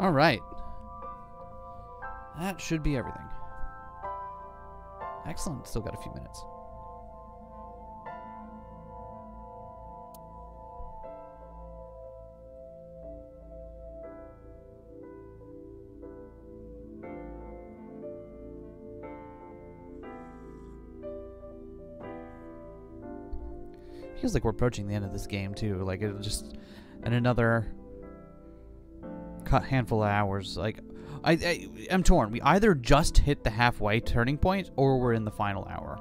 All right. That should be everything. Excellent. Still got a few minutes. Feels like we're approaching the end of this game too. Like it just in another handful of hours. Like I, I I'm torn. We either just hit the halfway turning point or we're in the final hour.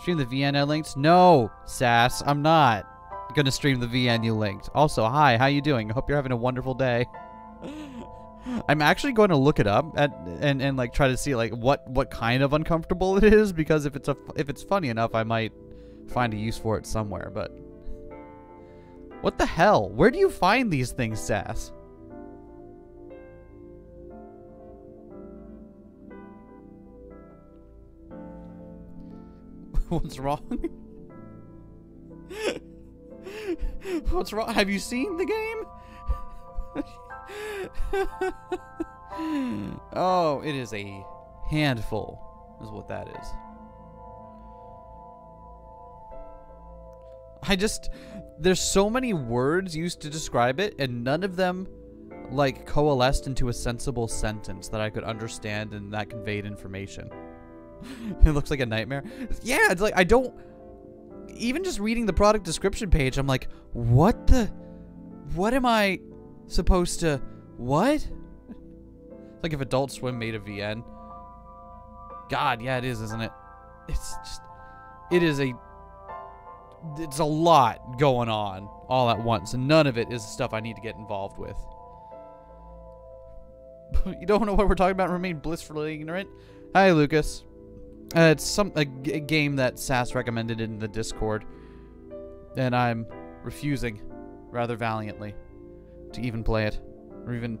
Stream the VN I linked? No, Sass, I'm not gonna stream the VN you linked. Also, hi, how you doing? I hope you're having a wonderful day. I'm actually going to look it up at, and and like try to see like what what kind of uncomfortable it is because if it's a if it's funny enough, I might find a use for it somewhere. But what the hell? Where do you find these things, Sass? What's wrong? What's wrong? Have you seen the game? oh, it is a handful, is what that is. I just there's so many words used to describe it and none of them like coalesced into a sensible sentence that I could understand and that conveyed information. it looks like a nightmare. Yeah, it's like I don't even just reading the product description page, I'm like, what the what am I supposed to what? It's like if Adult Swim made a VN. God, yeah, it is, isn't it? It's just it is a it's a lot going on all at once, and none of it is stuff I need to get involved with. you don't know what we're talking about? Remain blissfully ignorant. Hi, Lucas. Uh, it's some a, game that Sass recommended in the Discord, and I'm refusing, rather valiantly, to even play it, or even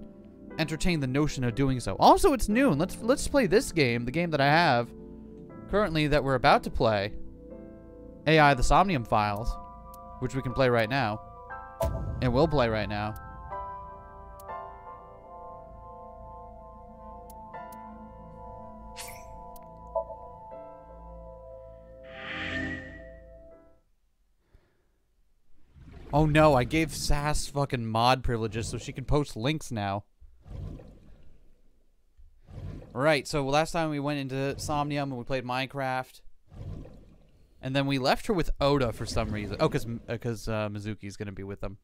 entertain the notion of doing so. Also, it's noon. Let's let's play this game, the game that I have currently that we're about to play. AI the Somnium Files, which we can play right now. And will play right now. Oh no, I gave Sass fucking mod privileges so she can post links now. Right, so last time we went into Somnium and we played Minecraft. And then we left her with Ota for some reason. Oh, because because uh, Mizuki's going to be with them.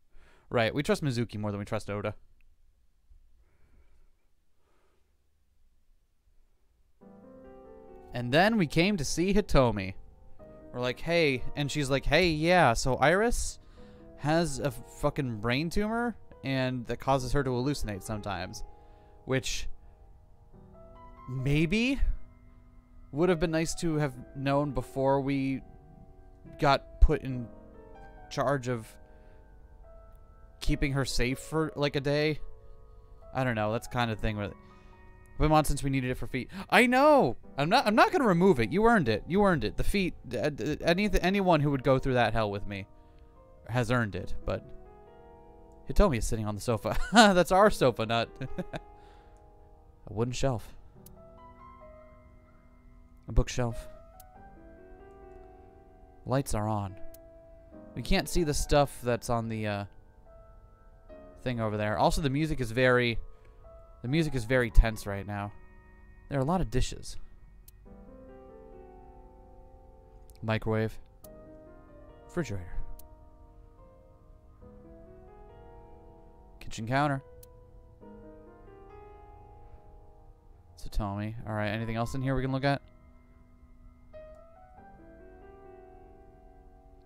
Right, we trust Mizuki more than we trust Ota. And then we came to see Hitomi. We're like, hey, and she's like, hey, yeah, so Iris has a fucking brain tumor, and that causes her to hallucinate sometimes. Which, maybe would have been nice to have known before we got put in charge of keeping her safe for like a day. I don't know. That's kind of thing. Where been on since we needed it for feet. I know. I'm not. I'm not gonna remove it. You earned it. You earned it. The feet. Any anyone who would go through that hell with me has earned it. But Hitomi is sitting on the sofa. That's our sofa, not a wooden shelf. A bookshelf. Lights are on. We can't see the stuff that's on the uh, thing over there. Also, the music is very... The music is very tense right now. There are a lot of dishes. Microwave. Refrigerator. Kitchen counter. So tell me. Alright, anything else in here we can look at?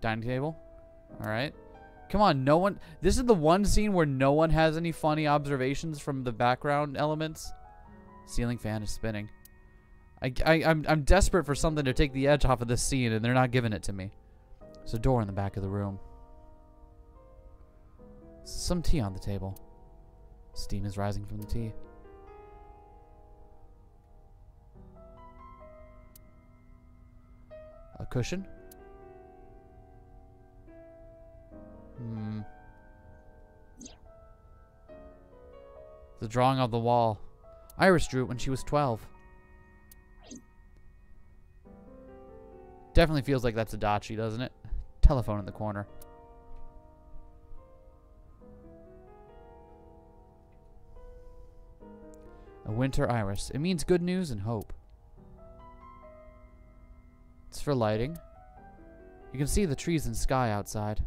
Dining table. All right. Come on, no one. This is the one scene where no one has any funny observations from the background elements. Ceiling fan is spinning. I, I, I'm, I'm desperate for something to take the edge off of this scene, and they're not giving it to me. There's a door in the back of the room. Some tea on the table. Steam is rising from the tea. A cushion? Hmm. The drawing on the wall. Iris drew it when she was 12. Definitely feels like that's Adachi, doesn't it? Telephone in the corner. A winter iris. It means good news and hope. It's for lighting. You can see the trees and sky outside.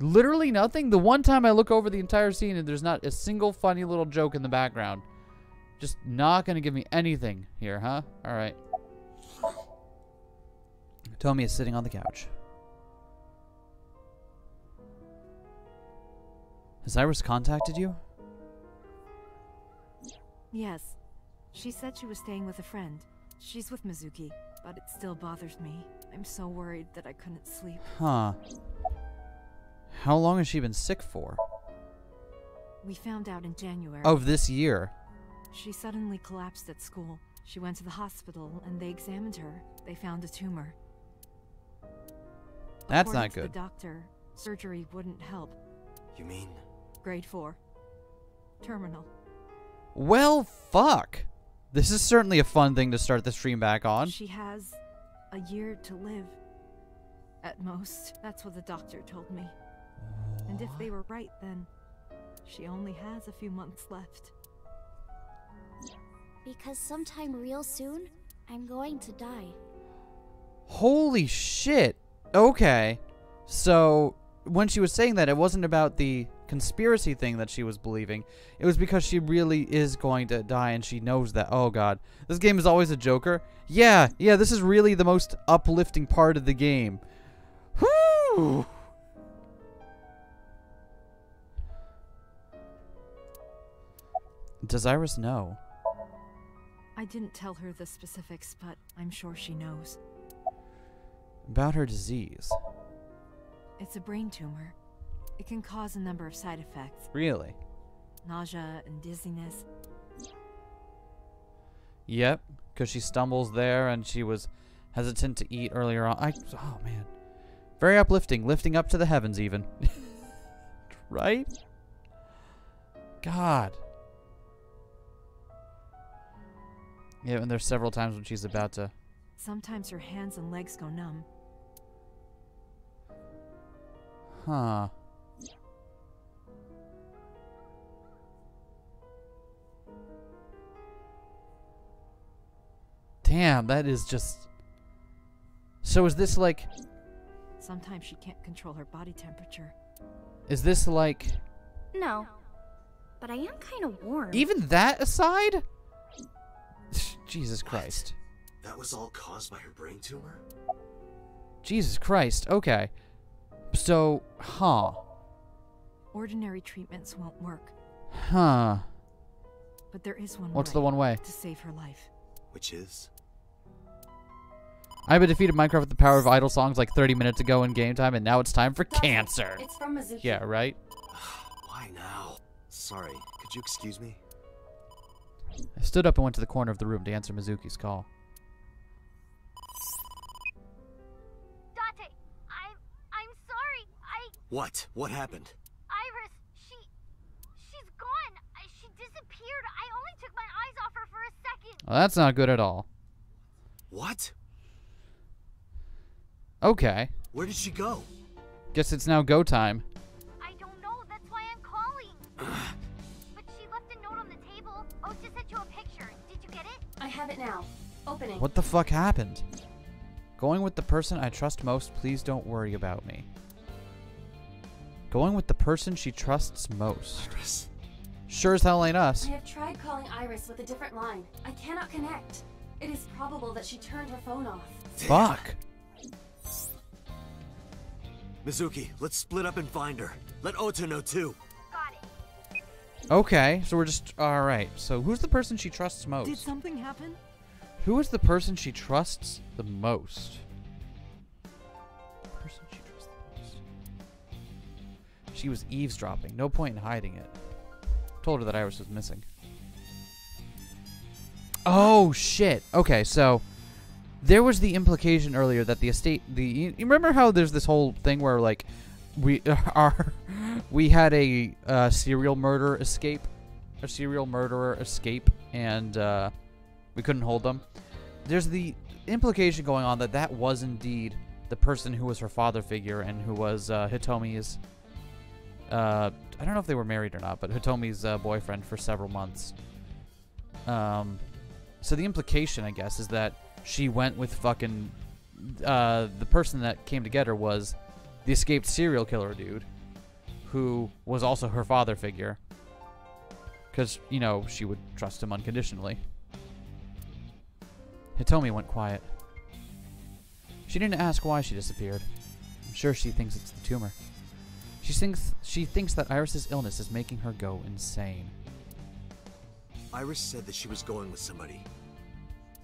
Literally nothing. The one time I look over the entire scene and there's not a single funny little joke in the background. Just not going to give me anything here, huh? All right. Tomi is sitting on the couch. Has Iris contacted you? Yes. She said she was staying with a friend. She's with Mizuki, but it still bothers me. I'm so worried that I couldn't sleep. Huh. How long has she been sick for? We found out in January. Of this year. She suddenly collapsed at school. She went to the hospital and they examined her. They found a tumor. That's According not to good. The doctor, surgery wouldn't help. You mean? Grade 4. Terminal. Well, fuck. This is certainly a fun thing to start the stream back on. She has a year to live. At most. That's what the doctor told me. And if they were right, then she only has a few months left. Because sometime real soon, I'm going to die. Holy shit. Okay. So, when she was saying that, it wasn't about the conspiracy thing that she was believing. It was because she really is going to die and she knows that. Oh god. This game is always a joker. Yeah, yeah, this is really the most uplifting part of the game. Whew. Does Iris know? I didn't tell her the specifics, but I'm sure she knows. About her disease. It's a brain tumor. It can cause a number of side effects Really? nausea and dizziness. Yep, because she stumbles there and she was hesitant to eat earlier on. I oh man, very uplifting, lifting up to the heavens even. right? God. Yeah, and there's several times when she's about to. Sometimes her hands and legs go numb. Huh. Damn, that is just. So is this like. Sometimes she can't control her body temperature. Is this like. No. But I am kind of warm. Even that aside? Jesus Christ. That was all caused by her brain tumor? Jesus Christ. Okay. So, huh. Ordinary treatments won't work, Huh. but there is one What's way the one way? to save her life. Which is? I have defeated Minecraft with the power of idle songs like 30 minutes ago in game time, and now it's time for cancer. It's from Mizuki. Yeah, right? Why now? Sorry, could you excuse me? I stood up and went to the corner of the room to answer Mizuki's call. What? What happened? Iris, she she's gone. She disappeared. I only took my eyes off her for a second. Well, that's not good at all. What? Okay. Where did she go? Guess it's now go time. I don't know. That's why I'm calling. but she left a note on the table. Oh, Osha sent you a picture. Did you get it? I have it now. Opening. What the fuck happened? Going with the person I trust most, please don't worry about me. Going with the person she trusts most. Iris. Sure as hell ain't us. I have tried calling Iris with a different line. I cannot connect. It is probable that she turned her phone off. Fuck. Mizuki, let's split up and find her. Let Ota know too. Got it. Okay, so we're just alright. So who's the person she trusts most? Did most? something happen? Who is the person she trusts the most? She was eavesdropping. No point in hiding it. Told her that Iris was missing. Oh shit. Okay, so there was the implication earlier that the estate the you remember how there's this whole thing where like we are... we had a uh, serial murder escape, a serial murderer escape, and uh, we couldn't hold them. There's the implication going on that that was indeed the person who was her father figure and who was uh, Hitomi's. Uh, I don't know if they were married or not, but Hitomi's uh, boyfriend for several months. Um, so the implication, I guess, is that she went with fucking uh, the person that came to get her was the escaped serial killer dude, who was also her father figure. Because, you know, she would trust him unconditionally. Hitomi went quiet. She didn't ask why she disappeared. I'm sure she thinks it's the tumor. She thinks she thinks that Iris's illness is making her go insane. Iris said that she was going with somebody.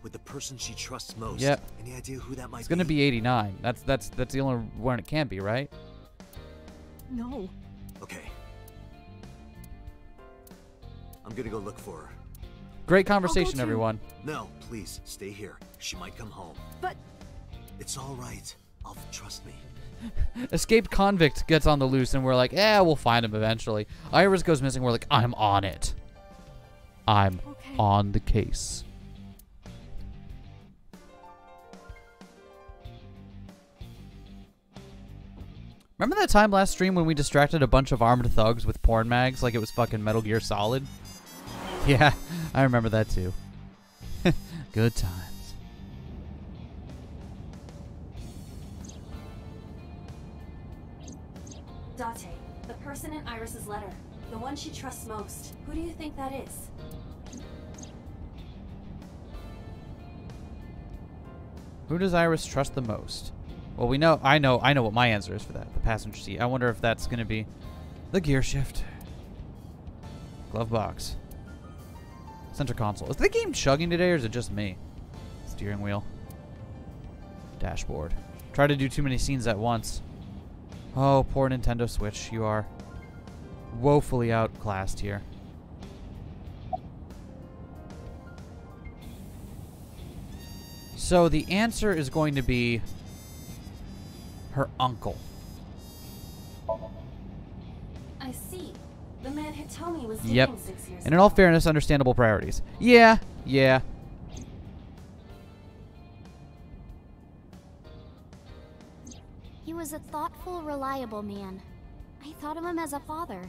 With the person she trusts most. Yep. Any idea who that might It's gonna be 89. That's that's that's the only one it can be, right? No. Okay. I'm gonna go look for her. Great conversation, too. everyone. No, please, stay here. She might come home. But It's all right. I'll trust me. Escaped convict gets on the loose, and we're like, eh, we'll find him eventually. Iris goes missing. We're like, I'm on it. I'm okay. on the case. Remember that time last stream when we distracted a bunch of armed thugs with porn mags like it was fucking Metal Gear Solid? Yeah, I remember that too. Good times. In Iris's letter. The one she trusts most. Who do you think that is? Who does Iris trust the most? Well, we know. I know. I know what my answer is for that. The passenger seat. I wonder if that's going to be the gear shift, glove box, center console. Is the game chugging today, or is it just me? Steering wheel, dashboard. Try to do too many scenes at once. Oh, poor Nintendo Switch. You are woefully outclassed here. So the answer is going to be her uncle. I see. The man Hitomi was dating Yep. six years And in all ago. fairness, understandable priorities. Yeah, yeah. He was a thoughtful, reliable man. I thought of him as a father.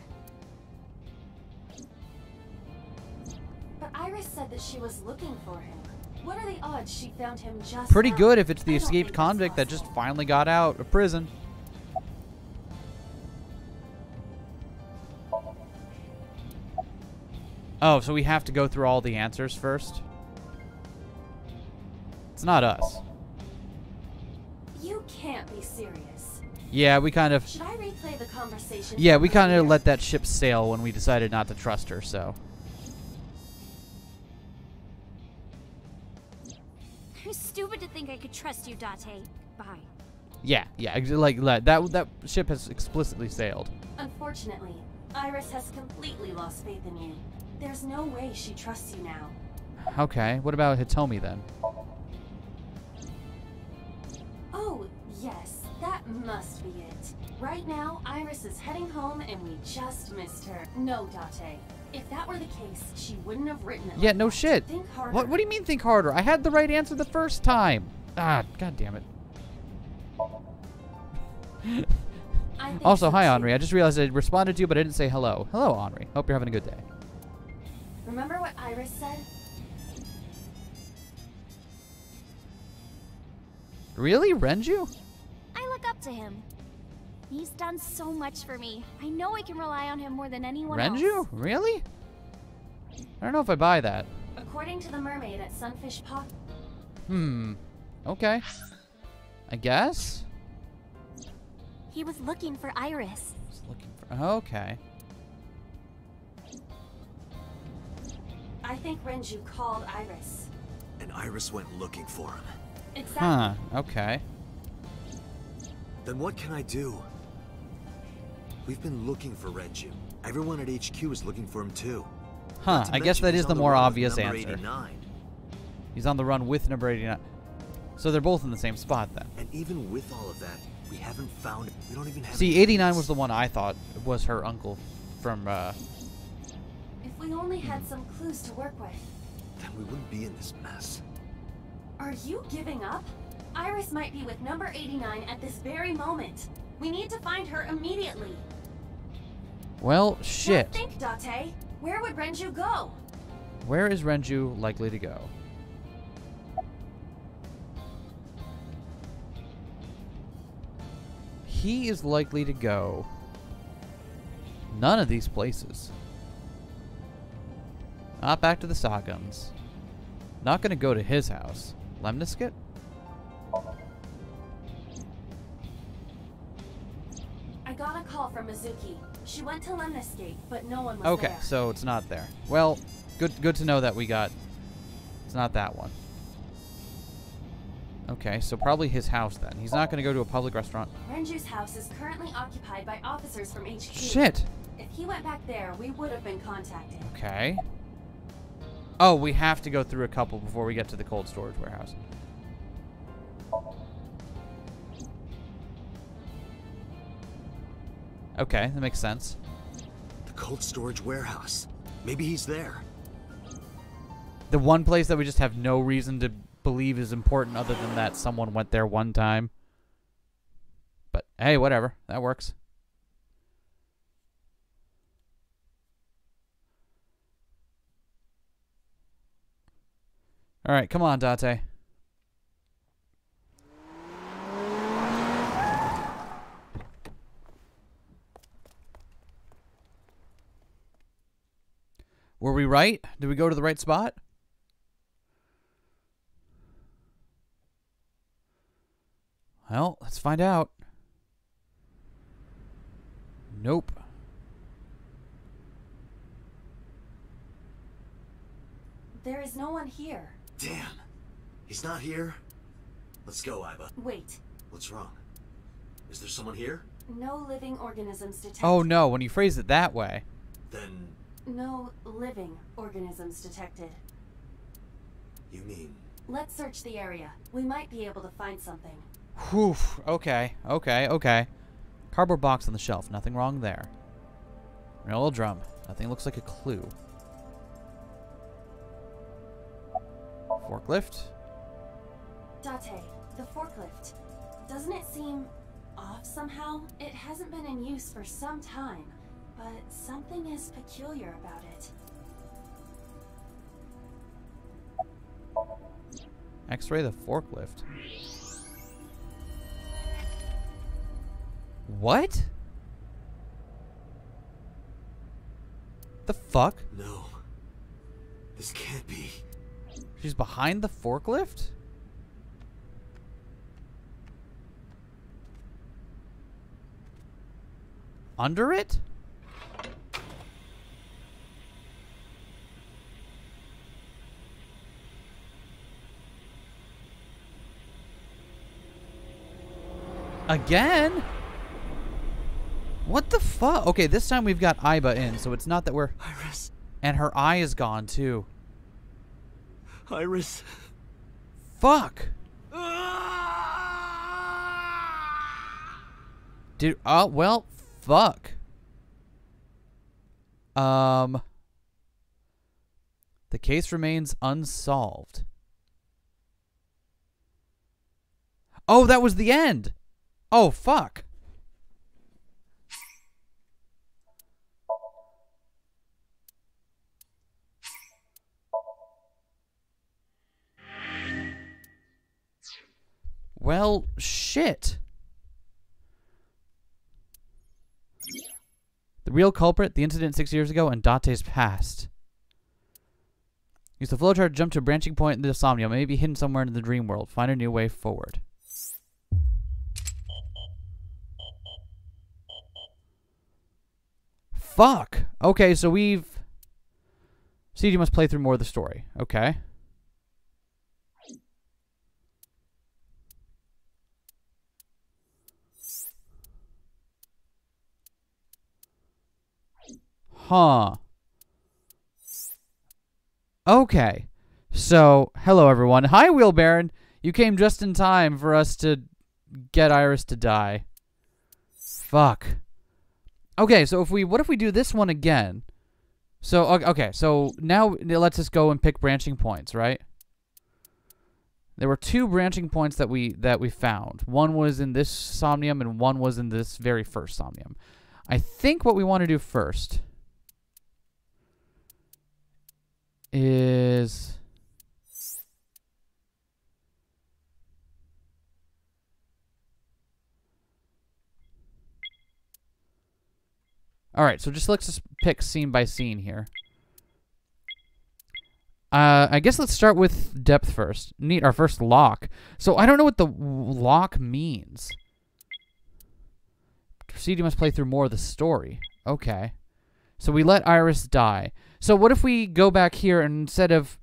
But Iris said that she was looking for him. What are the odds she found him just Pretty now? good if it's the I escaped convict that just finally got out of prison. Oh, so we have to go through all the answers first? It's not us. You can't be serious. Yeah, we kind of Should I replay the conversation? Yeah, we kind of let that ship sail when we decided not to trust her, so. You're stupid to think I could trust you, Date. Bye. Yeah, yeah, like that that that ship has explicitly sailed. Unfortunately, Iris has completely lost faith in you. There's no way she trusts you now. Okay, what about Hitomi then? Oh, yes, that must be it. Right now, Iris is heading home and we just missed her. No, Date. If that were the case, she wouldn't have written it. Yeah, like no that. shit. Think harder. What what do you mean think harder? I had the right answer the first time. Ah, god damn it. Also, so hi. Henri. I just realized I responded to you but I didn't say hello. Hello Henri. Hope you're having a good day. Remember what Iris said? Really? Renju? I look up to him. He's done so much for me. I know I can rely on him more than anyone Renju? else. Really? I don't know if I buy that. According to the mermaid at Sunfish Pop, Hmm. Okay. I guess. He was looking for Iris. Just looking for Okay. I think Renju called Iris. And Iris went looking for him. Exactly. Huh. Okay. Then what can I do? We've been looking for Renju. Everyone at HQ is looking for him too. Huh. To I guess mention that he's is on the more obvious answer. 89. He's on the run with number 89. So they're both in the same spot then. And even with all of that, We haven't found. We don't even have. See, 89 leads. was the one I thought was her uncle from, uh, If we only had some clues to work with. Then we wouldn't be in this mess. Are you giving up? Iris might be with number 89 at this very moment. We need to find her immediately. well, shit. Now think, Date. Where would Renju go? Where is Renju likely to go? He is likely to go none of these places. Not back to the Sagans. Not gonna go to his house. Lemniscate? Got a call from Mizuki. She went to Lemniscate, but no one was Okay, there. so it's not there. Well, good good to know that we got it's not that one. Okay, so probably his house then. He's not gonna go to a public restaurant. Renju's house is currently occupied by officers from HQ. Shit! If he went back there, we would have been contacted. Okay. Oh, we have to go through a couple before we get to the cold storage warehouse. Okay, that makes sense. The cold storage warehouse. Maybe he's there. The one place that we just have no reason to believe is important other than that someone went there one time. But hey, whatever. That works. All right, come on, Date. Were we right? Did we go to the right spot? Well, let's find out. Nope. There is no one here. Damn. He's not here. Let's go, Aiba. Wait, What's wrong? Is there someone here? no living organisms detected. Oh no, when you phrase it that way. Then No living organisms detected. you mean Let's search the area. We might be able to find something. Whew. Okay, okay, okay. Cardboard box on the shelf. Nothing wrong there. Real drum. Nothing looks like a clue. Forklift. Date, the forklift. Doesn't it seem off somehow? It hasn't been in use for some time, but something is peculiar about it. X-ray the forklift. What? The fuck? no? This can't be. She's behind the forklift? Under it? Again? What the fuck? Okay, this time we've got Aiba in, so it's not that we're... Iris. And her eye is gone, too. Iris. Fuck! Dude, oh, well, fuck. Um, the case remains unsolved. Oh, that was the end. Oh, fuck. Well, shit. The real culprit, the incident six years ago, and Date's past. Use the flowchart to jump to a branching point in the insomnia, maybe hidden somewhere in the dream world. Find a new way forward. Fuck. Okay, so we've. CD must play through more of the story. Okay. Huh. Okay. So, hello everyone. Hi, Wheel Baron. You came just in time for us to get Iris to die. Fuck. Okay, so if we what if we do this one again? So okay, so now it lets us go and pick branching points, right? There were two branching points that we that we found. One was in this somnium and one was in this very first somnium. I think what we want to do first is All right, so just let's just pick scene by scene here. Uh, I guess let's start with depth first. Neat, our first lock. So I don't know what the lock means. Proceed, you must play through more of the story. Okay. So we let Iris die. So what if we go back here and instead of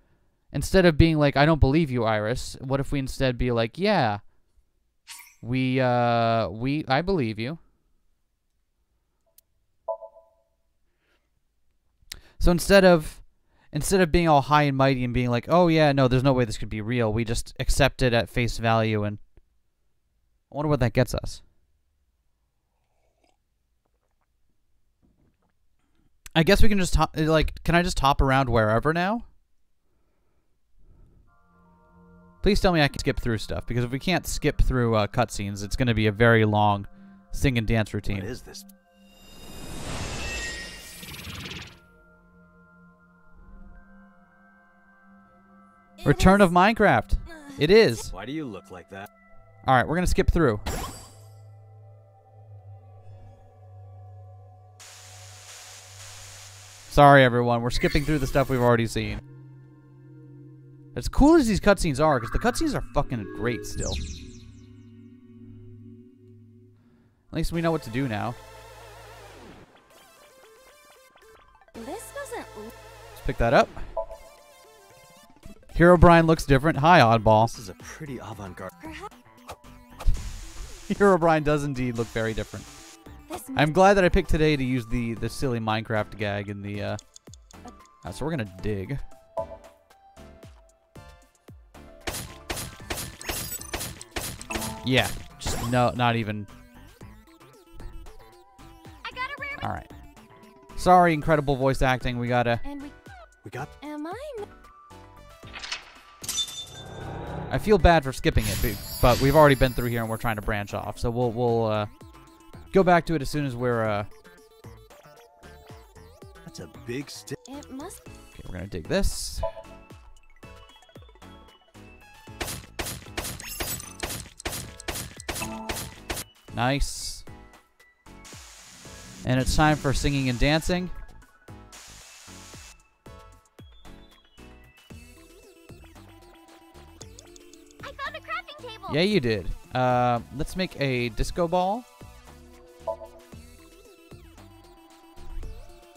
instead of being like, I don't believe you, Iris, what if we instead be like, yeah, we uh we I believe you. So instead of instead of being all high and mighty and being like, "Oh yeah, no, there's no way this could be real," we just accept it at face value and I wonder what that gets us. I guess we can just hop, like can I just hop around wherever now? Please tell me I can skip through stuff because if we can't skip through uh, cutscenes, it's going to be a very long sing and dance routine. What is this? Return of Minecraft. It is. Why do you look like that? All right, we're going to skip through. Sorry, everyone. We're skipping through the stuff we've already seen. As cool as these cutscenes are, because the cutscenes are fucking great still. At least we know what to do now. This doesn't. Let's pick that up. Herobrine looks different. Hi, Oddball. This is a pretty avant-garde. Herobrine does indeed look very different. I'm glad that I picked today to use the the silly Minecraft gag in the. Uh, uh, so we're gonna dig. Yeah, just no, not even. I got a rare. All right. Sorry, incredible voice acting. We gotta. And we. We got Am I? N- I feel bad for skipping it, but we've already been through here and we're trying to branch off. So we'll we'll uh, go back to it as soon as we're. Uh, that's a big stick. It must. okay, we're gonna dig this. Nice. And it's time for singing and dancing. Yeah, you did. Uh, let's make a disco ball.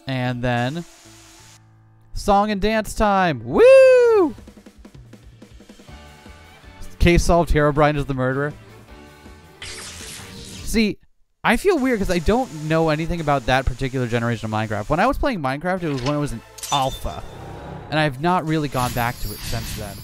And then song and dance time. Woo! Case solved. Herobrine is the murderer. See, I feel weird because I don't know anything about that particular generation of Minecraft. When I was playing Minecraft, it was when it was an alpha, and I've not really gone back to it since then.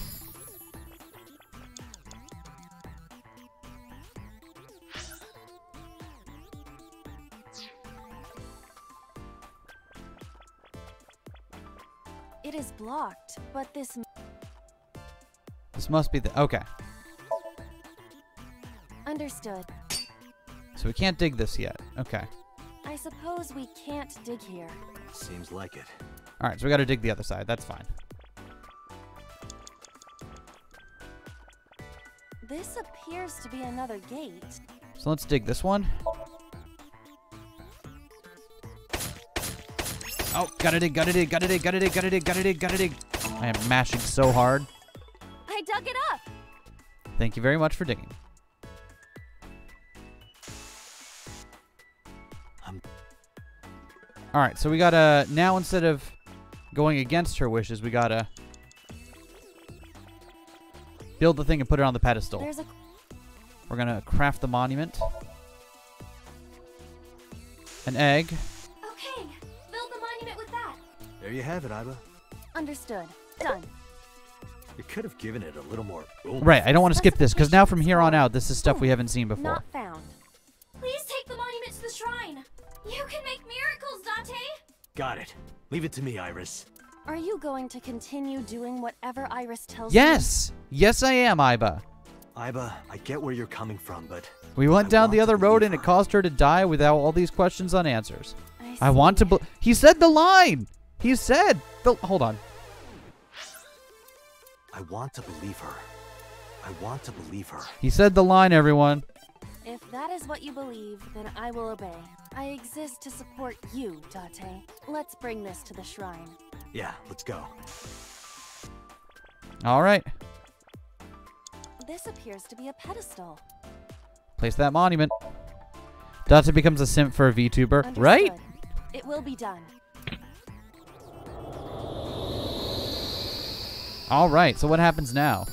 It is blocked, but this. This must be the okay. Understood. So we can't dig this yet. Okay. I suppose we can't dig here. Seems like it. All right, so we got to dig the other side. That's fine. This appears to be another gate. So let's dig this one. Oh, gotta dig, gotta dig, gotta dig, gotta dig, gotta dig, gotta dig, gotta dig. I am mashing so hard. I dug it up. Thank you very much for digging. Um. All right, so we gotta now instead of going against her wishes, we gotta build the thing and put it on the pedestal. There's a. We're gonna craft the monument. An egg. There you have it, Aiba. Understood. Done. You could have given it a little more oomph. Right, I don't want to skip this because now from here on out, this is stuff we haven't seen before. Not found. Please take the monument to the shrine. You can make miracles, Dante. Got it. Leave it to me, Iris. Are you going to continue doing whatever Iris tells Yes! Yes, I am, Aiba. Aiba, I get where you're coming from, but We went I down the other road and it caused her to die without all these questions unanswered. you? I want to. see. He said the line. He said the. Hold on. I want to believe her. I want to believe her. He said the line. Everyone. If that is what you believe, then I will obey. I exist to support you, Date. Let's bring this to the shrine. Yeah, let's go. All right. This appears to be a pedestal. Place that monument. Dante becomes a simp for a VTuber, Understood. right? It will be done. All right. So what happens now?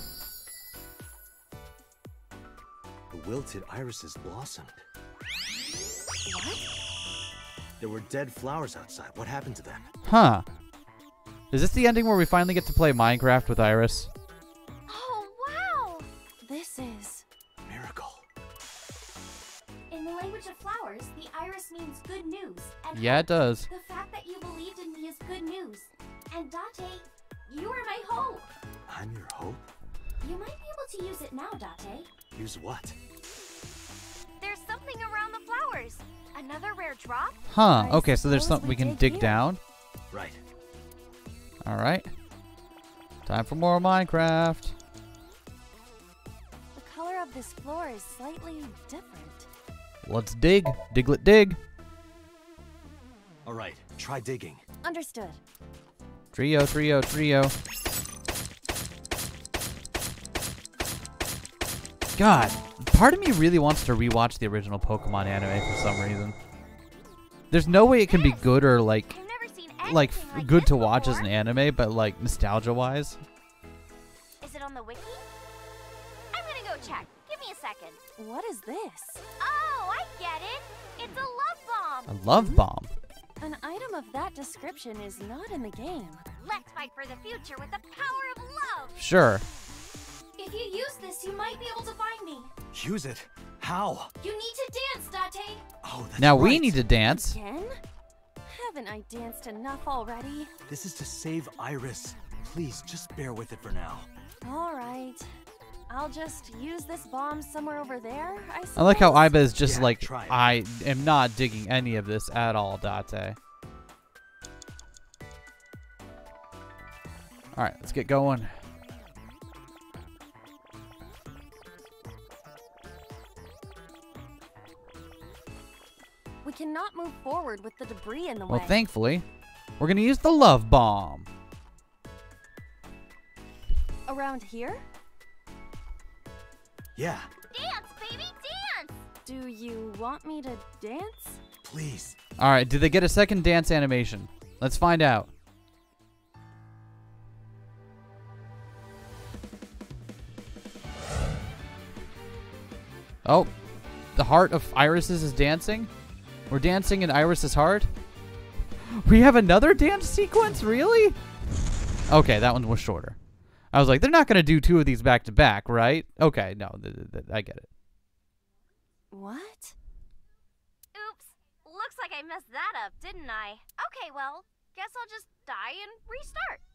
The wilted irises blossomed. What? There were dead flowers outside. What happened to them? Huh? Is this the ending where we finally get to play Minecraft with Iris? Oh, wow! This is. Miracle. In the language of flowers, the iris means good news. And Yeah, it does. The fact that you believed in me is good news. And Date, you are my hope. I'm your hope? You might be able to use it now, Date. Use what? There's something around the flowers. Another rare drop? Huh? I Okay. So there's something we we can dig dig down. Right. All right. Time for more Minecraft. The color of this floor is slightly different. Let's dig. Diglett dig. All right. Try digging. Understood. Trio, trio, trio. God, part of me really wants to rewatch the original Pokemon anime for some reason. There's no way it can be good or like I've never seen like f- like good to watch as an anime, but like nostalgia wise. Is it on the wiki? I'm gonna go check. Give me a second. What is this? Oh, I get it. It's a love bomb. A love hmm? bomb. An item of that description is not in the game. Let's fight for the future with the power of love. Sure. If you use this, you might be able to find me. Use it. How? You need to dance, Date. Oh, that's Now we need to dance. Again? Haven't I danced enough already? This is to save Iris. Please, just bear with it for now. Alright. I'll just use this bomb somewhere over there, I. I like how Aiba is just Yeah, like try. I am not digging any of this at all, Date. All right, let's get going. We cannot move forward with the debris in the Well, way. thankfully, we're gonna use the love bomb. Around here? Yeah, Dance, baby, dance. Do you want me to dance? please. All right, did they get a second dance animation? Let's find out. Oh, the heart of Iris's is dancing? We're dancing in Iris's heart? We have another dance sequence? Really? Okay, that one was shorter. I was like, they're not going to do two of these back to back, right? Okay, no, th- th- th- I get it. What? Oops. Looks like I messed that up, didn't I? Okay, well, guess I'll just die and restart.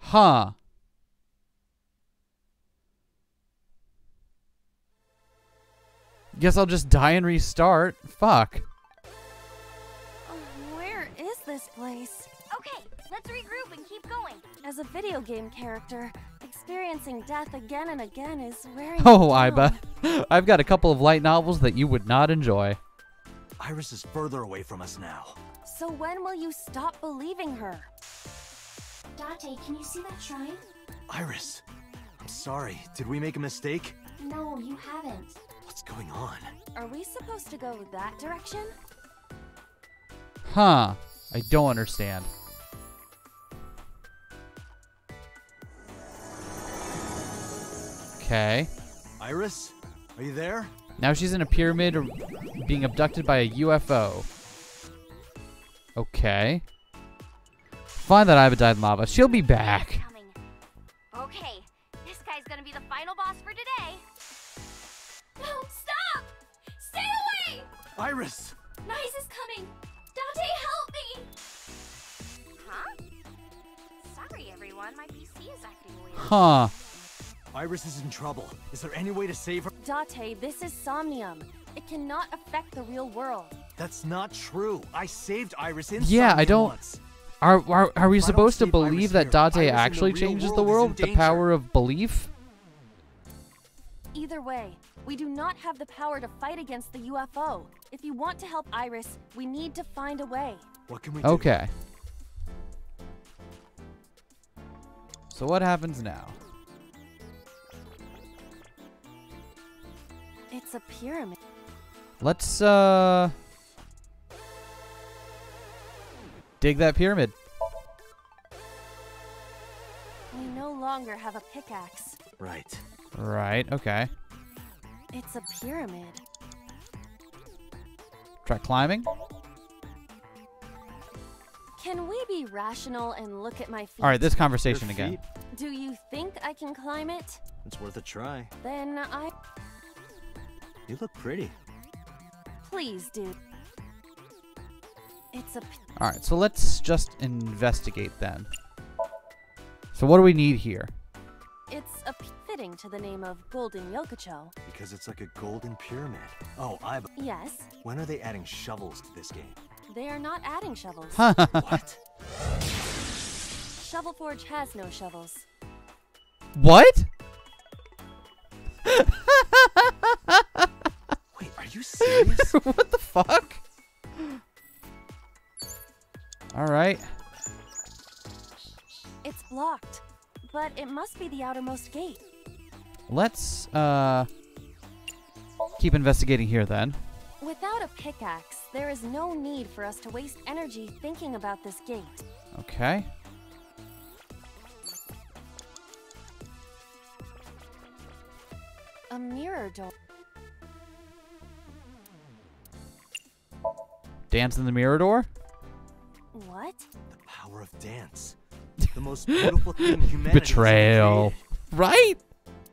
Huh. Guess I'll just die and restart. Fuck. Oh, this place? Okay, let's regroup and keep going. As a video game character, experiencing death again and again is wearing Oh. Aiba. I've got a couple of light novels that you would not enjoy. Iris is further away from us now. So when will you stop believing her? Date, can you see that shrine? Iris, I'm sorry. Did we make a mistake? No, you haven't. What's going on? Are we supposed to go that direction? Huh. I don't understand. Okay. Iris, are you there? Now she's in a pyramid or being abducted by a UFO. Okay. Fine that I've died in lava. She'll be back. Coming. Okay, this guy's gonna be the final boss for today. No, stop! Stay away! Iris! Nice is coming! Sorry. My PC is acting weird. Huh. Iris is in trouble. Is there any way to save her? Date, this is Somnium. It cannot affect the real world. That's not true. I saved Iris in Yeah, I don't- once. Are, are, are we If supposed to save Iris believe that here, Date Iris in the actually changes world the world with the power of belief? Either way, we do not have the power to fight against the UFO. If you want to help Iris, we need to find a way. What can we do? Okay. So what happens now? It's a pyramid. Let's uh dig that pyramid. We no longer have a pickaxe. Right. Right, okay. It's a pyramid. Try climbing. Can we be rational and look at my feet? All right, this conversation Your again. Do you think I can climb it? It's worth a try. Then I. You look pretty. Please, dude. It's a... All right, so let's just investigate then. So what do we need here? It's a fitting to the name of Golden Yokocho. Because it's like a golden pyramid. Oh, I. Yes, When are they adding shovels to this game? They are not adding shovels. What? Shovel Forge has no shovels. what? Wait, are you serious? what the fuck? All right. It's blocked, but it must be the outermost gate. Let's uh keep investigating here then. Without a pickaxe, there is no need for us to waste energy thinking about this gate. Okay. A mirror door. Dance in the mirror door? What? the power of dance. The most beautiful thing humanity Betrayal. created. Right?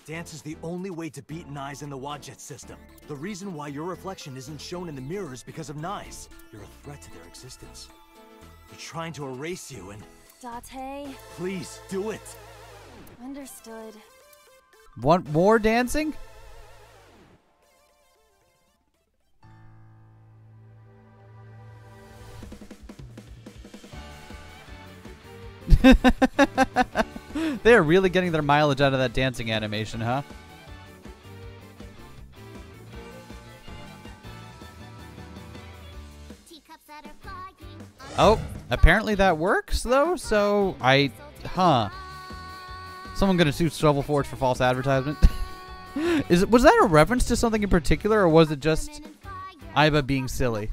Dance is the only way to beat Nyes in the Wadjet system. The reason why your reflection isn't shown in the mirror is because of Nyes. You're a threat to their existence. They're trying to erase you, and Date. please do it. Understood. Want more dancing? They're really getting their mileage out of that dancing animation, huh? Oh, apparently that works though. So I, huh? Someone gonna sue Shovel Forge for false advertisement? Is it was that a reference to something in particular, or was it just Aiba being silly?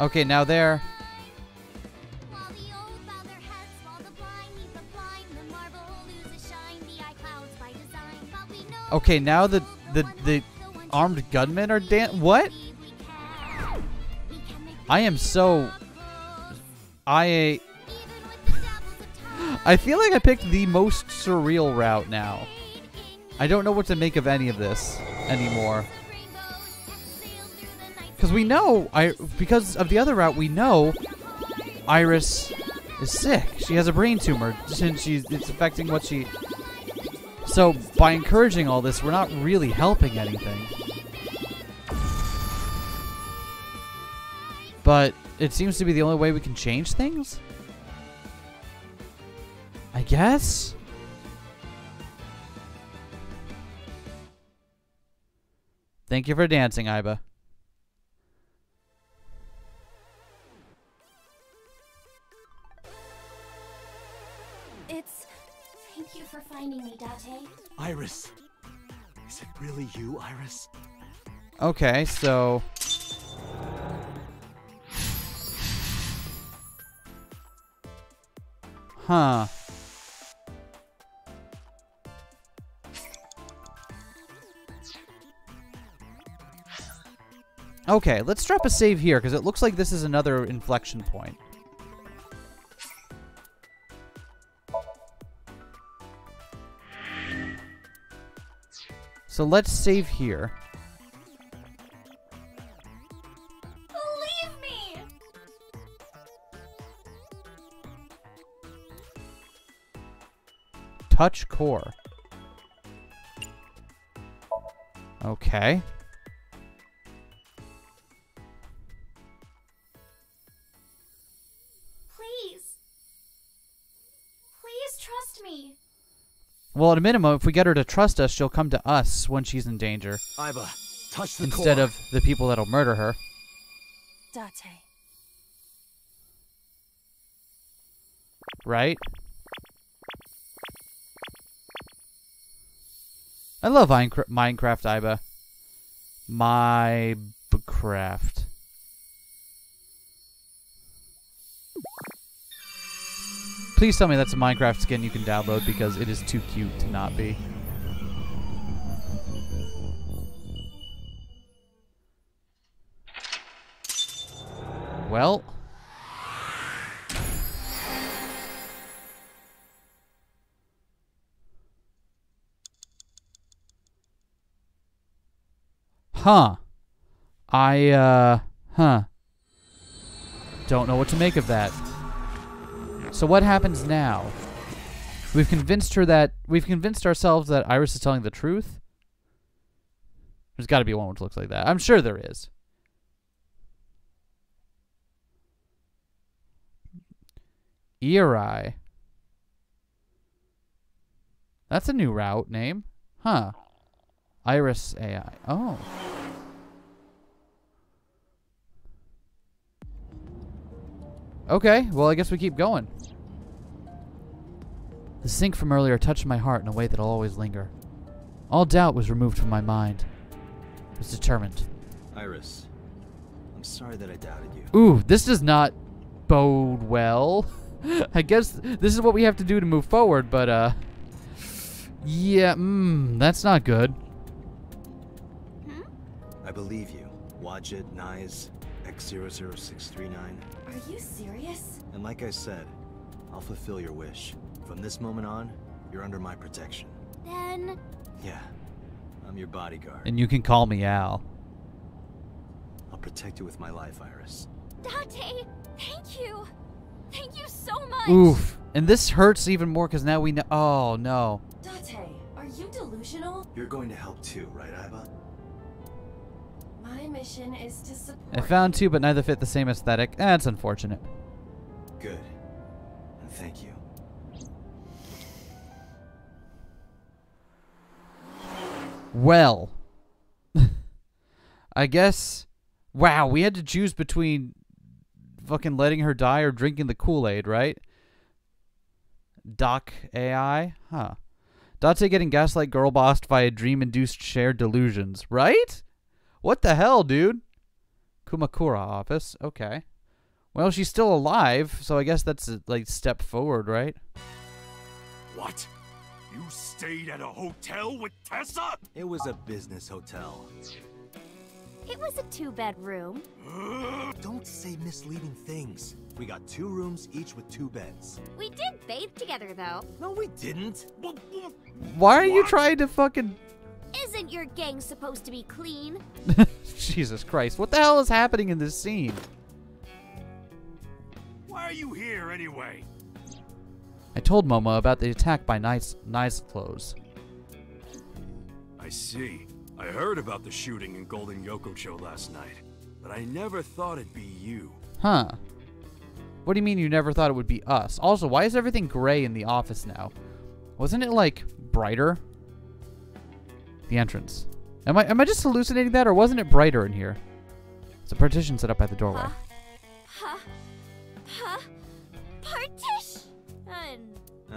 Okay, now there. Okay, now the the the armed gunmen are dan. What? I am so. I. I feel like I picked the most surreal route now. I don't know what to make of any of this anymore. Because we know, I because of the other route, we know Iris is sick. She has a brain tumor, and she's it's affecting what she. So by encouraging all this, we're not really helping anything. But it seems to be the only way we can change things. I guess. Thank you for dancing, Aiba. Finding me, Date. Iris. Is it really you, Iris? Okay, so Huh. Okay, let's drop a save here because it looks like this is another inflection point. So let's save here. Leave me! Touch core. Okay. Well, at a minimum, if we get her to trust us, she'll come to us when she's in danger Aiba, touch the instead core. of the people that'll murder her. Date. Right? I love Minecra- Minecraft, Aiba. My craft. Please tell me that's a Minecraft skin you can download because it is too cute to not be. Well. Huh. I, uh, huh. Don't know what to make of that. So what happens now? We've convinced her that, we've convinced ourselves that Iris is telling the truth? There's got to be one which looks like that. I'm sure there is. Eri. That's a new route name. Huh. Iris AI. Oh. Okay, well, I guess we keep going. The sink from earlier touched my heart in a way that'll always linger. All doubt was removed from my mind. I was determined. Iris, I'm sorry that I doubted you. Ooh, this does not bode well. I guess this is what we have to do to move forward, but, uh... Yeah, mmm, that's not good. I believe you. Wadjet, Nyes, X00639. Are you serious? And like I said, I'll fulfill your wish. From this moment on, you're under my protection. Then Yeah, I'm your bodyguard. And you can call me Al. I'll protect you with my life, Iris. Date, thank you. Thank you so much. Oof. And this hurts even more because now we know. Oh, no. Date, are you delusional? You're going to help too, right, Aiba? My mission is to support. I found two, but neither fit the same aesthetic. That's unfortunate. Good. And thank you. Well. I guess. Wow, we had to choose between fucking letting her die or drinking the Kool Aid, right? Doc AI? Huh. Date getting gaslight girl bossed via dream induced shared delusions, right? What the hell, dude? Kumakura office. Okay. Well, she's still alive, so I guess that's like step forward, right? What? You stayed at a hotel with Tessa? It was a business hotel. It was a two-bedroom. Don't say misleading things. We got two rooms, each with two beds. We did bathe together, though. No, we didn't. What- what- Why are you trying to fucking Isn't your gang supposed to be clean? Jesus Christ. What the hell is happening in this scene? Why are you here anyway? I told Moma about the attack by Nice Nice Clothes. I see. I heard about the shooting in Golden Yokocho last night, but I never thought it'd be you. Huh. What do you mean you never thought it would be us? Also, why is everything gray in the office now? Wasn't it like brighter? The entrance. Am I am I just hallucinating that or wasn't it brighter in here? It's a partition set up by the doorway. Huh? Huh? Huh?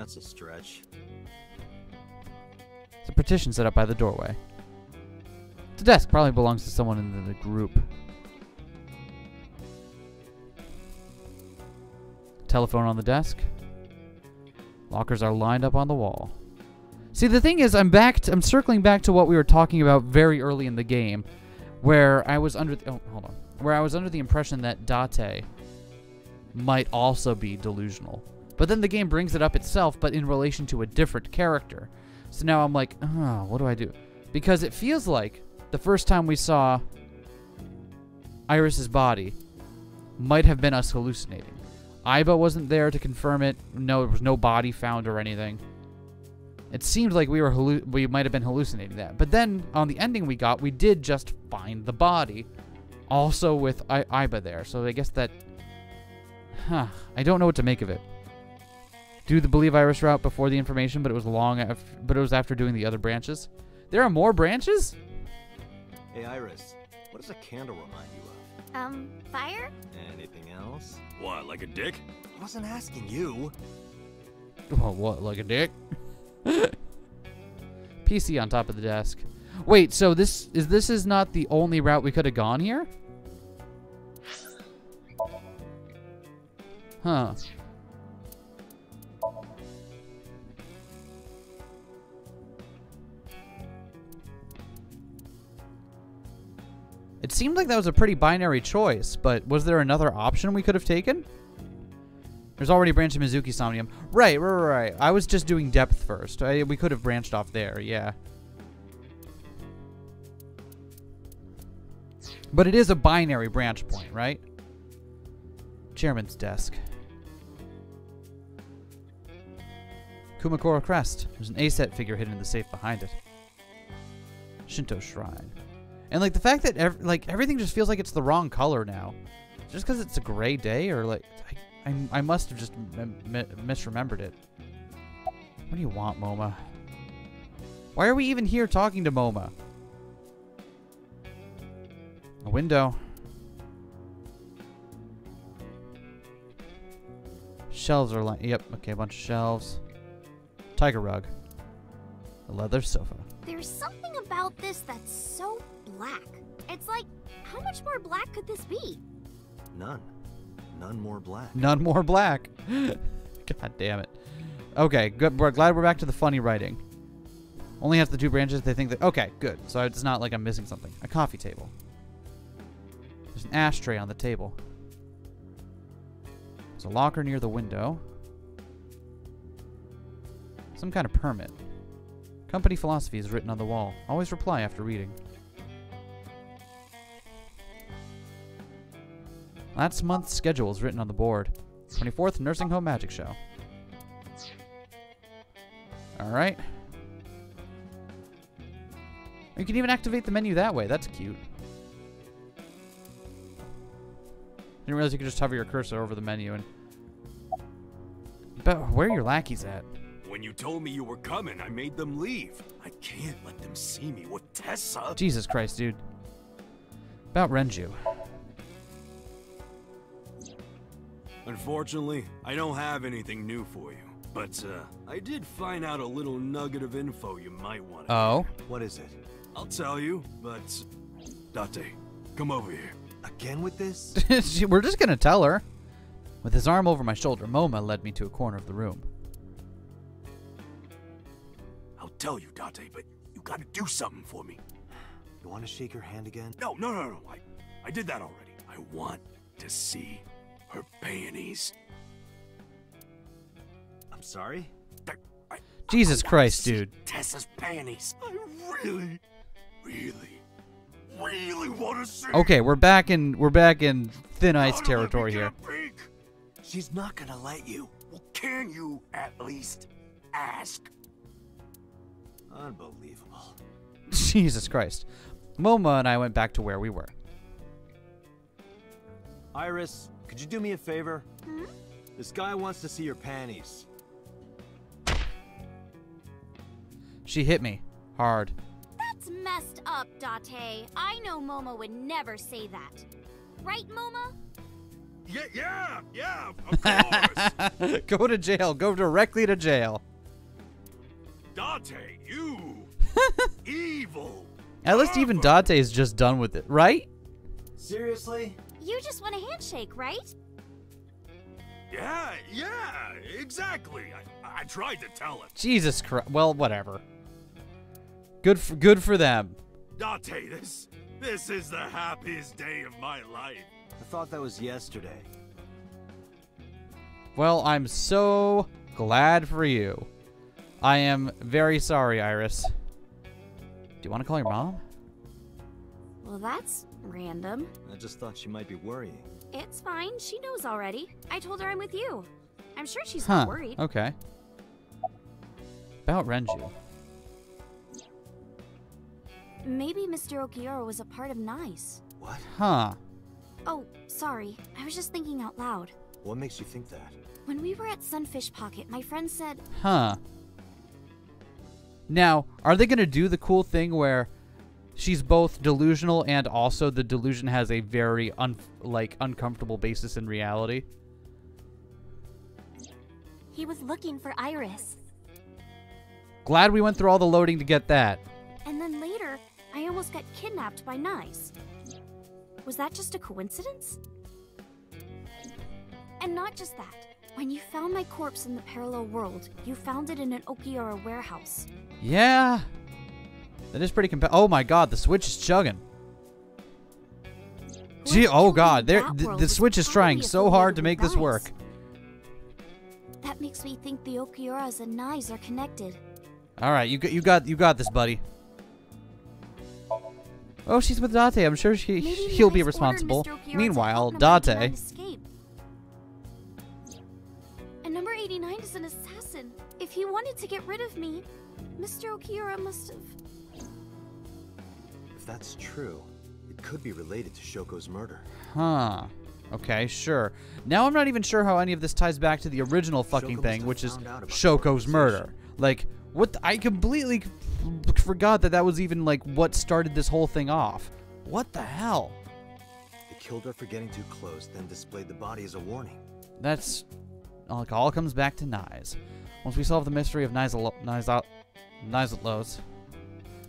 That's a stretch. It's a partition set up by the doorway. The desk probably belongs to someone in the, group. Telephone on the desk. Lockers are lined up on the wall. See, the thing is, I'm back. To, I'm circling back to what we were talking about very early in the game, where I was under. oh, hold on. Where I was under the impression that Date might also be delusional. But then the game brings it up itself, but in relation to a different character. So now I'm like, oh, what do I do? Because it feels like the first time we saw Iris's body might have been us hallucinating. Aiba wasn't there to confirm it. No, there was no body found or anything. It seemed like we were we might have been hallucinating that. But then on the ending we got, we did just find the body, also with I- Aiba there. So I guess that, huh? I don't know what to make of it. Do the believe Iris route before the information, but it was long. Af- but it was after doing the other branches. There are more branches. Hey, Iris, what does a candle remind you of? Um, fire? Anything else? What, like a dick? I wasn't asking you. Well, what, like a dick? PC on top of the desk. Wait, so this is this is not the only route we could have gone here? Huh. It seemed like that was a pretty binary choice, but was there another option we could have taken? There's already a branch of Mizuki Somnium. Right, right, right. I was just doing depth first. I, we could have branched off there, yeah. But it is a binary branch point, right? Chairman's desk. Kumakura crest. There's an A-set figure hidden in the safe behind it. Shinto shrine. And like the fact that ev- like everything just feels like it's the wrong color now. Just because it's a gray day or like I, I, I must have just misremembered it. What do you want, Moma? Why are we even here talking to Moma? A window. Shelves are like, yep, okay, a bunch of shelves. Tiger rug. A leather sofa. There's something about this that's so black. It's like, how much more black could this be? None. None more black. None more black. God damn it. Okay, good. We're glad we're back to the funny writing. Only has the two branches. They think that. Okay, good. So it's not like I'm missing something. A coffee table. There's an ashtray on the table. There's a locker near the window. Some kind of permit. Company philosophy is written on the wall. Always reply after reading. Last month's schedule is written on the board. 24th Nursing Home Magic Show. Alright. You can even activate the menu that way. That's cute. Didn't realize you could just hover your cursor over the menu and. But where are your lackeys at? When you told me you were coming, I made them leave. I can't let them see me with Tessa. Jesus Christ, dude. About Renju. Unfortunately, I don't have anything new for you. But, uh, I did find out a little nugget of info you might want to Oh? What is it? I'll tell you, but... Date, come over here. Again with this? We're just gonna tell her. With his arm over my shoulder, Moma led me to a corner of the room. I'll tell you, Date, but you gotta do something for me. You want to shake her hand again? No, no, no, no. I, I did that already. I want to see her panties. I'm sorry? I, I, Jesus I Christ, see dude. Tessa's panties. I really, really, really want to see. Okay, we're back in we're back in thin ice Gotta let me territory here. peek. She's not gonna let you. Well, can you at least ask? Unbelievable. Jesus Christ. Moma and I went back to where we were. Iris, could you do me a favor? Hmm? This guy wants to see your panties. She hit me hard. That's messed up, Date. I know Moma would never say that. Right, Moma? Yeah, yeah, yeah. Of course. Go to jail. Go directly to jail. Dante, you evil. At least even Dante is just done with it, right? Seriously? You just want a handshake, right? Yeah, yeah, exactly. I, I tried to tell him. Jesus Christ. Well, whatever. Good for good for them. Dante, this This is the happiest day of my life. I thought that was yesterday. Well, I'm so glad for you. I am very sorry, Iris. Do you want to call your mom? Well, that's random. I just thought she might be worrying. It's fine. She knows already. I told her I'm with you. I'm sure she's Huh. not worried. Okay. About Renju. Maybe Mr. Okiura was a part of Nyes. What? Huh. Oh, sorry. I was just thinking out loud. What makes you think that? When we were at Sunfish Pocket, my friend said, Huh. Now, are they going to do the cool thing where she's both delusional and also the delusion has a very un- like uncomfortable basis in reality? he was looking for Iris. Glad we went through all the loading to get that. And then later, I almost got kidnapped by Nyes. Was that just a coincidence? And not just that. When you found my corpse in the parallel world, you found it in an Okiura warehouse. Yeah. That is pretty compa- Oh my god, the Switch is chugging. Gee, oh god, there the, the Switch is trying so hard to make this work. That makes me think the Okiuras and Nyes are connected. All right, you got you got you got this, buddy. Oh, she's with Date. I'm sure she Maybe he'll be responsible. Mr. Okiura to Meanwhile, help number 89 Date. And number 89 is an assassin. If he wanted to get rid of me, Mr. Okiura must have. If that's true, it could be related to Shoko's murder. Huh. Okay, sure. Now I'm not even sure how any of this ties back to the original fucking Shoko thing, which is found out about the Shoko's murder. Like, what? I completely forgot that that was even like what started this whole thing off. What the hell? They killed her for getting too close, then displayed the body as a warning. That's like all comes back to Nyes. Once we solve the mystery of Nyzalo- Nyzal- Nyzatlos,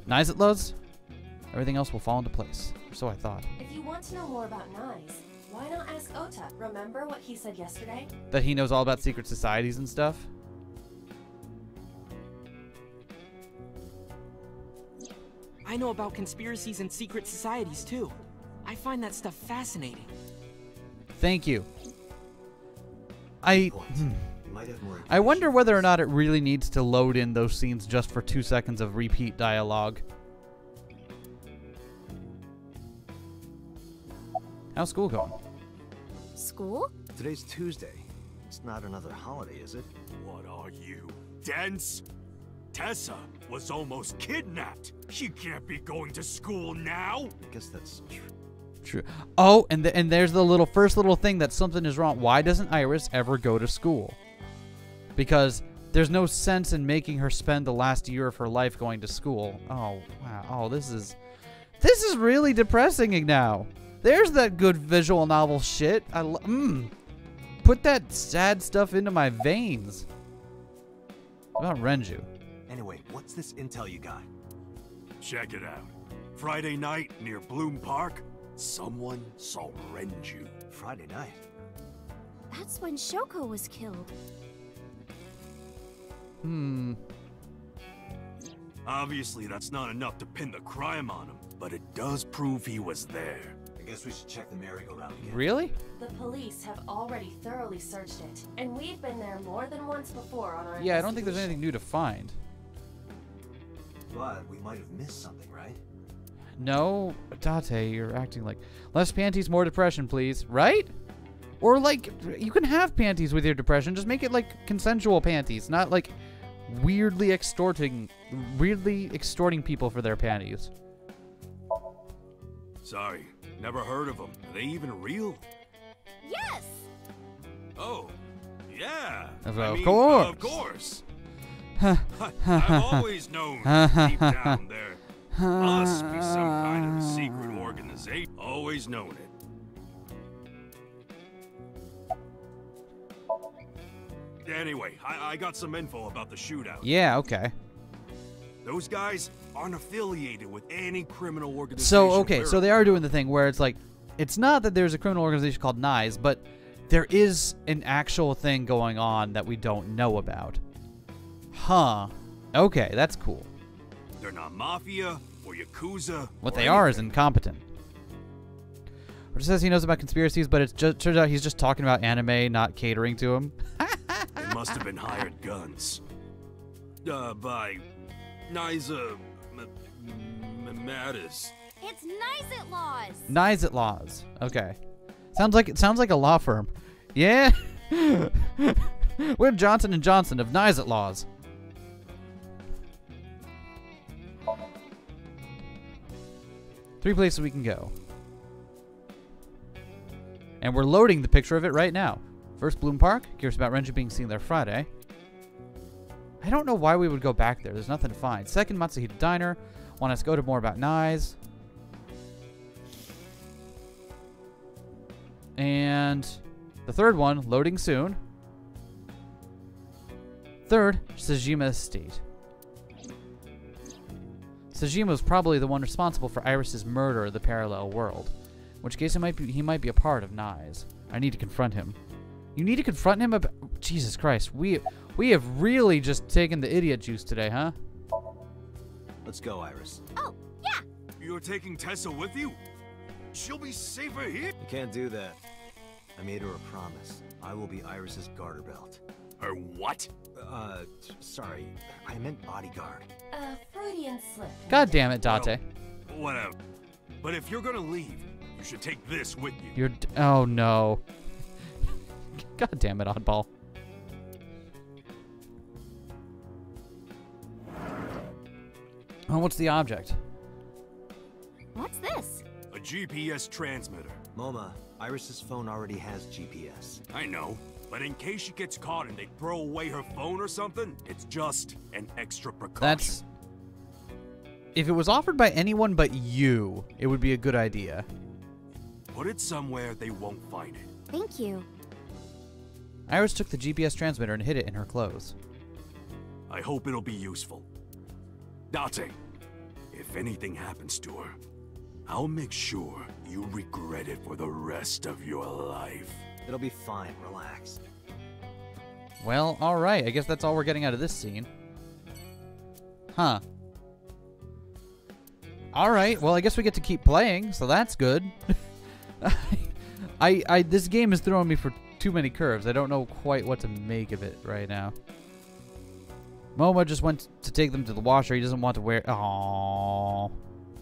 Nyzatlos, everything else will fall into place. Or so I thought. If you want to know more about Nyes, why not ask Ota? Remember what he said yesterday? That he knows all about secret societies and stuff. I know about conspiracies and secret societies too. I find that stuff fascinating. Thank you. I Point. hmm. You might have more I wonder whether or not it really needs to load in those scenes just for two seconds of repeat dialogue. How's school going? School? Today's Tuesday. It's not another holiday, is it? What are you, dense? Tessa was almost kidnapped. She can't be going to school now. I guess that's true. True. Oh, and the, and there's the little first little thing that something is wrong. Why doesn't Iris ever go to school? Because there's no sense in making her spend the last year of her life going to school. Oh wow. Oh, this is this is really depressing now. There's that good visual novel shit. I lo- mm. Put that sad stuff into my veins. What about Renju? Anyway, what's this intel you got? Check it out. Friday night near Bloom Park, someone saw Renju. Friday night. That's when Shoko was killed. Hmm. Obviously, that's not enough to pin the crime on him, but it does prove he was there. I guess we should check the merry-go-round again. Really? The police have already thoroughly searched it, and we've been there more than once before on our Yeah, I don't think there's anything new to find. But we might have missed something, right? No, Date, you're acting like less panties, more depression, please. Right? Or like you can have panties with your depression, just make it like consensual panties, not like weirdly extorting weirdly extorting people for their panties. Sorry, never heard of them. Are they even real? Yes! Oh, yeah. Of I mean, course. Of course. I've always known deep down there must be some kind of secret organization. Always known it. Anyway, I, I got some info about the shootout. Yeah, okay. Those guys aren't affiliated with any criminal organization. So okay, so they are doing the thing where it's like it's not that there's a criminal organization called Nyes, but there is an actual thing going on that we don't know about. Huh. Okay, that's cool. They're not mafia or yakuza. What or they are is incompetent. Which says he knows about conspiracies, but it just turns out he's just talking about anime, not catering to him. They must have been hired guns. Uh, by Niza Mattis. It's nice at laws. Nizit Laws. Okay. Sounds like it sounds like a law firm. Yeah. We're Johnson and Johnson of Nizit Laws. Three places we can go. And we're loading the picture of it right now. First, Bloom Park. Curious about Renju being seen there Friday. I don't know why we would go back there. There's nothing to find. Second, Matsuhita Diner. Want us to go to more about Nyes. And the third one, loading soon. Third, Sajima Estate. Sajima was probably the one responsible for Iris's murder of the parallel world. In which case, he might be, he might be a part of Nyes. I need to confront him. You need to confront him about. Jesus Christ, we we have really just taken the idiot juice today, huh? Let's go, Iris. Oh, yeah. You're taking Tessa with you? She'll be safer here. You can't do that. I made her a promise. I will be Iris's garter belt. Her what? Uh, sorry. I meant bodyguard. A Freudian slip. God damn it, Date. Whatever. But if you're gonna leave, you should take this with you. You're. D- oh no. God damn it, oddball. Oh, what's the object? What's this? A GPS transmitter. Moma, Iris's phone already has GPS. I know. But in case she gets caught and they throw away her phone or something, it's just an extra precaution. That's. If it was offered by anyone but you, it would be a good idea. Put it somewhere they won't find it. Thank you. Iris took the GPS transmitter and hid it in her clothes. I hope it'll be useful. Date, if anything happens to her, I'll make sure you regret it for the rest of your life. It'll be fine. Relax. Well, alright. I guess that's all we're getting out of this scene. Huh. Alright, well, I guess we get to keep playing, so that's good. I, I, this game is throwing me for too many curves. I don't know quite what to make of it right now. Moma just went to take them to the washer. He doesn't want to wear. Aww.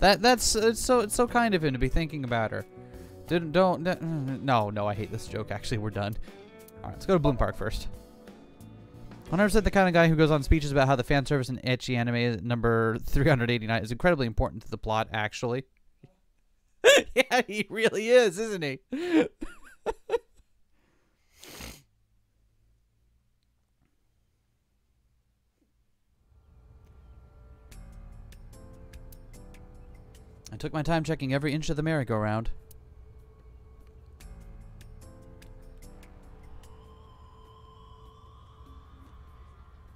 That that's it's so it's so kind of him to be thinking about her. Didn't don't no no I hate this joke. Actually, we're done. All right, let's go to Bloom Park first. 100% the kind of guy who goes on speeches about how the fan service in etchy anime number 389 is incredibly important to the plot. Actually, yeah, he really is, isn't he? I took my time checking every inch of the merry-go-round.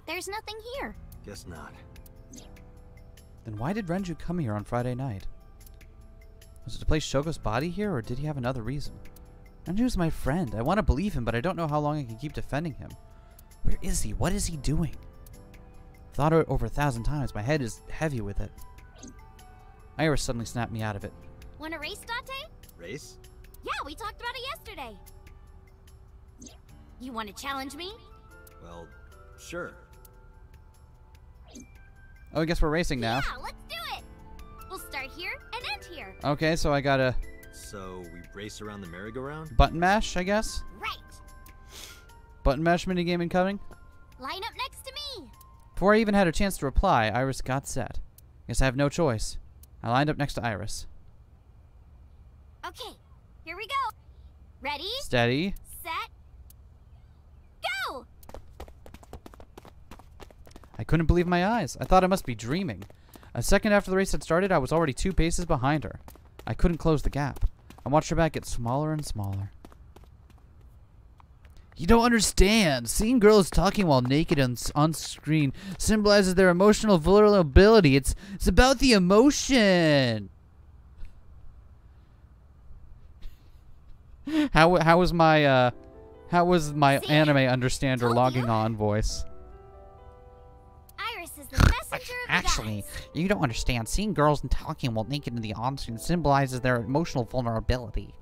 There's nothing here. Guess not. Then why did Renju come here on Friday night? Was it to place Shoko's body here, or did he have another reason? Renju's my friend. I want to believe him, but I don't know how long I can keep defending him. Where is he? What is he doing? Thought of it over a thousand times. My head is heavy with it. Iris suddenly snapped me out of it. Want to race, Dante? Race? Yeah, we talked about it yesterday. You want to challenge me? Well, sure. Oh, I guess we're racing now. Yeah, let's do it. We'll start here and end here. Okay, so I got a So we race around the merry-go-round? button mash, I guess. Right. Button mash minigame incoming. Line up next to me. Before I even had a chance to reply, Iris got set. Guess I have no choice. I lined up next to Iris. Okay, here we go. Ready, Steady. set, go! I couldn't believe my eyes. I thought I must be dreaming. A second after the race had started, I was already two paces behind her. I couldn't close the gap. I watched her back get smaller and smaller. You don't understand. Seeing girls talking while naked on, on screen symbolizes their emotional vulnerability. It's it's about the emotion. how how was my uh how was my See? anime understander logging you. on voice? Iris is the messenger of Actually, gods. you don't understand. Seeing girls and talking while naked in the on-screen symbolizes their emotional vulnerability.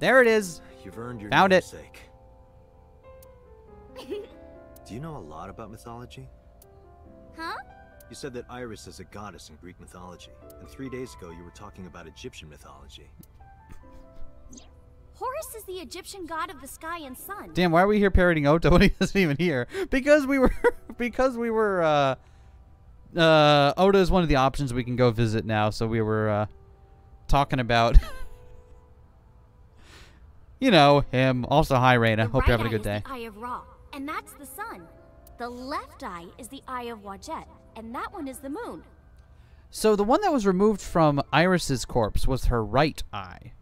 There it is. You've earned your Found it. Namesake. Do you know a lot about mythology? Huh? You said that Iris is a goddess in Greek mythology, and three days ago you were talking about Egyptian mythology. Horus is the Egyptian god of the sky and sun. Damn, why are we here parroting Ota when he isn't even here? Because we were because we were uh uh Ota is one of the options we can go visit now, so we were uh talking about you know, him. Also hi Raina. Hope right you're having a good day. is the eye of Ra, and that's the sun. The left eye is the eye of Wadjet, and that one is the moon. So the one that was removed from Iris's corpse was her right eye.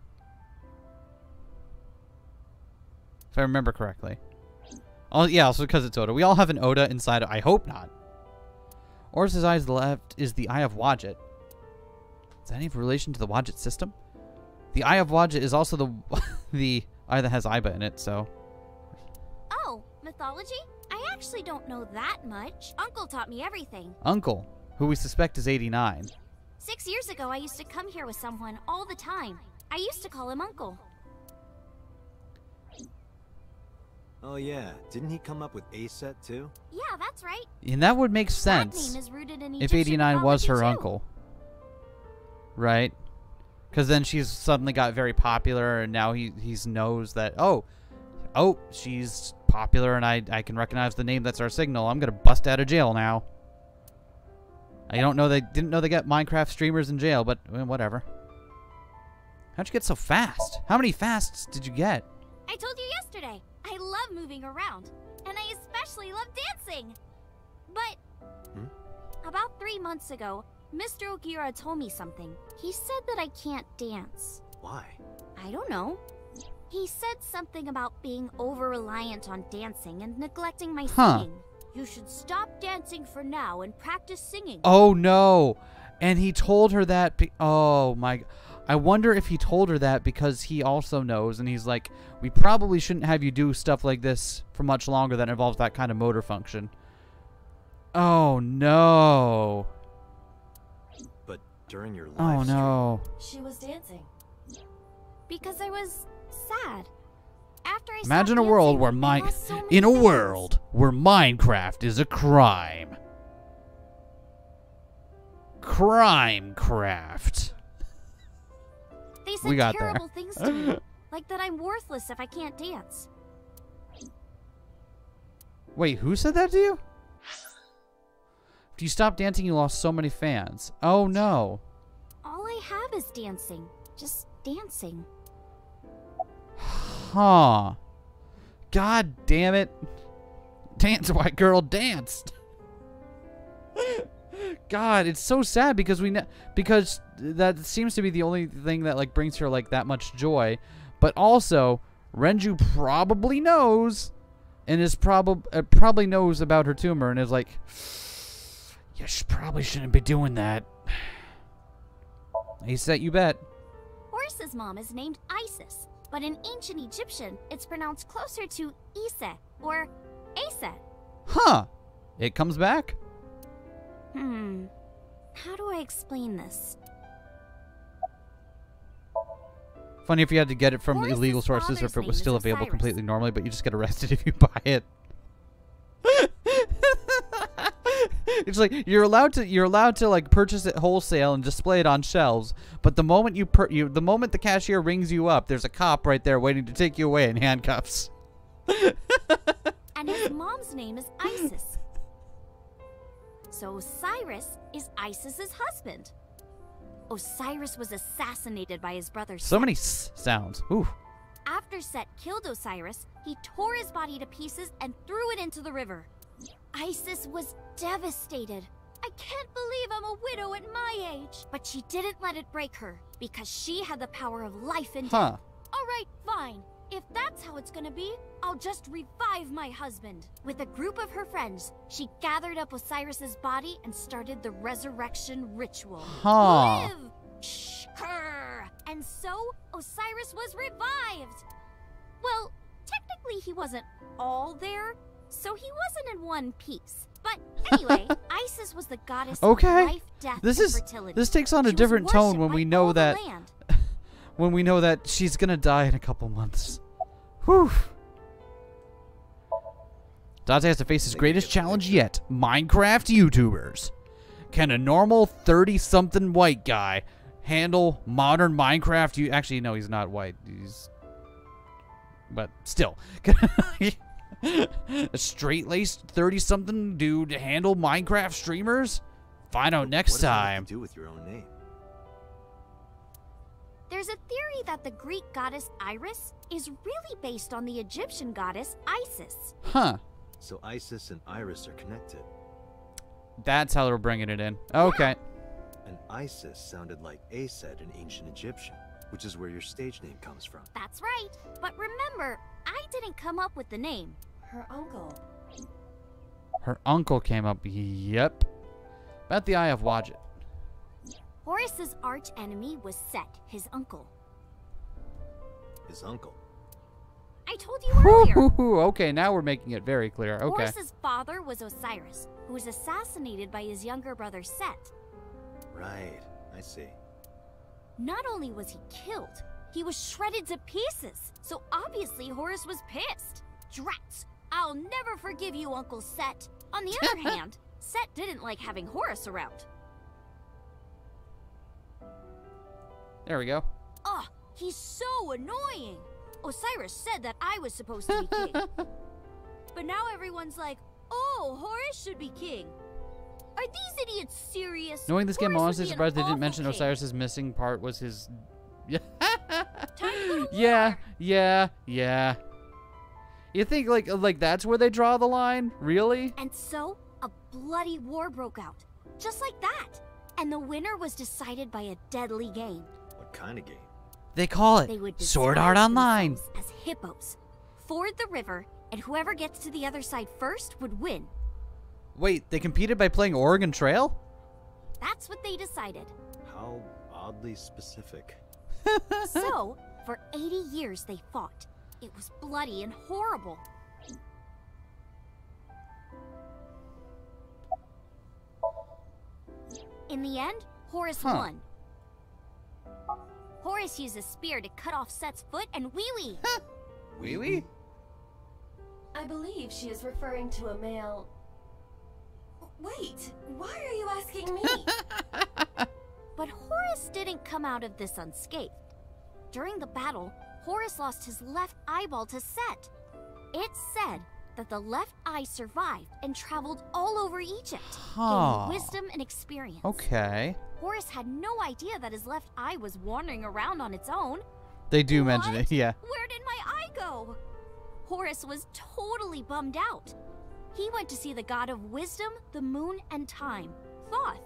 If I remember correctly. Oh yeah, also because it's Ota. We all have an Ota inside. I hope not. Horus's eye is the left is the eye of Wadjet. Is that any relation to the Wadjet system? The eye of Wadjet is also the the eye that has Aiba in it. So mythology? I actually don't know that much. Uncle taught me everything. Uncle, who we suspect is 89. Six years ago, I used to come here with someone all the time. I used to call him Uncle. Oh yeah, didn't he come up with Aset too? Yeah, that's right. And that would make sense. name is rooted in if 89 was her too. uncle. Right? Because then she's suddenly got very popular, and now he he's knows that oh, oh she's popular, and I I can recognize the name. That's our signal. I'm gonna bust out of jail now. I don't know they didn't know they got Minecraft streamers in jail, but whatever. How'd you get so fast? How many fasts did you get? I told you yesterday. I love moving around, and I especially love dancing. But Hmm? about three months ago, Mr. Okiura told me something. He said that I can't dance. Why? I don't know. He said something about being over reliant on dancing and neglecting my Huh. singing. You should stop dancing for now and practice singing. Oh no. And he told her that be- oh my I wonder if he told her that because he also knows and he's like we probably shouldn't have you do stuff like this for much longer that involves that kind of motor function. Oh no. But during your live Oh no. She was dancing. Because I was sad. After I Imagine a world where mine so in a world where Minecraft is a crime. Crime craft. They said We got there. terrible things to me, like that I'm worthless if I can't dance. Wait, who said that to you? If you stopped dancing, you lost so many fans. Oh no. All I have is dancing. Just dancing. Huh. God damn it. Dance, white girl, danced. God, it's so sad because we because that seems to be the only thing that like brings her like that much joy. But also, Renju probably knows and is probably uh, probably knows about her tumor and is like, "You sh- probably shouldn't be doing that." He said, "You bet." Horus's mom is named Isis, but in ancient Egyptian, it's pronounced closer to Ise or Aset. Huh? It comes back. Hmm. How do I explain this? Funny if you had to get it from illegal sources or if it was still available Osiris. completely normally, but you just get arrested if you buy it. It's like you're allowed to you're allowed to like purchase it wholesale and display it on shelves, but the moment you per- you the moment the cashier rings you up, there's a cop right there waiting to take you away in handcuffs. And his mom's name is Isis. So Osiris is Isis's husband. Osiris was assassinated by his brother So Set. many s- sounds. Ooh. After Set killed Osiris, he tore his body to pieces and threw it into the river. Isis was devastated. I can't believe I'm a widow at my age. But she didn't let it break her because she had the power of life and Huh. death. All right, fine. If that's how it's gonna be, I'll just revive my husband. With a group of her friends, she gathered up Osiris's body and started the resurrection ritual. Huh. Live! Shh, grr. And so, Osiris was revived! Well, technically he wasn't all there, so he wasn't in one piece. But anyway, Isis was the goddess Okay. of life, death, This and is fertility. this takes on a She different tone when we know that when we know that she's gonna die in a couple months. Whew. Dante has to face his greatest challenge yet Minecraft YouTubers. Can a normal 30 something white guy handle modern Minecraft? You Actually, no, he's not white. He's. But still. a straight laced 30 something dude to handle Minecraft streamers? Find out next what does that have time. to do with your own name? There's a theory that the Greek goddess Iris is really based on the Egyptian goddess Isis. Huh. So Isis and Iris are connected. That's how they're bringing it in. Okay. And Isis sounded like Aset in ancient Egyptian, which is where your stage name comes from. That's right. But remember, I didn't come up with the name. Her uncle. Her uncle came up. Yep. About the Eye of Wadjet. Horus's arch enemy was Set, his uncle. His uncle. I told you earlier. Whew, okay, now we're making it very clear. Okay. Horus's father was Osiris, who was assassinated by his younger brother Set. Right, I see. Not only was he killed, he was shredded to pieces. So obviously Horus was pissed. Drats! I'll never forgive you, Uncle Set. On the other hand, Set didn't like having Horus around. There we go. Ugh, he's so annoying. Osiris said that I was supposed to be king. but now everyone's like, oh, Horus should be king. Are these idiots serious? Knowing this game, I'm honestly surprised they didn't mention king. Osiris's missing part was his. Yeah. Time to go to yeah, war. yeah, yeah. You think like like that's where they draw the line? Really? And so, a bloody war broke out. Just like that. And the winner was decided by a deadly game. What kind of game? They call They it would Sword Art Online. as hippos. Ford the river, and whoever gets to the other side first would win. Wait, they competed by playing Oregon Trail? That's what they decided. How oddly specific. so, for 80 years they fought. It was bloody and horrible. In the end, Horus Huh. won. Horus used a spear to cut off Set's foot and wee wee. Wee wee? I believe she is referring to a male. Wait, why are you asking me? But Horus didn't come out of this unscathed. During the battle, Horus lost his left eyeball to Set. It's said that the left eye survived and traveled all over Egypt, Huh. gaining wisdom and experience. Okay. Horus had no idea that his left eye was wandering around on its own. They do mention it, yeah. Where did my eye go? Horus was totally bummed out. He went to see the god of wisdom, the moon, and time, Thoth.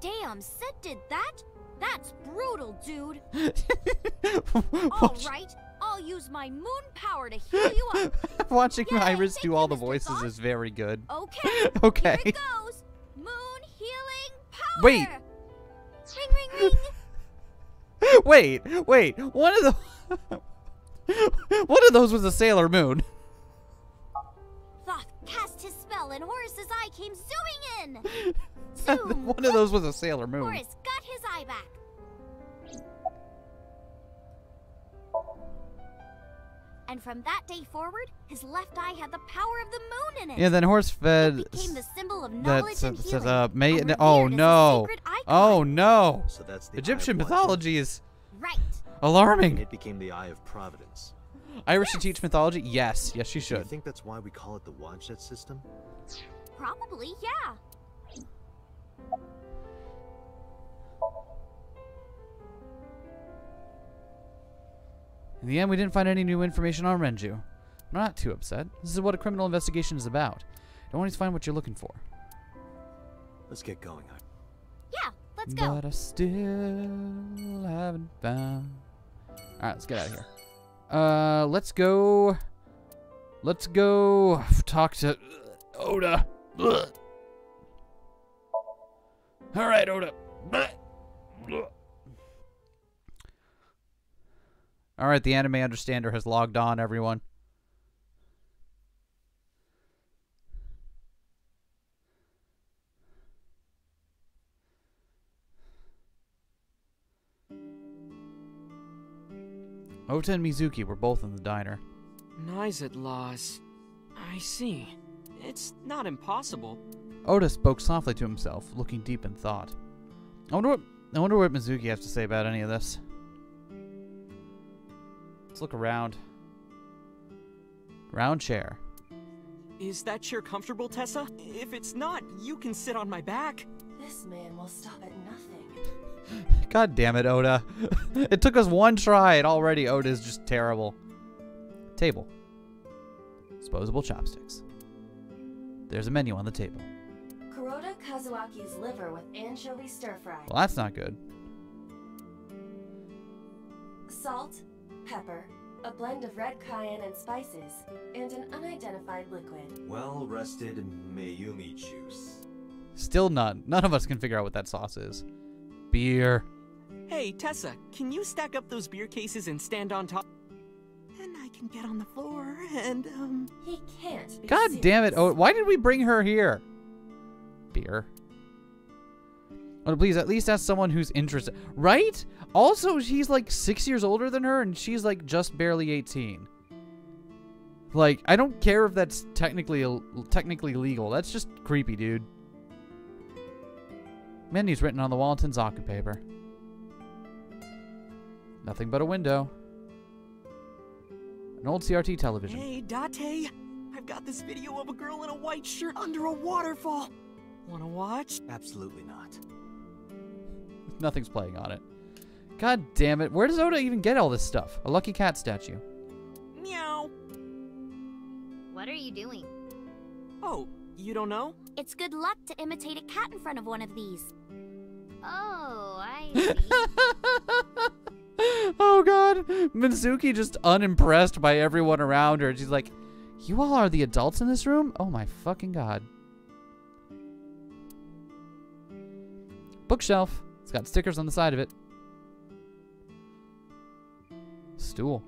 Damn, Set did that? That's brutal, dude. All right, I'll use my moon power to heal you up. Watching Yay, Iris do all the voices is very good. Okay. Okay. Here it goes. Moon healing power. Wait. Ring, ring, ring. wait, wait. One of the One of those was a Sailor Moon. Thoth cast his spell, and Horus's eye came zooming in. Zoom. One of those was a Sailor Moon. Horus got his eye back. And from that day forward, his left eye had the power of the moon in it. Yeah, then horse fed. it became the symbol of knowledge That's and uh, healing. uh, May. and Oh revered as a no! Oh no! So that's the Egyptian mythology is Right. And alarming. it became the Eye of Providence. Iris should teach mythology. Yes, yes, she Do you should. think that's why we call it the Wadjet system? Probably, yeah. In the end, we didn't find any new information on Renju. I'm not too upset. This is what a criminal investigation is about. Don't always find what you're looking for. Let's get going. Eye. Yeah, let's go. But I still haven't found. Alright, let's get out of here. Uh, let's go. Let's go talk to Ota. Alright, Ota. Alright, the anime understander has logged on, everyone. Ota and Mizuki were both in the diner. Nizet laws. I see. It's not impossible. Ota spoke softly to himself, looking deep in thought. I wonder what I wonder what Mizuki has to say about any of this. Let's look around. Round chair. Is that chair comfortable, Tessa? If it's not, you can sit on my back. This man will stop at nothing. God damn it, Ota. it took us one try and already Ota is just terrible. Table. Disposable chopsticks. There's a menu on the table. Kuroda Kazuaki's liver with anchovy stir fry. Well, that's not good. Salt, pepper, a blend of red cayenne and spices, and an unidentified liquid. Well rested Mayumi juice. Still none. None of us can figure out what that sauce is. Beer. Hey, Tessa, can you stack up those beer cases and stand on top? Then I can get on the floor and, um. He can't be God damn it. Oh, why did we bring her here? Beer. Oh, please, at least ask someone who's interested. Right? Also, he's like six years older than her, and she's like just barely 18. Like, I don't care if that's technically technically legal. That's just creepy, dude. Menu's written on the wall in Tanzaku paper. Nothing but a window. An old CRT television. Hey, Date, I've got this video of a girl in a white shirt under a waterfall. Wanna watch? Absolutely not. Nothing's playing on it. God damn it. Where does Ota even get all this stuff? A lucky cat statue. Meow. What are you doing? Oh, you don't know? It's good luck to imitate a cat in front of one of these. Oh, I see. oh god. Mizuki just unimpressed by everyone around her. She's like, You all are the adults in this room? Oh my fucking god. Bookshelf. It's got stickers on the side of it. Stool.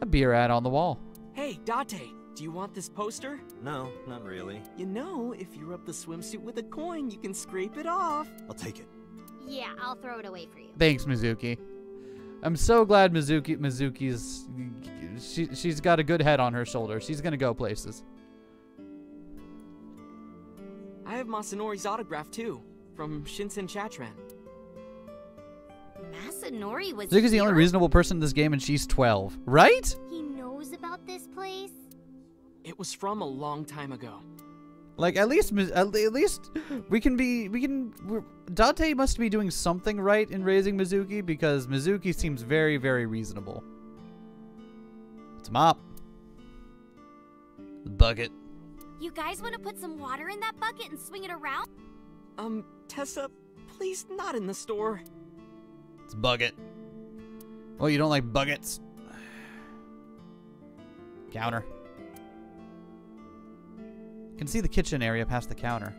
A beer ad on the wall. Hey, Date, do you want this poster? No, not really. You know, if you rub the swimsuit with a coin, you can scrape it off. I'll take it. yeah, I'll throw it away for you. Thanks, Mizuki. I'm so glad Mizuki Mizuki's she she's got a good head on her shoulder. She's gonna go places. I have Masanori's autograph too, from Shinsen Chatran. Masanori was Mizuki's the only reasonable person in this game, and she's 12, right? He knows about this place? It was from a long time ago. Like at least at least we can be we can we're, Date must be doing something right in raising Mizuki because Mizuki seems very very reasonable. It's a mop. The bucket. You guys want to put some water in that bucket and swing it around? Um, Tessa, please not in the store. It's a bucket. Oh, you don't like buckets? Counter. Can see the kitchen area past the counter.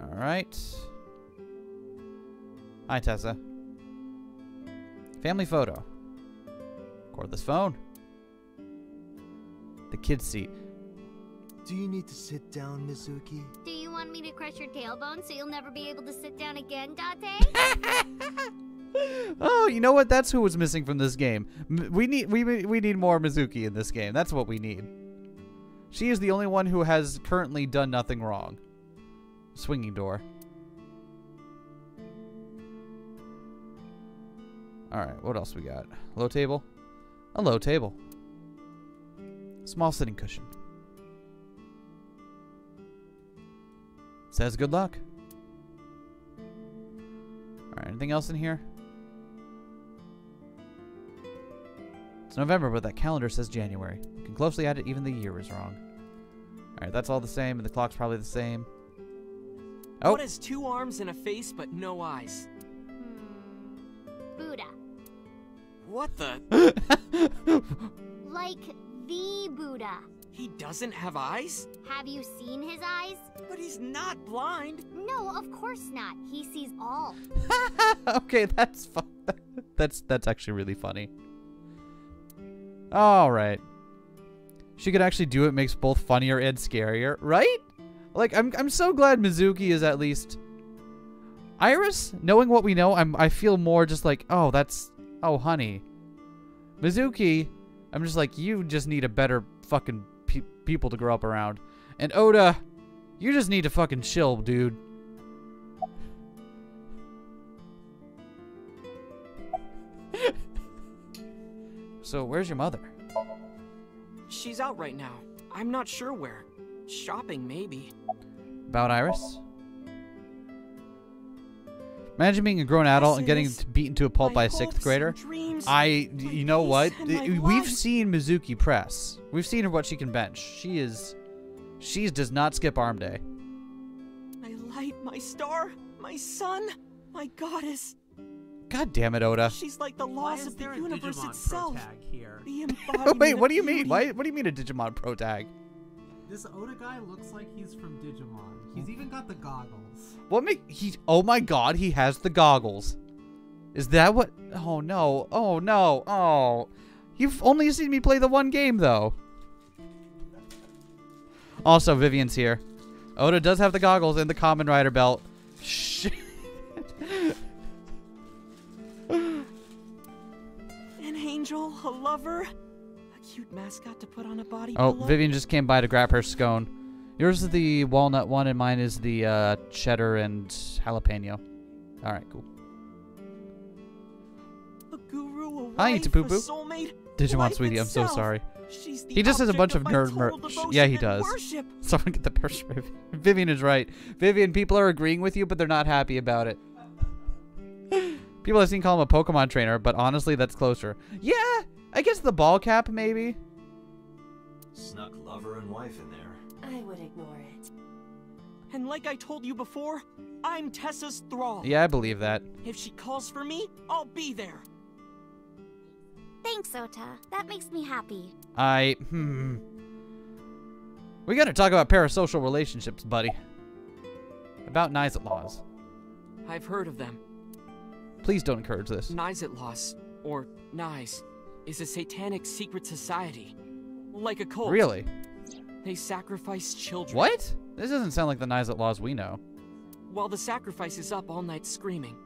All right. Hi, Tessa. Family photo. Cordless phone. The kid's seat. Do you need to sit down, Mizuki? Do you want me to crush your tailbone so you'll never be able to sit down again, Date? Oh, you know what? That's who was missing from this game. We need we we need more Mizuki in this game. That's what we need. She is the only one who has currently done nothing wrong. Swinging door. All right, what else we got? Low table. A low table. Small sitting cushion. Says good luck. All right, anything else in here? It's November, but that calendar says January. Looking closely at it, even the year is wrong. Alright, that's all the same, and the clock's probably the same. Oh, What has two arms and a face but no eyes? hmm. Buddha. What the? Like the Buddha. He doesn't have eyes? Have you seen his eyes? But he's not blind. No, of course not. He sees all. okay, that's fun. that's that's actually really funny. All right. She could actually do it makes both funnier and scarier, right? Like I'm I'm so glad Mizuki is at least Iris, knowing what we know, I'm I feel more just like, "Oh, that's Oh, honey. Mizuki, I'm just like, you just need a better fucking pe- people to grow up around. And Ota, you just need to fucking chill, dude. so, where's your mother? She's out right now. I'm not sure where. Shopping, maybe. About Iris? Imagine being a grown adult and getting beaten to a pulp by a sixth grader. I, you know what? We've life. seen Mizuki press. We've seen her what she can bench. She is, she does not skip arm day. My light, my star, my sun, my goddess. God damn it, Ota. She's like the Why laws of the universe itself. Pro tag here? The Wait, what do you mean? Why? What do you mean a Digimon Pro tag? This Ota guy looks like he's from Digimon. He's even got the goggles. What make he? Oh my God, he has the goggles. Is that what? Oh no! Oh no! Oh, you've only seen me play the one game though. Also, Vivian's here. Ota does have the goggles and the Kamen Rider belt. Shit. An angel, a lover, a cute mascot to put on a body Oh, pillow. Vivian just came by to grab her scone. Yours is the walnut one, and mine is the uh, cheddar and jalapeno. All right, cool. A guru, a Hi, wife, Itapupu. a soulmate, Digimon Sweetie, I'm so sorry. He just has a bunch of of nerd merch. Yeah, he does. Worship. Someone get the. Vivian. Vivian is right. Vivian, people are agreeing with you, but they're not happy about it. People I've seen call him a Pokemon trainer, but honestly, that's closer. Yeah, I guess the ball cap, maybe. Snuck lover and wife in there. I would ignore it. And like I told you before, I'm Tessa's thrall. Yeah, I believe that. If she calls for me, I'll be there. Thanks, Ota. That makes me happy. I. Hmm. We gotta talk about parasocial relationships, buddy. About Nizet laws. I've heard of them. Please don't encourage this. Nizet Laws, or Nize, is a satanic secret society. Like a cult. Really? They sacrifice children. What? This doesn't sound like the Nizet laws we know. While the sacrifice is up all night screaming,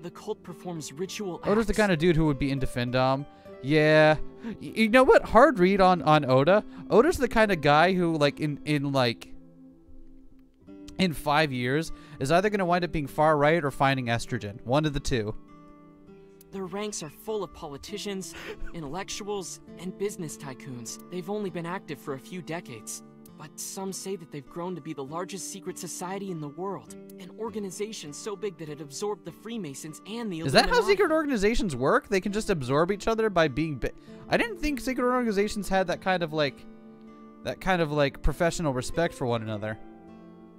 the cult performs ritual acts. Ota's the kind of dude who would be into Findom. Yeah. You know what? Hard read on on Ota. Ota's the kind of guy who like in in like in 5 years is either going to wind up being far right or finding estrogen. One of the two. Their ranks are full of politicians, intellectuals, and business tycoons. They've only been active for a few decades, but some say that they've grown to be the largest secret society in the world. An organization so big that it absorbed the Freemasons and the Is that how secret organizations work? They can just absorb each other by being bi- I didn't think secret organizations had that kind of like that kind of like professional respect for one another.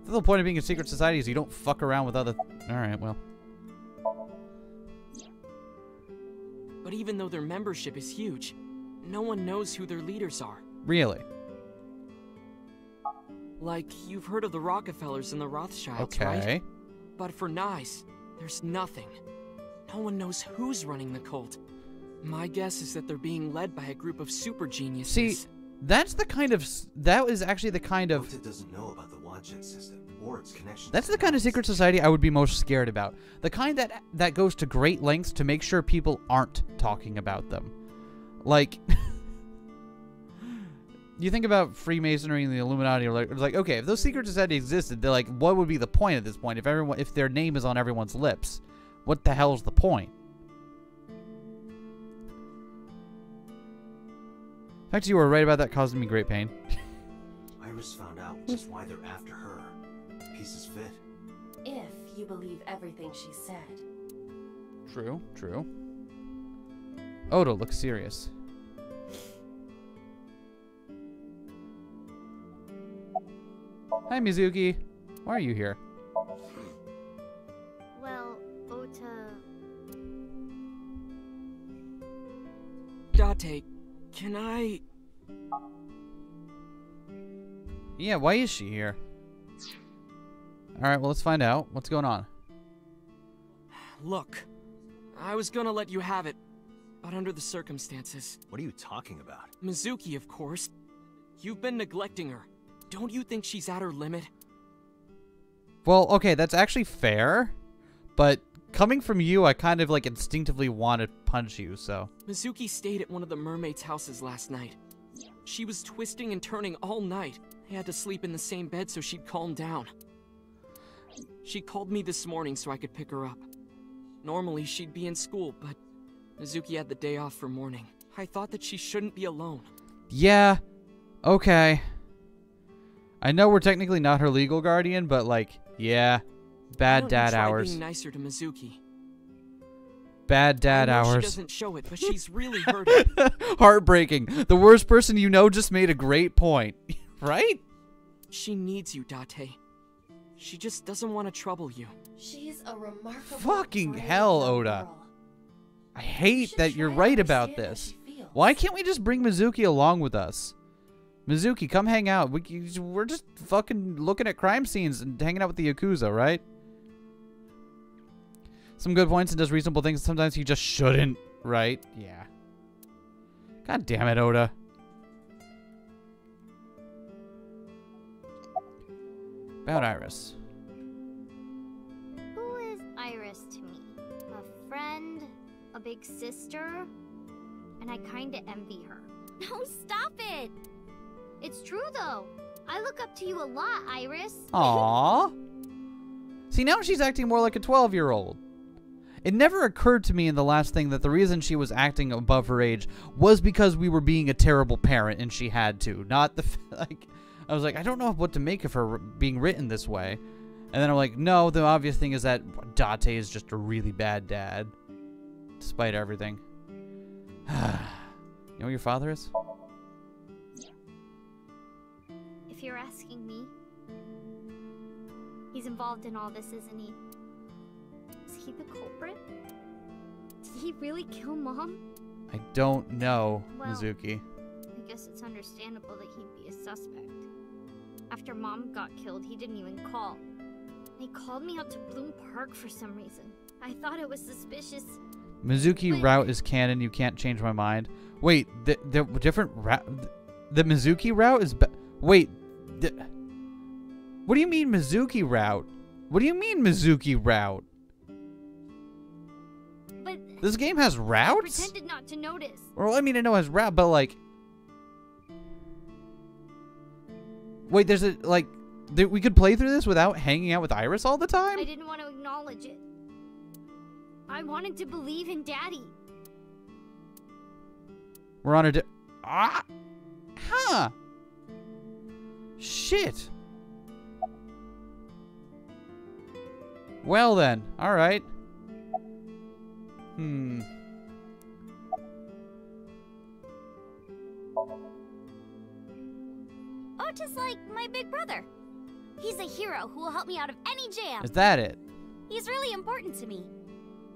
The whole point of being a secret society is you don't fuck around with other All right, well. But even though their membership is huge, no one knows who their leaders are. Really? Like, you've heard of the Rockefellers and the Rothschilds, Okay. right? But for Nyes, there's nothing. No one knows who's running the cult. My guess is that they're being led by a group of super geniuses. See, that's the kind of s- that is actually the kind of Ota doesn't know about the Wadjet system or its connection. that's the kind of secret society I would be most scared about. The kind that that goes to great lengths to make sure people aren't talking about them. Like you think about Freemasonry and the Illuminati, or like, it's like, okay, if those secret societies existed, they're like, what would be the point at this point? If everyone, if their name is on everyone's lips, what the hell's the point? In fact, you were right about that causing me great pain. Iris found out just why they're after her. Pieces fit. If you believe everything she said. True, true. Ota looks serious. Hi, Mizuki. Why are you here? Well, Ota. Date, can I. Yeah, why is she here? Alright, well, let's find out. What's going on? Look, I was gonna let you have it, but under the circumstances. What are you talking about? Mizuki, of course. You've been neglecting her. Don't you think she's at her limit? Well, okay, that's actually fair, but coming from you, I kind of like instinctively want to punch you. So Mizuki stayed at one of the mermaids' houses last night. She was twisting and turning all night. I had to sleep in the same bed so she'd calm down. She called me this morning so I could pick her up. Normally, she'd be in school, but Mizuki had the day off for mourning. I thought that she shouldn't be alone. yeah, okay. I know we're technically not her legal guardian, but like, yeah, bad dad hours. Being nicer to Mizuki. Bad dad know She doesn't show it, but she's really hurting. Heartbreaking. The worst person you know just made a great point, right? she needs you, Date. She just doesn't want to trouble you. She's a remarkable. Fucking hell, Ota. girl. I hate should that you're right about this. Why can't we just bring Mizuki along with us? Mizuki, come hang out. We, we're just fucking looking at crime scenes and hanging out with the Yakuza, right? Some good points and does reasonable things. Sometimes he just shouldn't, right? Yeah. God damn it, Ota. About Iris. Who is Iris to me? A friend? A big sister? And I kinda envy her. No, stop it! It's true though. I look up to you a lot, Iris. Aww. See, now she's acting more like a 12 year old. It never occurred to me in the last thing that the reason she was acting above her age was because we were being a terrible parent and she had to. Not the. f- Like, I was like, I don't know what to make of her being written this way. And then I'm like, no, the obvious thing is that Date is just a really bad dad. Despite everything. you know what your father is? If you're asking me, he's involved in all this, isn't he? Is he the culprit? Did he really kill Mom? I don't know, Well- Mizuki. I guess it's understandable that he'd be a suspect. After Mom got killed, he didn't even call. He called me out to Bloom Park for some reason. I thought it was suspicious. Mizuki But- route is canon. You can't change my mind. Wait, the the different route. The Mizuki route is. Wait, the, what do you mean Mizuki route? What do you mean Mizuki route? But This game has routes. I pretended not to notice. Well, I mean, I know it has route, but like, wait, there's a like, th- we could play through this without hanging out with Iris all the time. I didn't want to acknowledge it. I wanted to believe in Daddy. We're on a. Di- ah, huh. Shit. Well then, all right. Hmm. Just like my big brother. He's a hero who will help me out of any jam. Is that it? He's really important to me.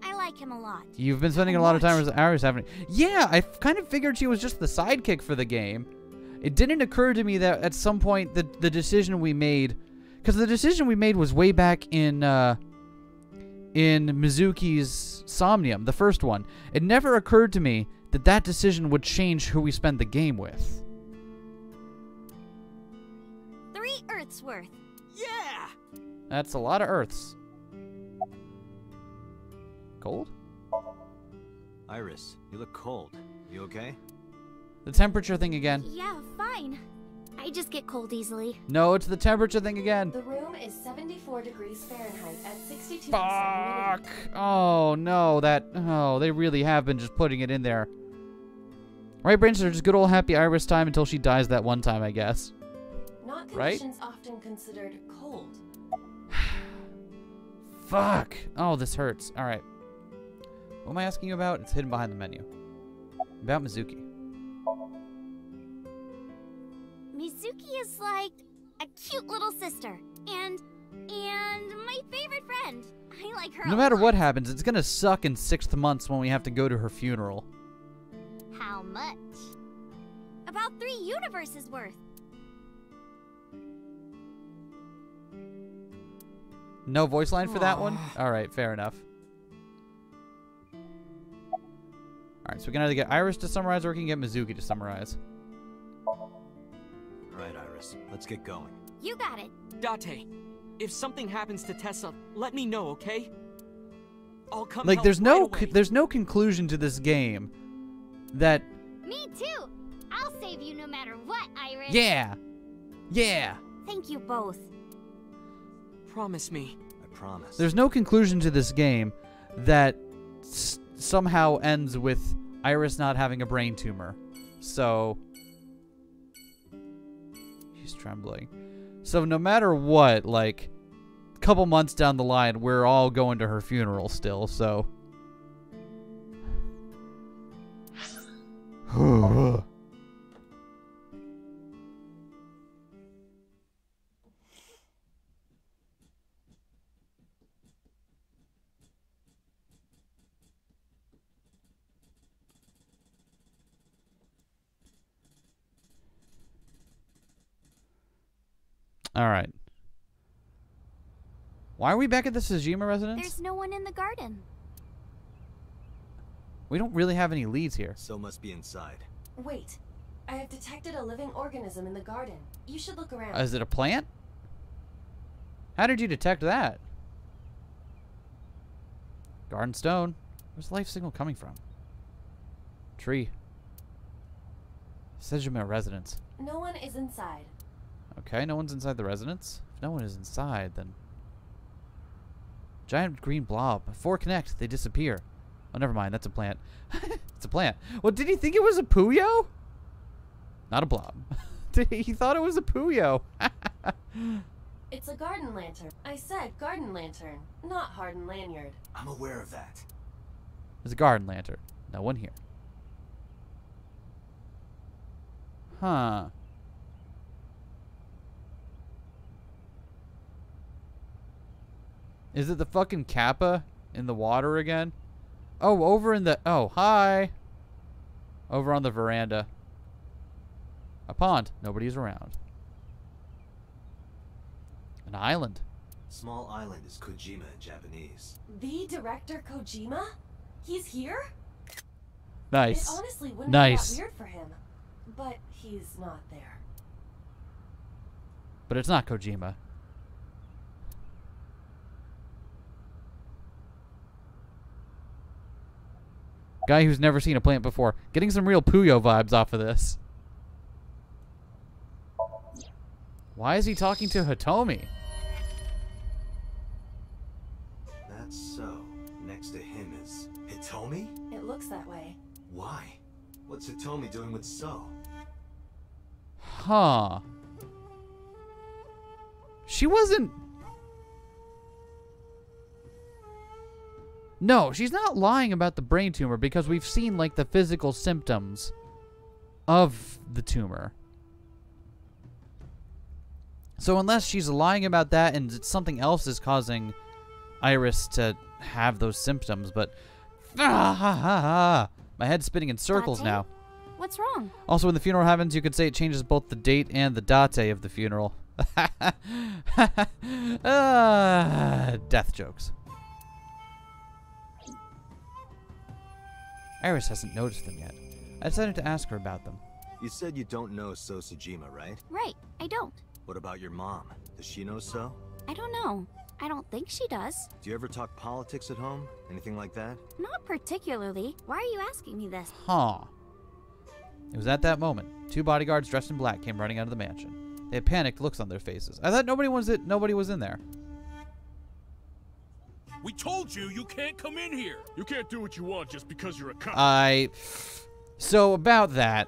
I like him a lot. You've been spending a lot of time haven't you? Yeah, I kind of figured she was just the sidekick for the game. It didn't occur to me that at some point the the decision we made, because the decision we made was way back in uh, in Mizuki's Somnium, the first one. It never occurred to me that that decision would change who we spend the game with. Three Earths worth. Yeah! That's a lot of Earths. Cold? Iris, you look cold. You okay? The temperature thing again. Yeah, fine. I just get cold easily. No, it's the temperature thing again. The room is 74 degrees Fahrenheit at 62% Fuck! Oh no, that oh they really have been just putting it in there. Right, Brainstorm, just good old happy Iris time until she dies that one time, I guess. Not Right? conditions often considered cold. Fuck! Oh, this hurts. All right. What am I asking you about? It's hidden behind the menu. About Mizuki. Mizuki is like a cute little sister. And and my favorite friend. I like her No a matter lot. what happens, it's gonna suck in sixth months when we have to go to her funeral. How much? About three universes worth. No voice line for that one? All right, fair enough. All right, so we can either get Iris to summarize or we can get Mizuki to summarize. All right, Iris, let's get going. You got it. Date, if something happens to Tessa, let me know, okay? I'll come Like there's right no away. there's no conclusion to this game that Me too. I'll save you no matter what, Iris. yeah. Yeah. Thank you both. Promise me. I promise. There's no conclusion to this game that s- somehow ends with Iris not having a brain tumor. So she's trembling. So no matter what, like a couple months down the line, we're all going to her funeral still. So. All right. Why are we back at the Sejima residence? There's no one in the garden. We don't really have any leads here. So must be inside. Wait. I have detected a living organism in the garden. You should look around. Is it a plant? How did you detect that? Garden stone. Where's the life signal coming from? Tree. Sejima residence. no one is inside. Okay, no one's inside the residence. If no one is inside, then... Giant green blob. Four connect, they disappear. Oh, never mind. That's a plant. it's a plant. Well, did he think it was a Puyo? Not a blob. he thought it was a Puyo. It's a garden lantern. I said garden lantern, not hardened lanyard. I'm aware of that. There's a garden lantern. No one here. Huh. Is it the fucking Kappa in the water again? Oh, over in the. Oh, hi. Over on the veranda. A pond. Nobody's around. An island. Small island is Kojima in Japanese. The director Kojima? He's here? Nice. It honestly wouldn't Nice. be that weird for him. But he's not there. But it's not Kojima. Guy who's never seen a plant before. Getting some real Puyo vibes off of this. Why is he talking to Hitomi? That's so. Next to him is Hitomi? It looks that way. Why? What's Hitomi doing with So? Huh. She wasn't. No, she's not lying about the brain tumor because we've seen like the physical symptoms of the tumor. So unless she's lying about that and something else is causing Iris to have those symptoms, but my head's spinning in circles Date? now. What's wrong? Also, when the funeral happens, you could say it changes both the date and the date of the funeral. Ah, death jokes. Iris hasn't noticed them yet. I decided to ask her about them. You said you don't know So Sejima, right? Right, I don't. What about your mom? Does she know So? I don't know. I don't think she does. Do you ever talk politics at home? Anything like that? Not particularly. Why are you asking me this? Huh. It was at that moment. Two bodyguards dressed in black came running out of the mansion. They had panicked looks on their faces. I thought nobody was it. Nobody was in there. We told you you can't come in here. You can't do what you want just because you're a cop. I. So about that,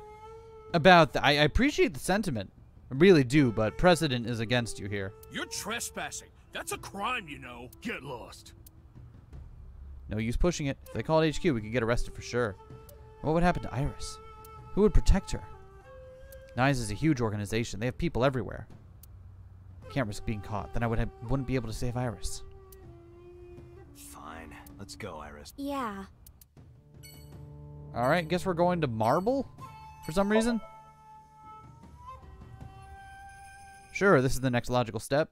about th- I, I appreciate the sentiment, I really do. But precedent is against you here. you're trespassing. That's a crime, you know. Get lost. No use pushing it. If they call it HQ, we could get arrested for sure. What would happen to Iris? Who would protect her? Nyes is a huge organization. They have people everywhere. Can't risk being caught. Then I would have, wouldn't be able to save Iris. Fine. Let's go, Iris. Yeah. All right, guess we're going to Marble for some reason. Sure, this is the next logical step.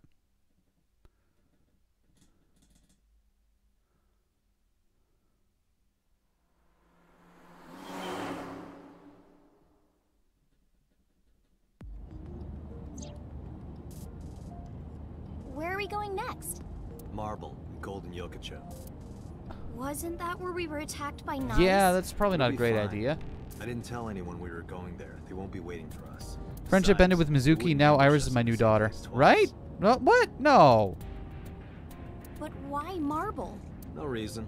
We were attacked by knives? Yeah, that's probably not a We'll be great fine. idea. I didn't tell anyone we were going there. They won't be waiting for us. Friendship ended with Mizuki. Now Iris is my new daughter. Right? No, what? No. But why marble? No reason.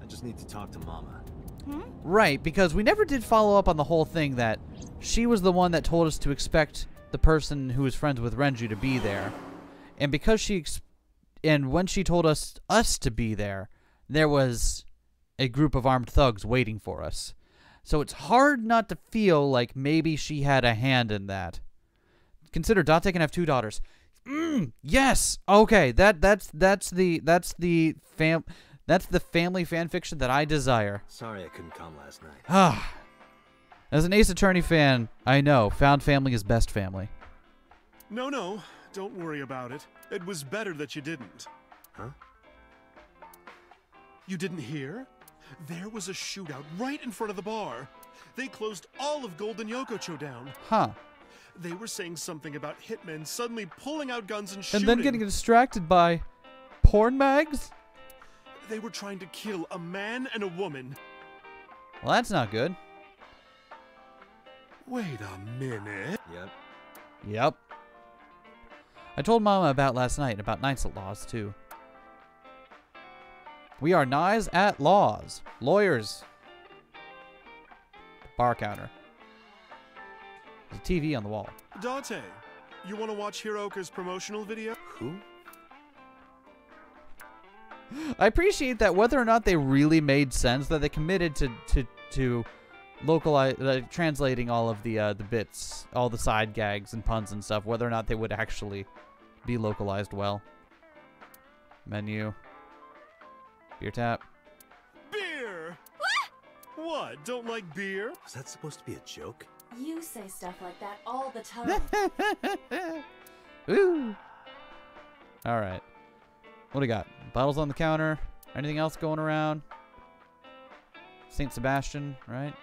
I just need to talk to Moma. Hmm? Right, because we never did follow up on the whole thing that she was the one that told us to expect the person who was friends with Renju to be there. And because she ex- and when she told us us to be there, there was a group of armed thugs waiting for us. So it's hard not to feel like maybe she had a hand in that. Consider Date can have two daughters. Mm, yes. Okay, that that's that's the that's the fam that's the family fan fiction that I desire. Sorry I couldn't come last night. Ah. As an Ace Attorney fan, I know found family is best family. No, no, don't worry about it. It was better that you didn't. Huh? You didn't hear? There was a shootout right in front of the bar. They closed all of Golden Yokocho down. Huh. They were saying something about hitmen suddenly pulling out guns and And shooting. then getting distracted by porn mags? They were trying to kill a man and a woman. Well, that's not good. Wait a minute. Yep. Yep. I told Moma about last night, about Knights at Laws, too. We are Knives at Laws. Lawyers. Bar counter. There's a TV on the wall. Dante, you want to watch Hiroka's promotional video? Who? I appreciate that whether or not they really made sense, that they committed to to to localize, uh, translating all of the uh, the bits, all the side gags and puns and stuff. Whether or not they would actually be localized well. Menu. Beer tap. Beer! What? Don't like beer? Is that supposed to be a joke? You say stuff like that all the time. Ooh. All right. What do we got? Bottles on the counter. Anything else going around? Saint Sebastian, right?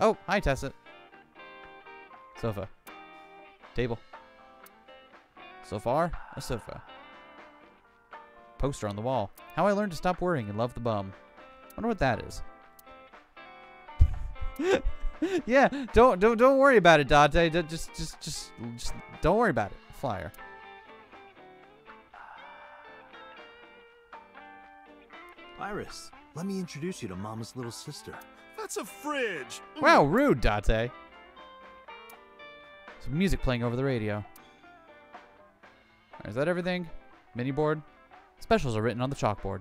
Oh, hi, Tessa. Sofa. Table. So far, a sofa. Poster on the wall. How I learned to stop worrying and love the bum. Wonder what that is. yeah, don't don't don't worry about it, Dante. Just just just just don't worry about it. Flyer. Iris, let me introduce you to Mama's little sister. That's a fridge. Mm. Wow, rude, Dante. Some music playing over the radio. Is that everything? Mini board. Specials are written on the chalkboard.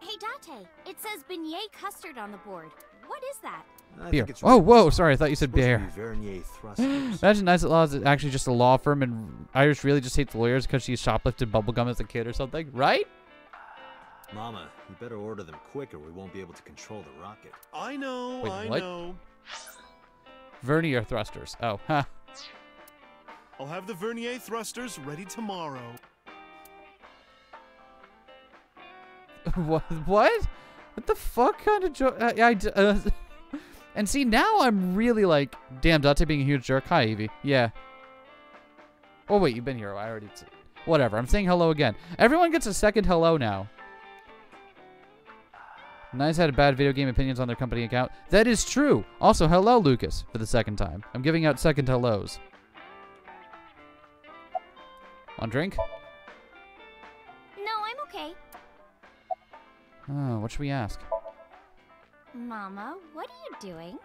Hey, Date, it says beignet custard on the board. What is that? I Beer. think it's Oh, right. whoa! Sorry, I thought you said beer. be Vernier thrusters. Imagine Nice at Law is actually just a law firm, and Iris really just hates lawyers because she shoplifted bubblegum as a kid or something, right? Mama, you better order them quick or we won't be able to control the rocket. I know, Wait, I what? know. Vernier thrusters. Oh, huh. I'll have the Vernier thrusters ready tomorrow. what? What? What the fuck kind of joke? I uh, and see, now I'm really like, damn, Dante being a huge jerk. Hi, Evie. Yeah. Oh wait, you've been here. I already. Whatever. I'm saying hello again. Everyone gets a second hello now. Nice had a bad video game opinions on their company account. That is true. Also, hello, Lucas, for the second time. I'm giving out second hellos. On drink? No, I'm okay. Oh, what should we ask? Mama, what are you doing?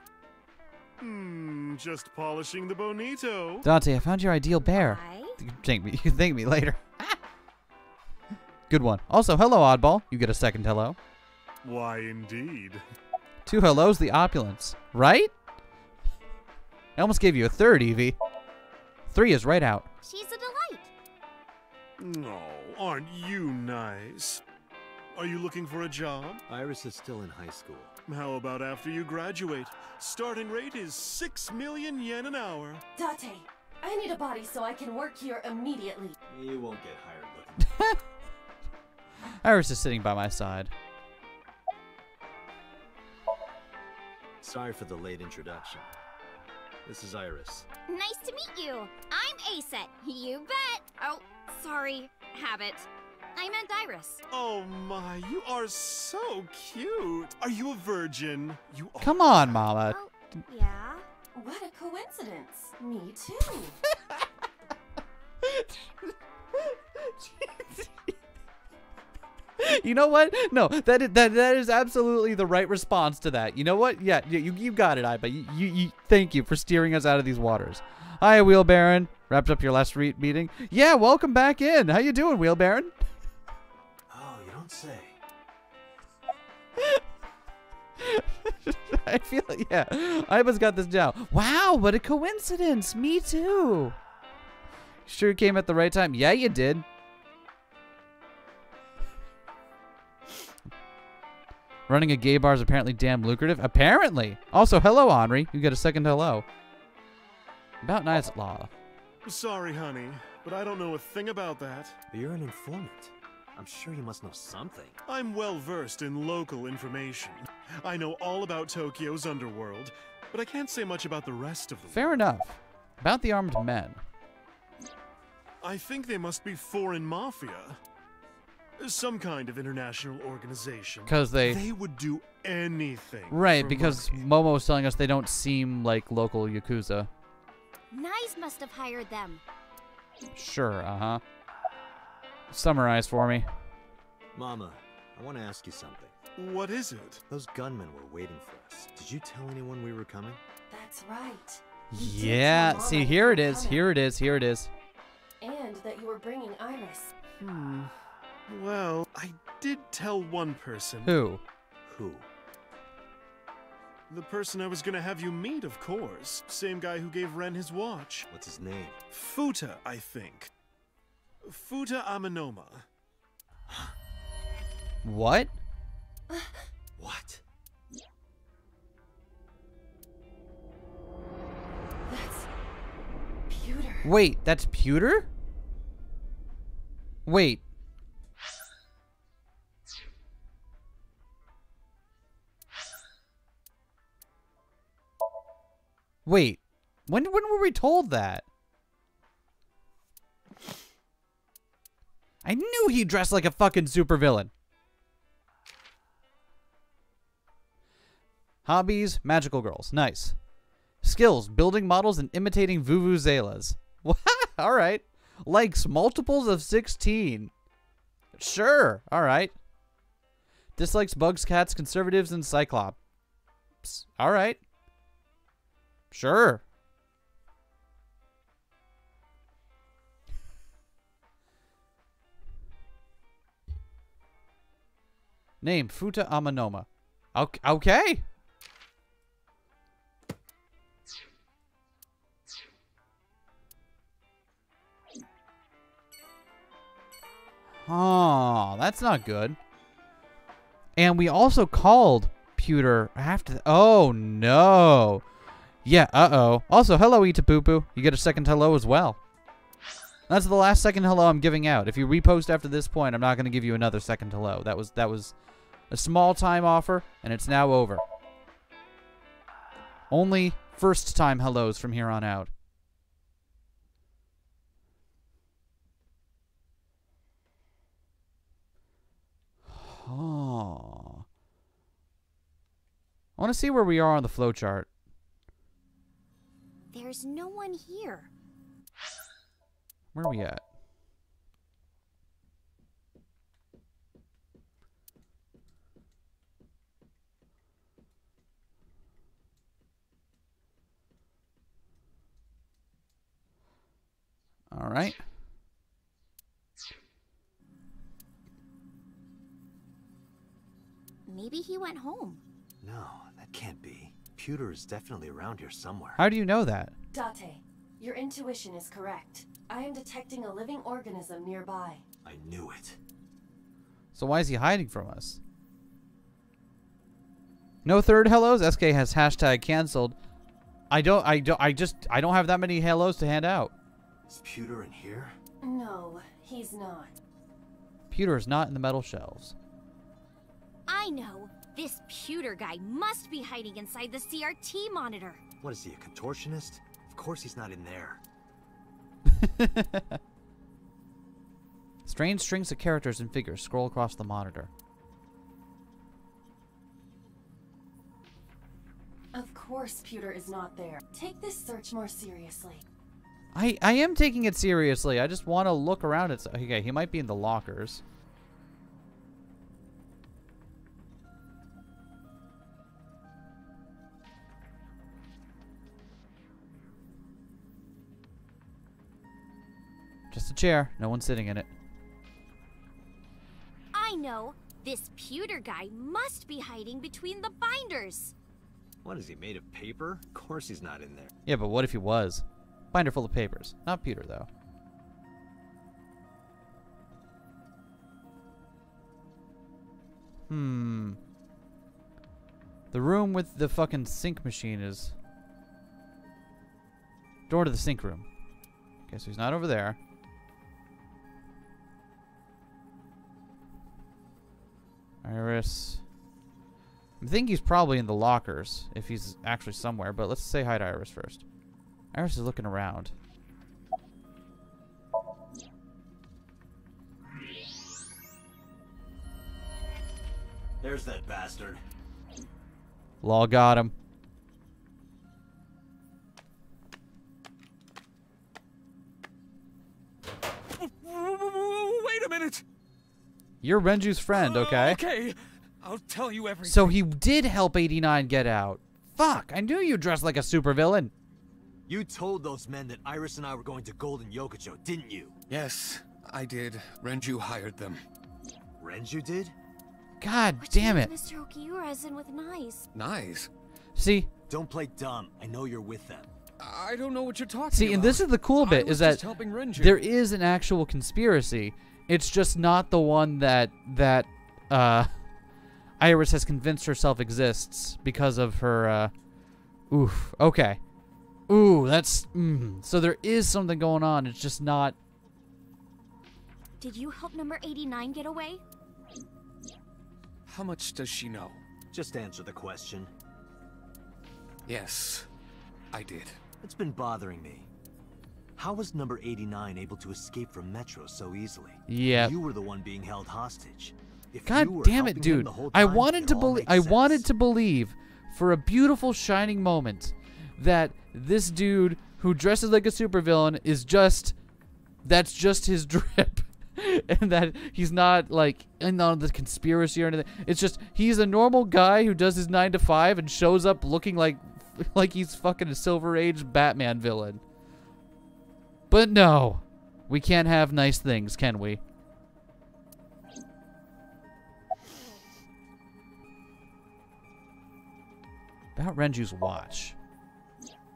Hmm, just polishing the bonito. Dante, I found your ideal bear. Why? You can thank me. You can thank me later. Good one. Also, hello, oddball. You get a second hello. Why, indeed. Two hellos, the opulence. Right? I almost gave you a third, Evie. Three is right out. She's a delight. No, aren't you nice? Are you looking for a job? Iris is still in high school. How about after you graduate? Starting rate is 6 million yen an hour. Date, I need a body so I can work here immediately. You won't get hired looking. Iris is sitting by my side. Sorry for the late introduction. This is Iris. Nice to meet you. I'm Aset. You bet. Oh, sorry. Habit. I I meant Iris. Oh my, you are so cute. Are you a virgin? You are. Come on, Mama. Well, oh, yeah. What a coincidence. Me too. you know what? No, that is, that that is absolutely the right response to that. You know what? Yeah, you you, you got it, Aiba. You, you you thank you for steering us out of these waters. Hi, Wheel Baron. Wrapped up your last re- meeting. Yeah, welcome back in. How you doing, Wheel Baron? I feel like, yeah. Aiba's got this down. Wow, what a coincidence. Me too. Sure came at the right time. Yeah, you did. Running a gay bar is apparently damn lucrative. Apparently. Also, hello, Henri. You get a second hello. About Knight's Law. Sorry, honey, but I don't know a thing about that. But you're an informant. I'm sure you must know something. I'm well versed in local information. I know all about Tokyo's underworld, but I can't say much about the rest of the Fair enough. About the armed men. I think they must be foreign mafia. Some kind of international organization. 'Cause they- They would do anything. Right, because money. Momo was telling us they don't seem like local Yakuza. Nyes must have hired them. Sure, uh-huh. Summarize for me. Mama, I want to ask you something. What is it? Those gunmen were waiting for us. Did you tell anyone we were coming? That's right. You Yeah, see, here you it were is, coming. here it is, here it is. And that you were bringing Iris. Hmm. Well, I did tell one person. Who? Who? The person I was gonna have you meet, of course. Same guy who gave Ren his watch. What's his name? Futa, I think. Futa Amanoma. What? What? That's Pewter. Wait, that's Pewter? Wait. Wait. When when were we told that? I knew he dressed like a fucking supervillain. Hobbies, magical girls. Nice. Skills, building models and imitating vuvuzelas. all right. Likes, multiples of 16. Sure. All right. Dislikes bugs, cats, conservatives, and cyclops. All right. Sure. Name Futa Amanoma. Ok- Okay. Oh, that's not good. And we also called Pewter after. oh no. Yeah. Uh oh. Also, hello, Itapupu. You get a second hello as well. That's the last second hello I'm giving out. If you repost after this point, I'm not going to give you another second hello. That was that was a small time offer, and it's now over. Only first time hellos from here on out. Oh. I want to see where we are on the flowchart. There's no one here. Where are we at? All right. Maybe he went home. No, that can't be. Pewter is definitely around here somewhere. How do you know that? Date, your intuition is correct. I am detecting a living organism nearby. I knew it. So why is he hiding from us? No third hellos. SK has hashtag canceled. I don't. I don't. I just. I don't have that many hellos to hand out. Is Pewter in here? No, he's not. Pewter is not in the metal shelves. I know. This pewter guy must be hiding inside the CRT monitor. What is he, a contortionist? Of course he's not in there. Strange strings of characters and figures scroll across the monitor. Of course Pewter is not there. Take this search more seriously. I, I am taking it seriously. I just want to look around. It's okay. He might be in the lockers. Just a chair. No one's sitting in it. I know. This pewter guy must be hiding between the binders. What is he made of paper? Of course he's not in there. Yeah, but what if he was? Binder full of papers. Not pewter, though. Hmm. The room with the fucking sink machine is... Door to the sink room. Okay, so he's not over there. Iris. I think he's probably in the lockers, if he's actually somewhere, but let's say hi to Iris first. Iris is looking around. There's that bastard. Law got him. Wait a minute. You're Renju's friend, uh, okay? Okay, I'll tell you everything. So he did help 89 get out. Fuck, I knew you dressed like a supervillain. You told those men that Iris and I were going to Golden Yokocho, didn't you? Yes, I did. Renju hired them. Renju did? God damn it. Mr. Okiura is in with Nyes. Nice. See? Don't play dumb. I know you're with them. I don't know what you're talking See, about. and this is the cool I bit is that helping Renju. there is an actual conspiracy. It's just not the one that that uh Iris has convinced herself exists because of her uh oof. Okay. Ooh, that's mm. so there is something going on. It's just not Did you help number 89 get away? How much does she know? Just answer the question. Yes, I did. It's been bothering me. How was number 89 able to escape from Metro so easily? Yeah. You were the one being held hostage. If you God were damn it, dude. the whole I wanted it to believe I sense. wanted to believe for a beautiful shining moment that this dude who dresses like a supervillain is just that's just his drip. and that he's not like in on the conspiracy or anything. It's just he's a normal guy who does his 9 to 5 and shows up looking like like he's fucking a silver age Batman villain. But no. We can't have nice things, can we? About Renju's watch.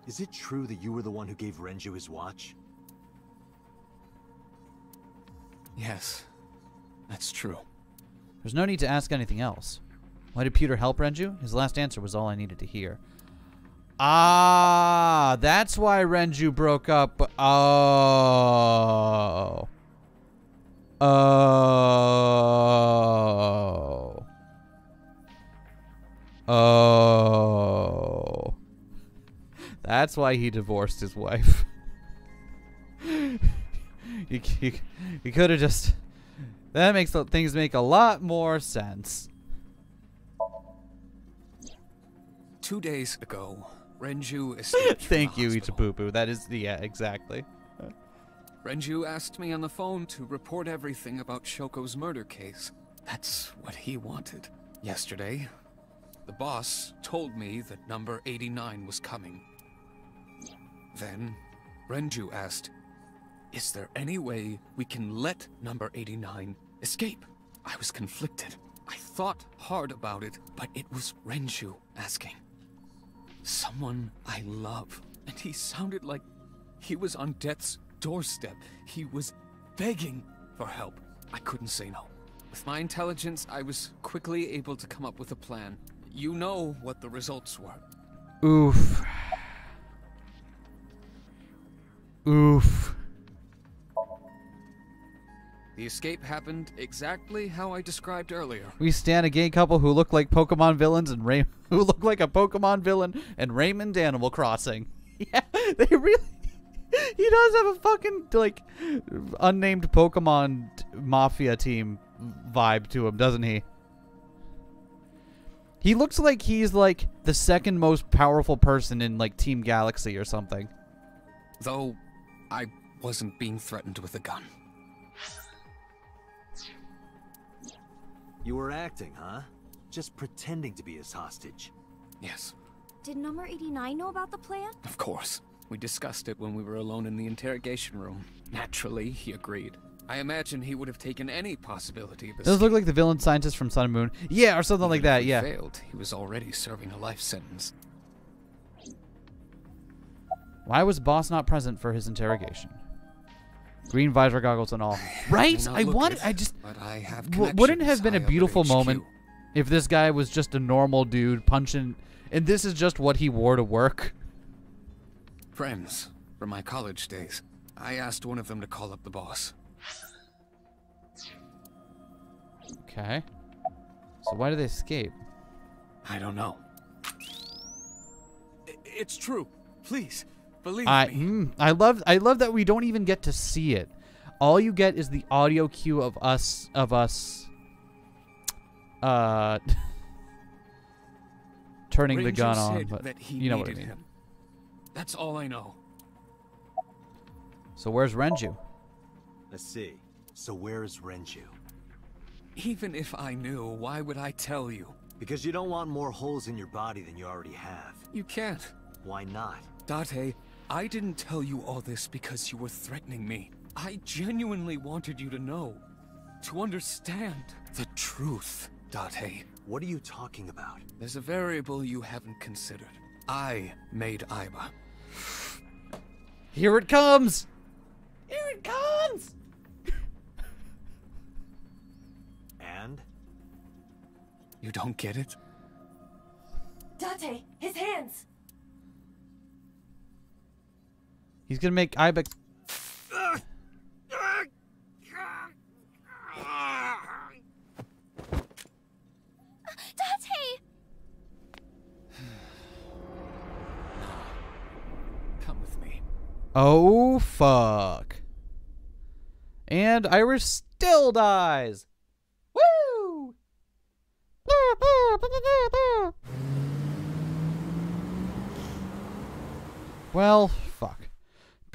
Is it true that you were the one who gave Renju his watch? Yes, that's true. There's no need to ask anything else. Why did Pewter help Renju? His last answer was all I needed to hear. Ah, that's why Renju broke up. Oh. Oh. Oh. That's why he divorced his wife. you you, you could have just. That makes things make a lot more sense. Two days ago, Renju escaped. Thank you, hospital. That is yeah, exactly. Renju asked me on the phone to report everything about Shoko's murder case. That's what he wanted. Yesterday, the boss told me that number 89 was coming. Then, Renju asked, Is there any way we can let number 89 escape? I was conflicted. I thought hard about it, but it was Renju asking. Someone I love. And he sounded like he was on death's doorstep. He was begging for help. I couldn't say no. With my intelligence, I was quickly able to come up with a plan. You know what the results were. Oof. Oof. The escape happened exactly how I described earlier. We stand a gay couple who look like Pokemon villains and Ray who look like a Pokemon villain and Raymond Animal Crossing. Yeah, they really he does have a fucking like unnamed Pokemon Mafia team vibe to him, doesn't he? He looks like he's like the second most powerful person in like Team Galaxy or something. Though I wasn't being threatened with a gun. You were acting, huh? Just pretending to be his hostage. Yes, Did number 89 know about the plan? of course. We discussed it when we were alone in the interrogation room. Naturally, he agreed. I imagine he would have taken any possibility of Does look like the villain scientist from Sun and Moon. Yeah, or something like Even if that. Yeah. failed, he was already serving a life sentence. Why was boss not present for his interrogation? Green visor goggles and all. Right? I wanted. it, I just. but I have wouldn't have been a high up at beautiful moment if this guy was just a normal dude punching, and this is just what he wore to work? Friends from my college days. I asked one of them to call up the boss. Okay. So why did they escape? I don't know. It's true. Please, believe I me. mm, I love I love that we don't even get to see it. All you get is the audio cue of us of us uh turning the gun on, but that he you know what I mean. him. That's all I know. So where's Renju? Let's see. So where is Renju? Even if I knew, why would I tell you? Because you don't want more holes in your body than you already have. You can't. Why not? Date, I didn't tell you all this because you were threatening me. I genuinely wanted you to know. To understand the truth, Date. What are you talking about? There's a variable you haven't considered. I made Aiba. Here it comes. Here it comes. And? You don't get it? Date, his hands! He's gonna make Ibex. Date! Come with me. Oh fuck. And Iris still dies. Woo! Well, fuck.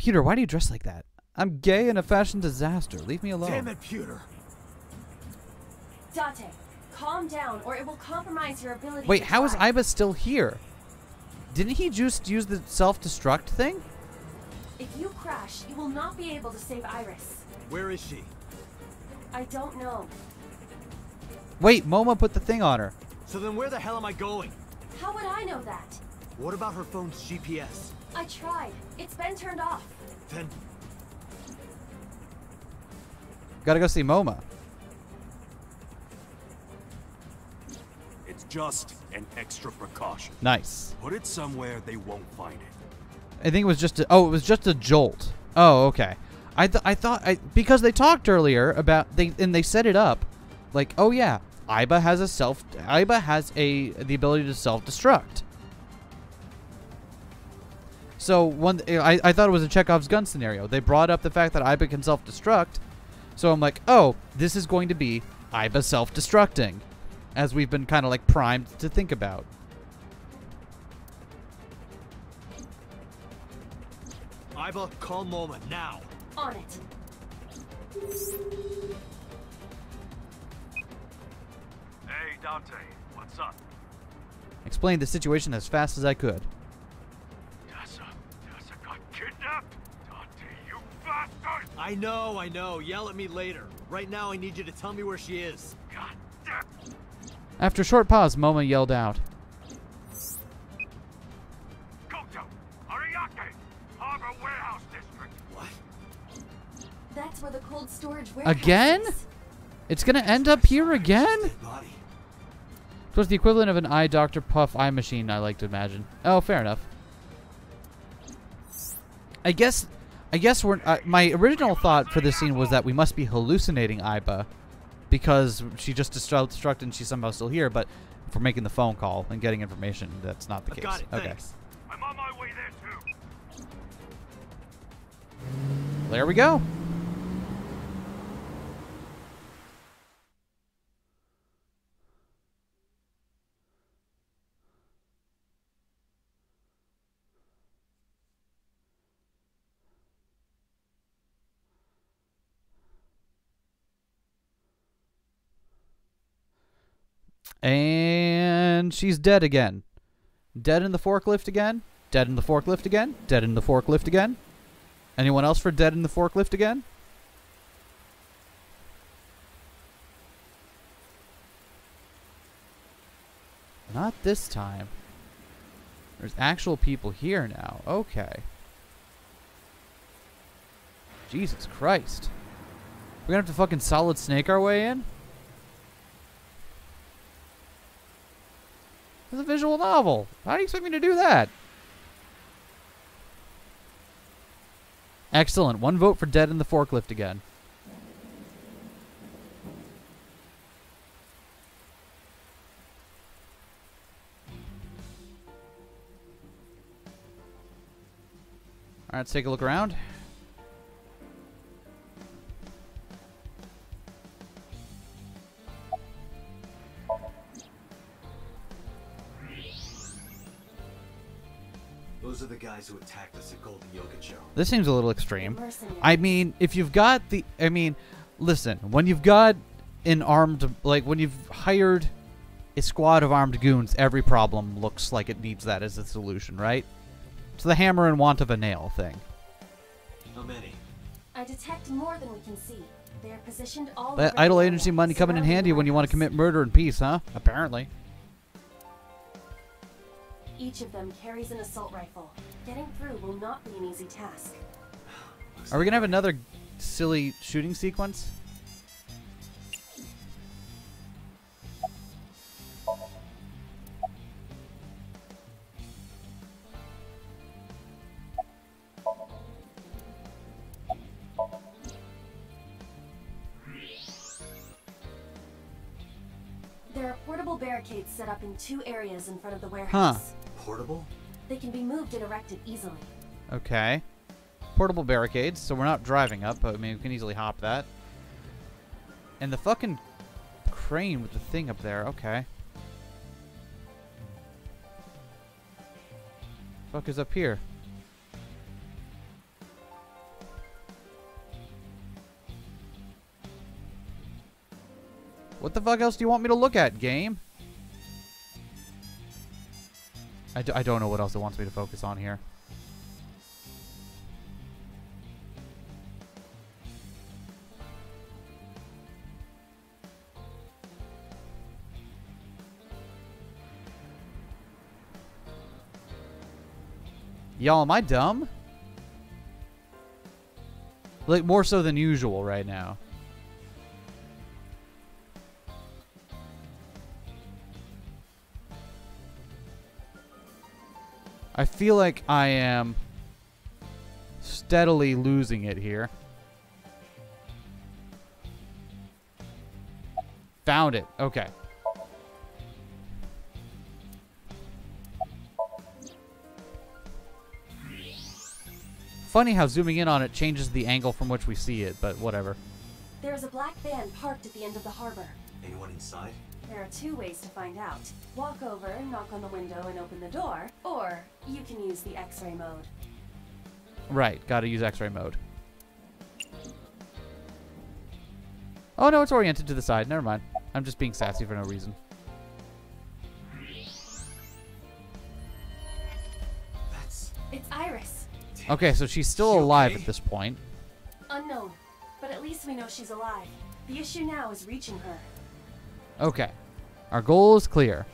Pewter, why do you dress like that? I'm gay and a fashion disaster. Leave me alone. Damn it, Pewter! Date, calm down or it will compromise your ability Wait, to how is drive. Aiba still here? Didn't he just use the self-destruct thing? If you crash, you will not be able to save Iris. Where is she? I don't know. Wait, Moma put the thing on her. So then where the hell am I going? How would I know that? What about her phone's GPS? I tried. It's been turned off. Then Gotta go see Moma. It's just an extra precaution. Nice. Put it somewhere they won't find it. I think it was just a, oh, it was just a jolt. Oh, okay. I th- I thought I because they talked earlier about they and they set it up like, oh yeah, Aiba has a self Aiba has a the ability to self-destruct. So one eh, I, I thought it was a Chekhov's gun scenario. They brought up the fact that Aiba can self-destruct. So I'm like, "Oh, this is going to be Aiba self-destructing." As we've been kind of like primed to think about. Aiba, call Moma now. On it. Hey, Dante, what's up? Explained the situation as fast as I could. I know, I know. Yell at me later. Right now, I need you to tell me where she is. God damn! After a short pause, Moma yelled out. Koto! Ariake! Harbor Warehouse District! What? That's where the cold storage warehouse Again? is. It's gonna end up here again? Dead body. It was the equivalent of an eye Dr. Puff eye machine, I like to imagine. Oh, fair enough. I guess, I guess we're. Uh, my original thought for this scene was that we must be hallucinating Aiba, because she just destructed and she's somehow still here. But for making the phone call and getting information, that's not the I've case. got it, okay. thanks. I'm on my way there too! There we go. And she's dead again. Dead in the forklift again. Dead in the forklift again. Dead in the forklift again. Anyone else for dead in the forklift again? Not this time. There's actual people here now. Okay. Jesus Christ. We're gonna have to fucking solid snake our way in? It's a visual novel. How do you expect me to do that? Excellent. One vote for Dead in the Forklift again. Alright, let's take a look around. Those are the guys who attacked us at Golden Yokocho. This seems a little extreme. I mean, if you've got the. I mean, listen, when you've got an armed. Like, when you've hired a squad of armed goons, every problem looks like it needs that as a solution, right? It's the hammer and want of a nail thing. How many? I detect more than we can see. They are positioned all That idle agency money coming in handy when you want to commit murder in peace, huh? Apparently. Each of them carries an assault rifle. Getting through will not be an easy task. Are we gonna have another silly shooting sequence? Barricades set up in two areas in front of the warehouse. Huh. Portable? They can be moved and erected easily. Okay. Portable barricades, so we're not driving up, but I mean we can easily hop that. And the fucking crane with the thing up there, okay. Fuck is up here? What the fuck else do you want me to look at, game? I, d- I don't know what else it wants me to focus on here. Y'all, am I dumb? Like, more so than usual right now. I feel like I am steadily losing it here. Found it. Okay. Funny how zooming in on it changes the angle from which we see it, but whatever. There is a black van parked at the end of the harbor. Anyone inside? There are two ways to find out. Walk over, knock on the window, and open the door, or you can use the X-ray mode. Right, gotta use x-ray mode. Oh no, it's oriented to the side. Never mind. I'm just being sassy for no reason. That's It's Iris. Okay, so she's still She alive okay? at this point. Unknown, but at least we know she's alive. The issue now is reaching her. Okay. Our goal is clear.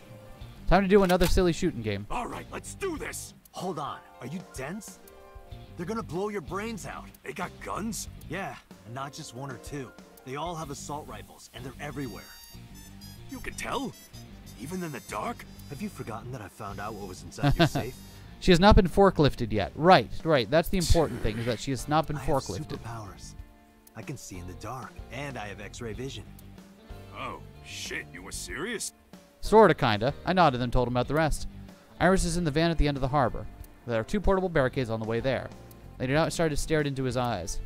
Time to do another silly shooting game. All right, let's do this. Hold on. Are you dense? They're gonna blow your brains out. They got guns? Yeah, and not just one or two. They all have assault rifles, and they're everywhere. You can tell? Even in the dark? Have you forgotten that I found out what was inside your safe? She has not been forklifted yet. Right, right. That's the important thing, is that she has not been I have forklifted. superpowers. I can see in the dark, and I have X-ray vision. Oh, shit, you were serious? Sorta, kinda. I nodded and told him about the rest. Iris is in the van at the end of the harbor. There are two portable barricades on the way there. They did not start to stare it into his eyes.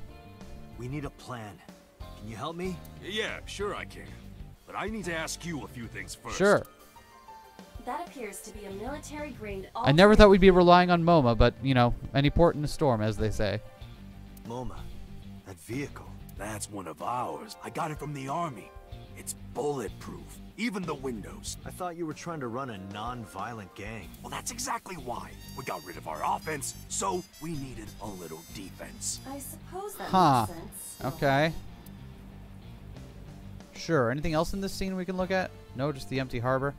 We need a plan. Can you help me? Yeah, sure I can. But I need to ask you a few things first. Sure. That appears to be a military grade. I never thought we'd be relying on Moma, but, you know, any port in a storm, as they say. Moma. That vehicle. That's one of ours. I got it from the army. It's bulletproof. Even the windows. I thought you were trying to run a non-violent gang. Well, that's exactly why. We got rid of our offense, so we needed a little defense. I suppose that Huh. makes sense. Okay. Sure. Anything else in this scene we can look at? No, just the empty harbor.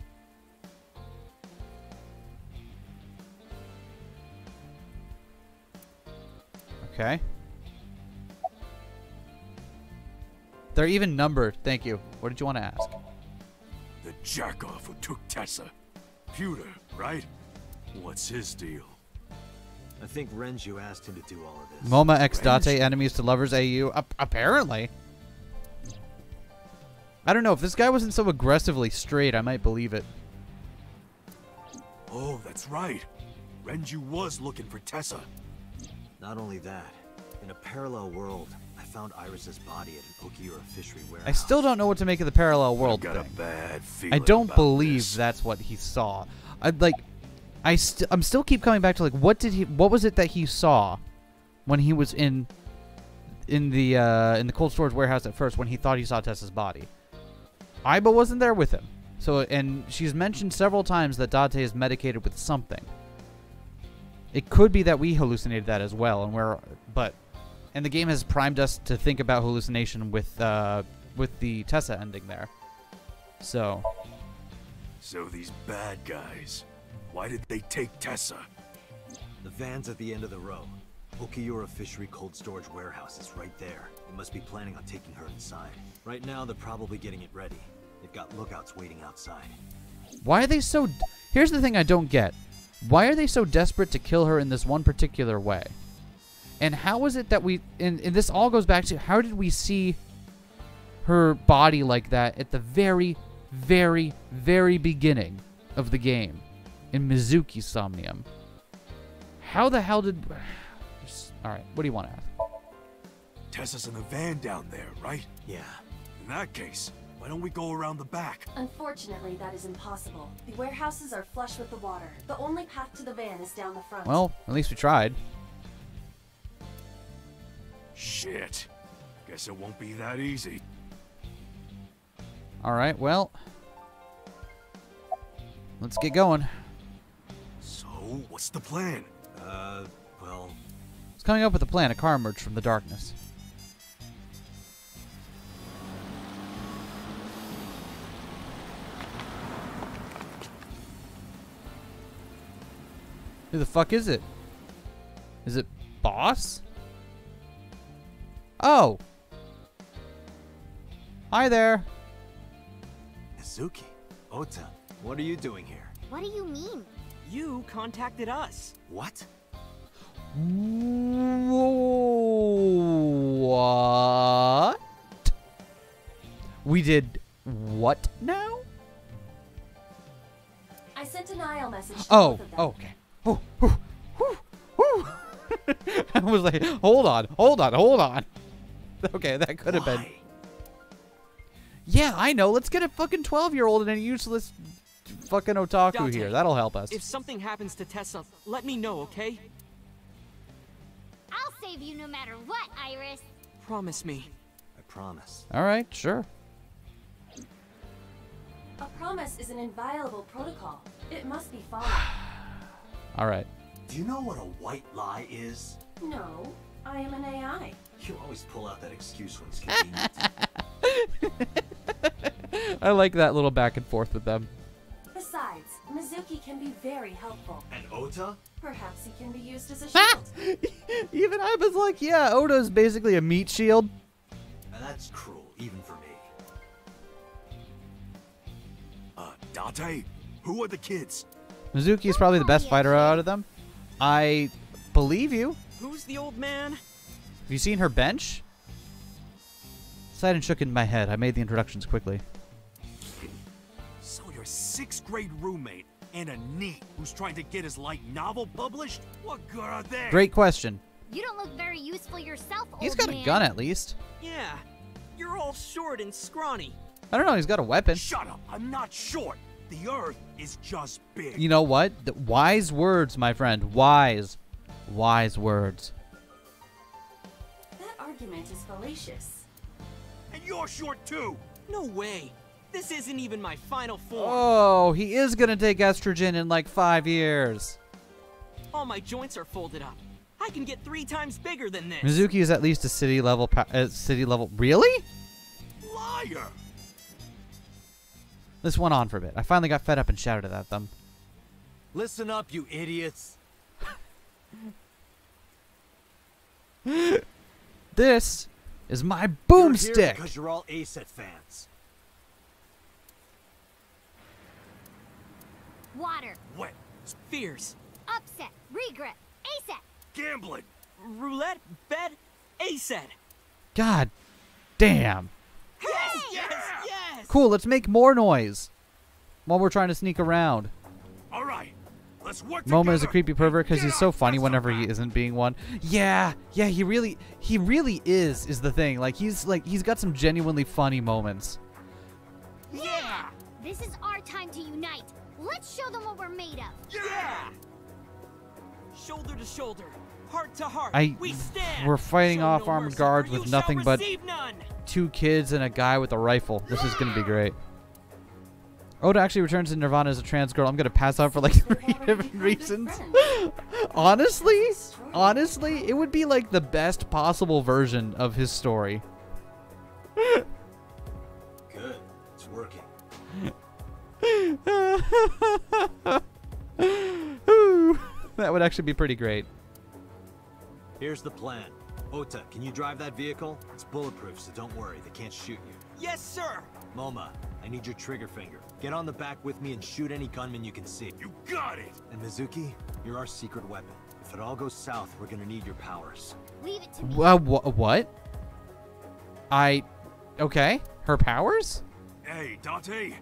Okay. They're even numbered. Thank you. What did you want to ask? The jackoff who took Tessa. Pewter, right? What's his deal? I think Renju asked him to do all of this. Moma X Date enemies to lovers AU. Ap- apparently. I don't know. If this guy wasn't so aggressively straight, I might believe it. Oh, that's right. Renju was looking for Tessa. Not only that, in a parallel world, I found Iris's body at an Okiura fishery warehouse. I still don't know what to make of the parallel world got a thing. bad I don't believe this. that's what he saw. I like I st- I'm still keep coming back to like what did he what was it that he saw when he was in in the uh in the cold storage warehouse at first when he thought he saw Tessa's body. Aiba wasn't there with him. So and she's mentioned several times that Date is medicated with something. It could be that we hallucinated that as well and we're but and the game has primed us to think about hallucination with uh with the Tessa ending there. So So these bad guys, why did they take Tessa? The van's at the end of the row. Okiura Fishery Cold Storage Warehouse is right there. They must be planning on taking her inside. Right now, they're probably getting it ready. They've got lookouts waiting outside. Why are they so. Here's the thing I don't get. Why are they so desperate to kill her in this one particular way? And how is it that we. And, and this all goes back to how did we see her body like that at the very, very, very beginning of the game in Mizuki Somnium? How the hell did. Alright, what do you want to ask? Tessa's in the van down there, right? Yeah. In that case, why don't we go around the back? Unfortunately, that is impossible. The warehouses are flush with the water. The only path to the van is down the front. Well, at least we tried. Shit. Guess it won't be that easy. Alright, well. Let's get going. So, what's the plan? Uh, well, It's coming up with a plan. A car emerged from the darkness. Who the fuck is it? Is it boss? Oh. Hi there. Mizuki, Ota, what are you doing here? What do you mean? You contacted us. What? What? We did what now? I sent a Nile message to Oh, both of them. okay. Oh, whew, whew, whew. I was like, hold on, hold on, hold on. Okay, that could have been. Yeah, I know. Let's get a fucking 12 year old and a useless fucking otaku Date, here. That'll help us. If something happens to Tessa, let me know, okay? I'll save you no matter what, Iris. Promise me. I promise. All right, sure. A promise is an inviolable protocol. It must be followed. All right. Do you know what a white lie is? no, I am an AI. You always pull out that excuse when it's convenient. I like that little back and forth with them. Besides, Mizuki can be very helpful. and Ota? Perhaps he can be used as a shield. Even I was like, yeah, Ota's basically a meat shield. And that's cruel, even for me. Uh, Date? Who are the kids? Mizuki is probably the best fighter out of them. I believe you. Who's the old man? Have you seen her bench? Sighed and shook in my head. I made the introductions quickly. So your sixth grade roommate and a NEET who's trying to get his light novel published? What good are they? Great question. You don't look very useful yourself, He's got a gun at least. Yeah, you're all short and scrawny. I don't know. He's got a weapon. Shut up! I'm not short. The Earth is just big. You know what? The wise words, my friend. Wise, wise words. That argument is fallacious. And you're short too. No way. This isn't even my final form. Oh, he is gonna take estrogen in like five years. All my joints are folded up. I can get three times bigger than this. Mizuki is at least a city level. Pa- uh, city level. Really? Liar! This went on for a bit. I finally got fed up and shouted at them. Listen up, you idiots. This is my You're here boomstick. because you're all ASET fans. Water, Wet. Fears. upset, regret, ASAP. Gambling. Roulette, bed, ASET. God damn. Yes, yes, yes! Cool. Let's make more noise while we're trying to sneak around. All right. Let's work Moma is a creepy pervert because he's so funny whenever he isn't being one. Yeah, yeah, he really, he really is. Is the thing like he's like he's got some genuinely funny moments. Yeah! This is our time to unite. Let's show them what we're made of. Yeah! Shoulder to shoulder, heart to heart, I- we stand. we're fighting Show off no armored mercy, guards with nothing but- none. Two kids and a guy with a rifle. This is gonna be great. Ota actually returns to Nirvana as a trans girl. I'm gonna pass out for like three different reasons. honestly, honestly, it would be like the best possible version of his story. Good. It's working. that would actually be pretty great. Here's the plan. Ota, can you drive that vehicle? It's bulletproof, so don't worry. They can't shoot you. Yes, sir. Moma, I need your trigger finger. Get on the back with me and shoot any gunman you can see. You got it. And Mizuki, you're our secret weapon. If it all goes south, we're gonna need your powers. Leave it to me. Uh, wh- what? I. Okay. Her powers? Hey, Dante.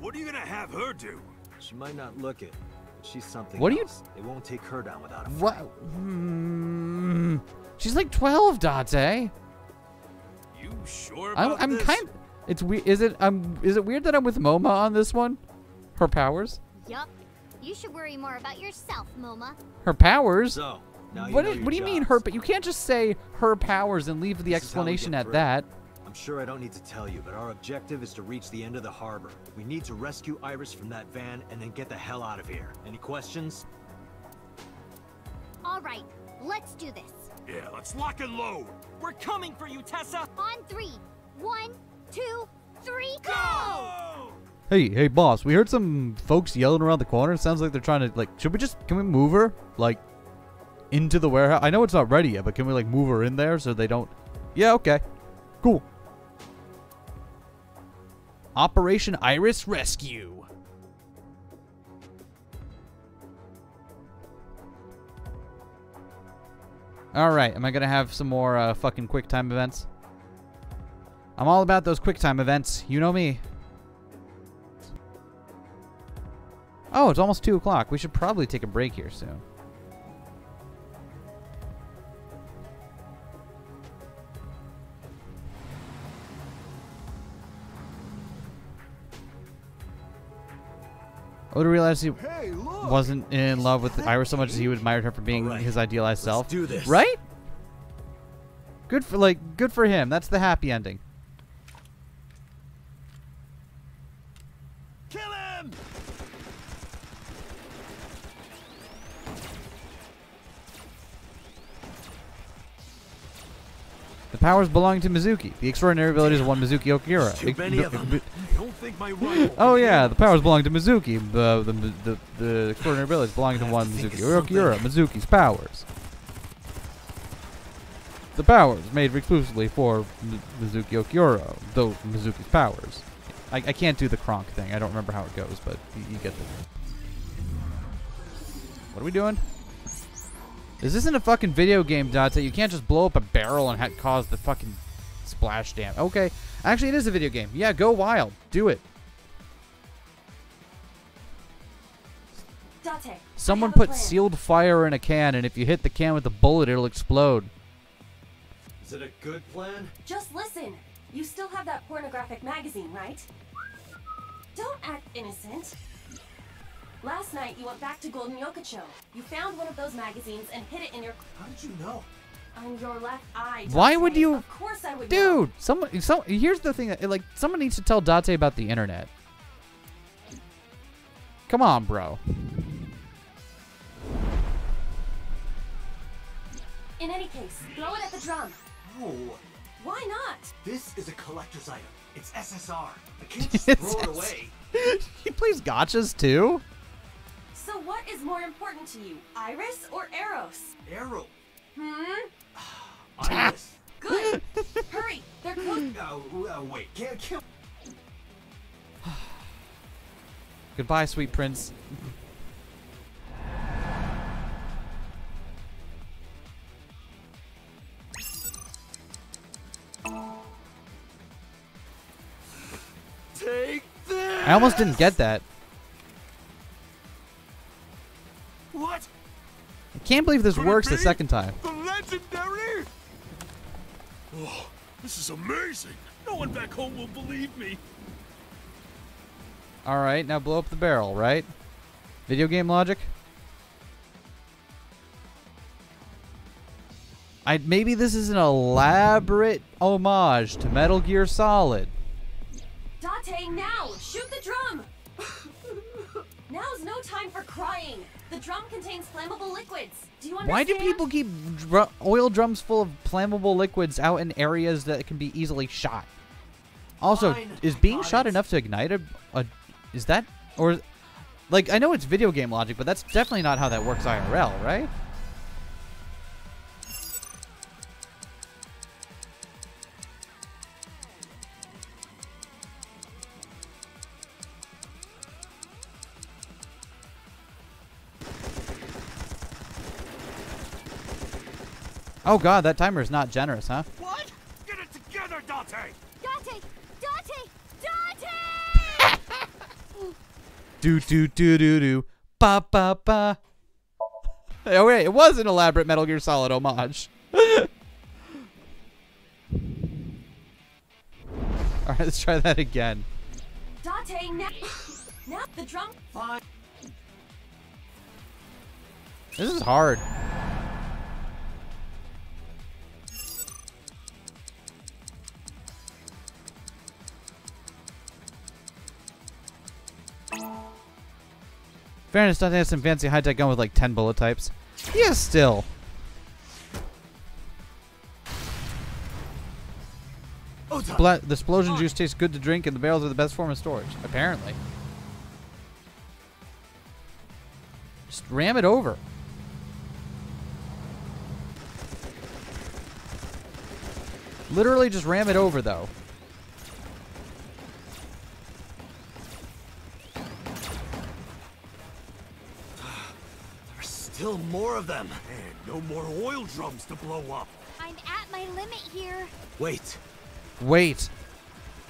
What are you gonna have her do? She might not look it, but she's something What do you- else. They won't take her down without a fight. What? Hmm. She's like 12, Date. You sure I'm, I'm this? kind. It's weird. Is it? Um. Is it weird that I'm with Moma on this one? Her powers. Yup. You should worry more about yourself, Moma. Her powers. So, now you what? know do- what do you mean her? But you can't just say her powers and leave the This is explanation at through. that. I'm sure I don't need to tell you, but our objective is to reach the end of the harbor. We need to rescue Iris from that van and then get the hell out of here. Any questions? All right, let's do this. Yeah, let's lock and load. We're coming for you, Tessa. On three. One, two, three, go! Hey, hey, boss. We heard some folks yelling around the corner. It sounds like they're trying to like. Should we just? Can we move her like into the warehouse? I know it's not ready yet, but can we like move her in there so they don't? Yeah. Okay. Cool. Operation Iris Rescue. All right. Am I gonna have some more uh, fucking quick time events? I'm all about those quick time events. You know me. Oh, it's almost 2 o'clock. We should probably take a break here soon. Ota realized he Hey, wasn't in love with Iris so much as he admired her for being Alright, his idealized let's self. do this. Right? Good for like good for him. That's the happy ending. The powers belong to Mizuki. The extraordinary abilities of one Mizuki Okiura. Too many of them. I don't think my. Oh yeah, the powers belong to Mizuki. Uh, the the the, the extraordinary abilities belong to one to Mizuki. Okiura. Mizuki's powers. The powers made exclusively for M- Mizuki Okiura. Those Mizuki's powers. I, I can't do the Kronk thing. I don't remember how it goes, but you, you get the. What are we doing? This isn't a fucking video game, Dante. You can't just blow up a barrel and ha- cause the fucking splash dam. Okay, actually, it is a video game. Yeah, go wild. Do it. Date, Someone I have a put sealed fire in a can, and if you hit the can with a bullet, it'll explode. Is it a good plan? Just listen. You still have that pornographic magazine, right? Don't act innocent. Last night you went back to Golden Yokocho. You found one of those magazines and hid it in your. How did you know? On your left eye. Why would you- Of course I would. know. Dude, someone, some, here's the thing that, like, someone needs to tell Date about the internet. Come on, bro. In any case, throw it at the drum. No. Why not? This is a collector's item. It's SSR. I can't just throw it S- away. he plays gotchas too. So what is more important to you, Iris or Eros? Eros. Hmm. Iris. Good. Hurry. They're close. Oh, uh, wait. Can't kill. Goodbye, sweet prince. Take this! I almost didn't get that. What? I can't believe this Could it works the second time. The legendary? Oh, this is amazing. No one back home will believe me. All right, now blow up the barrel, right? Video game logic. I maybe this is an elaborate homage to Metal Gear Solid. Date, now! Shoot the drum! Now's no time for crying. The drum contains flammable liquids. Do you understand? Why do people keep dr- oil drums full of flammable liquids out in areas that can be easily shot? Also, Fine, is being got shot it. enough to ignite a, a? Is that or, like I know it's video game logic, but that's definitely not how that works IRL, right? Oh god, that timer is not generous, huh? What? Get it together, Dante! Dante! Dante! Dante! Do do do do do ba ba ba. Oh wait, it was an elaborate Metal Gear Solid homage. All right, let's try that again. Date, now! Now the drum. Fine. This is hard. Fairness, Dante has some fancy high-tech gun with like 10 bullet types. Yeah, still. Oh, Bla- the explosion juice tastes good to drink, and the barrels are the best form of storage. Apparently. Just ram it over. Literally just ram it over, though. There's still more of them. And no more oil drums to blow up. I'm at my limit here. Wait. Wait.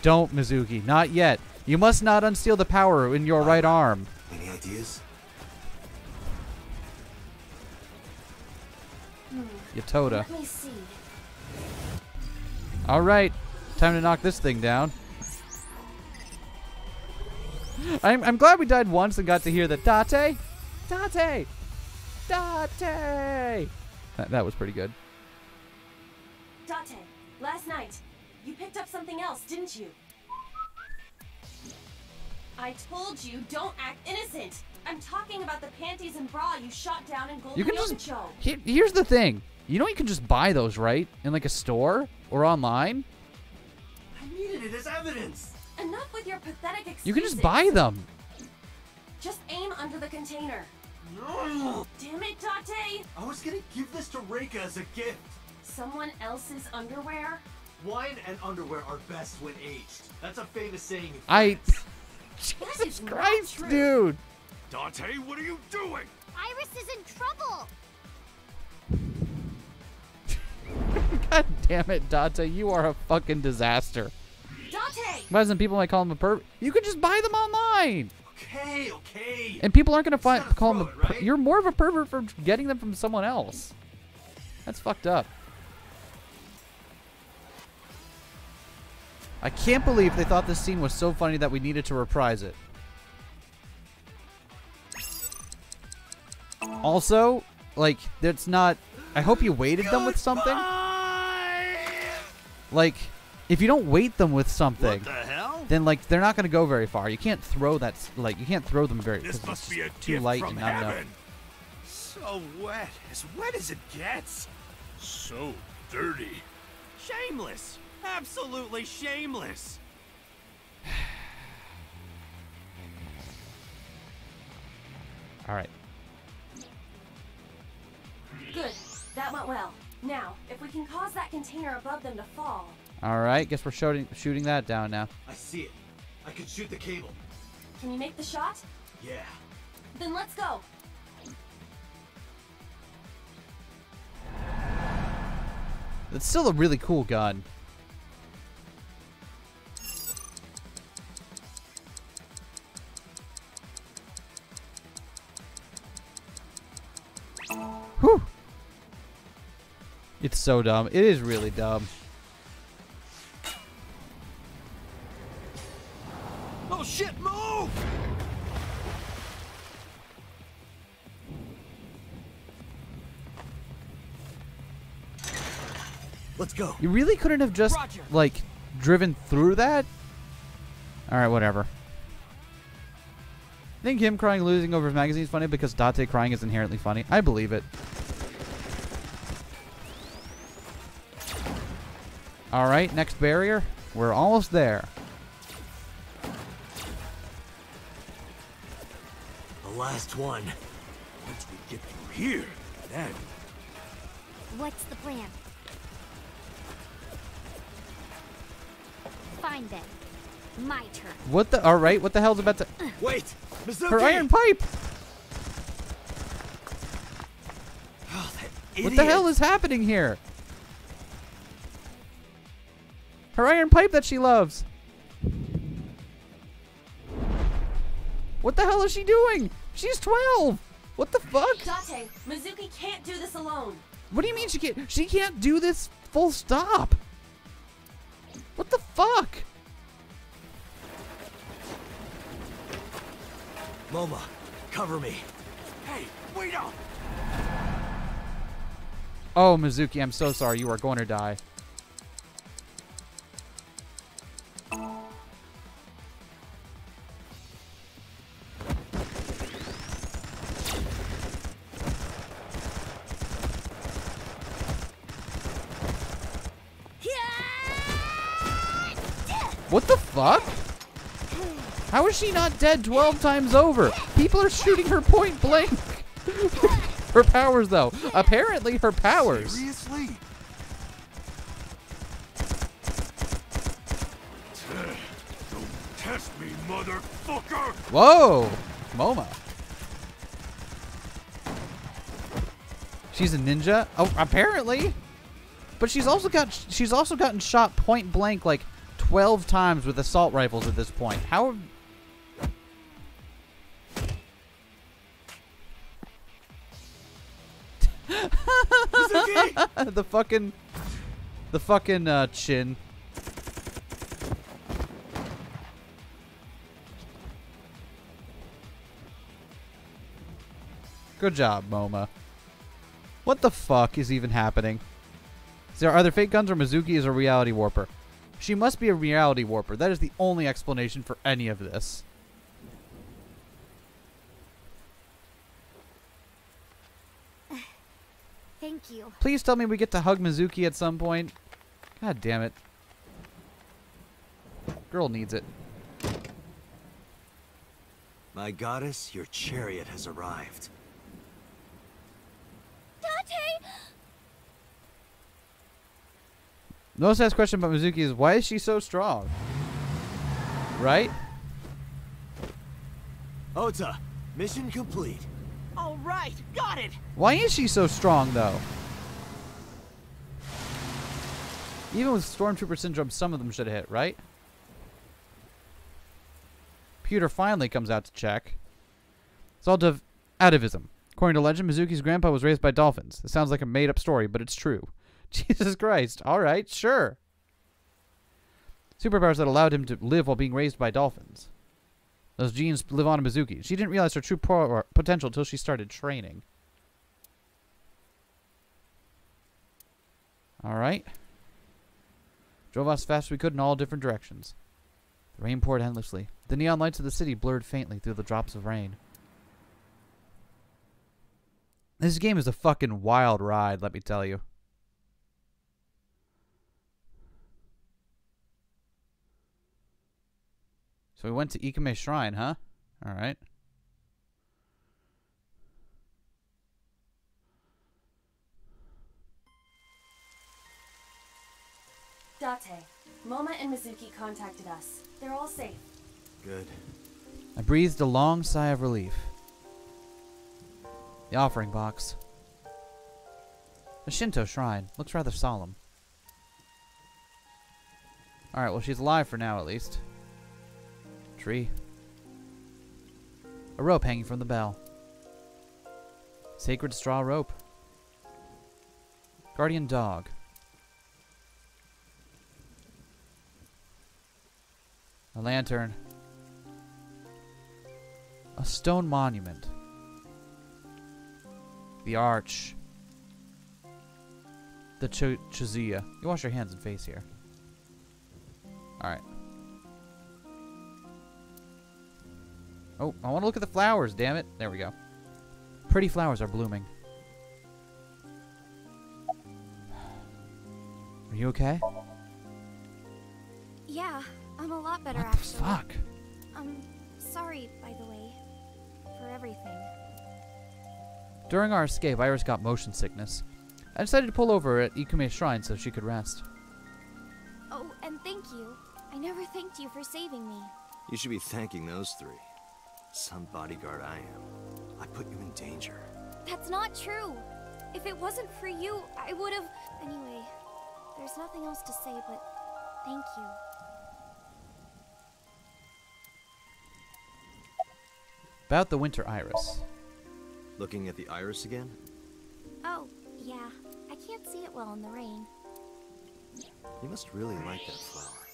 Don't, Mizuki. Not yet. You must not unseal the power in your right arm. Any ideas? Hmm. Yatoda. Let me see. All right. Time to knock this thing down. I'm, I'm glad we died once and got to hear the Date. Date. Date. That, that was pretty good. Date, last night, you picked up something else, didn't you? I told you, don't act innocent. I'm talking about the panties and bra you shot down in Golden You can just. Yokocho. Here, here's the thing. You know you can just buy those, right? In like a store or online. I needed it as evidence. Enough with your pathetic excuses. You can just buy them. Just aim under the container. No. Damn it, Date! I was gonna give this to Reika as a gift. Someone else's underwear? Wine and underwear are best when aged. That's a famous saying. I. That Jesus Christ, dude. Dante, what are you doing? Iris is in trouble. God damn it, Dante. You are a fucking disaster. Dante! Why doesn't people might call him a perv? You can just buy them online. Okay, okay. And people aren't gonna find call him. A, per- You're more of a pervert for getting them from someone else. That's fucked up. I can't believe they thought this scene was so funny that we needed to reprise it. Also, like, that's not. I hope you weighted them with something. Like, if you don't weight them with something, the hell? Then like they're not gonna go very far. You can't throw that. Like, you can't throw them very. This 'cause must be a too gift light from and not enough. heaven. So wet, as wet as it gets. So dirty. Shameless. Absolutely shameless. All right. Good. That went well. Now, if we can cause that container above them to fall. All right. Guess we're shooting shooting that down now. I see it. I can shoot the cable. Can you make the shot? Yeah. Then let's go. It's still a really cool gun. Whew. It's so dumb. It is really dumb. Go. You really couldn't have just Roger. like driven through that? All right, whatever. I think him crying losing over his magazine is funny because Date crying is inherently funny. I believe it. All right, next barrier. We're almost there. The last one. Once we get through here, then What's the plan? Fine then. My turn. What the? All right, what the hell's about to? Wait, Mizuki! Her iron pipe. Oh, what the hell is happening here? Her iron pipe that she loves. What the hell is she doing? She's 12. What the fuck? Date, Mizuki can't do this alone. What do you mean she can't? She can't do this full stop. What the fuck? Moma, cover me. Hey, wait up! Oh, Mizuki, I'm so sorry. You are going to die. Fuck? How is she not dead 12 times over? People are shooting her point blank. her powers, though. Apparently, her powers. Seriously? Don't test me, motherfucker! Whoa! Moma. She's a ninja? Oh, apparently. But she's also got she's also gotten shot point blank like 12 times with assault rifles at this point. How the fucking the fucking uh, chin. Good job, Moma. What the fuck is even happening? Is there either fake guns or Mizuki is a reality warper? She must be a reality warper. That is the only explanation for any of this. Thank you. Please tell me we get to hug Mizuki at some point. God damn it. Girl needs it. My goddess, your chariot has arrived. Date! Most asked question about Mizuki is why is she so strong? Right? Ota, mission complete. All right, got it. Why is she so strong though? Even with Stormtrooper syndrome, some of them should have hit, right? Pewter finally comes out to check. It's all div- atavism. According to legend, Mizuki's grandpa was raised by dolphins. It sounds like a made up story, but it's true. Jesus Christ. All right, sure. Superpowers that allowed him to live while being raised by dolphins. Those genes live on in Mizuki. She didn't realize her true po- potential until she started training. All right. Drove us as fast as we could in all different directions. The rain poured endlessly. The neon lights of the city blurred faintly through the drops of rain. This game is a fucking wild ride, let me tell you. So we went to Ikame Shrine, huh? Alright. Date, Moma and Mizuki contacted us. They're all safe. Good. I breathed a long sigh of relief. The offering box. A Shinto shrine. Looks rather solemn. Alright, well, she's alive for now, at least. Tree. A rope hanging from the bell. Sacred straw rope. Guardian dog. A lantern. A stone monument. The arch. The Ch. You wash your hands and face here. Alright. Oh, I want to look at the flowers, damn it. There we go. Pretty flowers are blooming. Are you okay? Yeah, I'm a lot better What the actually. fuck? I'm sorry, by the way, for everything. During our escape, Iris got motion sickness. I decided to pull over at Ikume's shrine so she could rest. Oh, and thank you. I never thanked you for saving me. You should be thanking those three. Some bodyguard I am. I put you in danger. That's not true. If it wasn't for you, I would have. Anyway, there's nothing else to say but thank you. About the winter iris. Looking at the iris again? Oh, yeah. I can't see it well in the rain. You must really like that flower.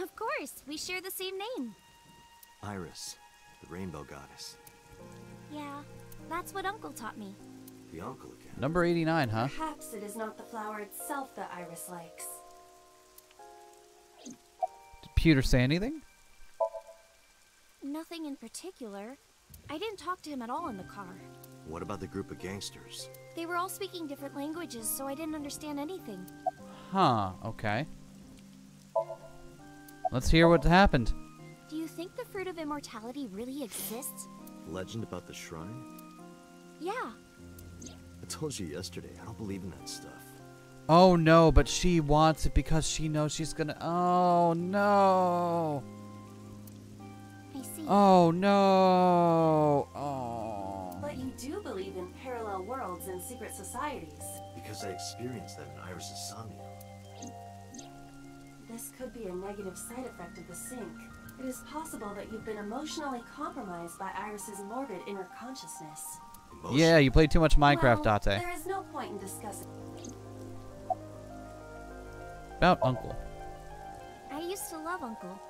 Of course, we share the same name. Iris, the rainbow goddess. Yeah, that's what Uncle taught me. The uncle again. Number 89, huh? Perhaps it is not the flower itself that Iris likes. Did Pewter say anything? Nothing in particular. I didn't talk to him at all in the car. What about the group of gangsters? They were all speaking different languages, so I didn't understand anything. Huh, okay. Let's hear what happened. Do you think the fruit of immortality really exists? Legend about the shrine? Yeah. I told you yesterday, I don't believe in that stuff. Oh no, but she wants it because she knows she's gonna. Oh no. I see. Oh no. Oh. But you do believe in parallel worlds and secret societies. Because I experienced that in Iris's Somnium. This could be a negative side effect of the sync. It is possible that you've been emotionally compromised by Iris's morbid inner consciousness. Yeah, you played too much Minecraft, well, Date. There is no point in discussing. About Uncle. I used to love Uncle.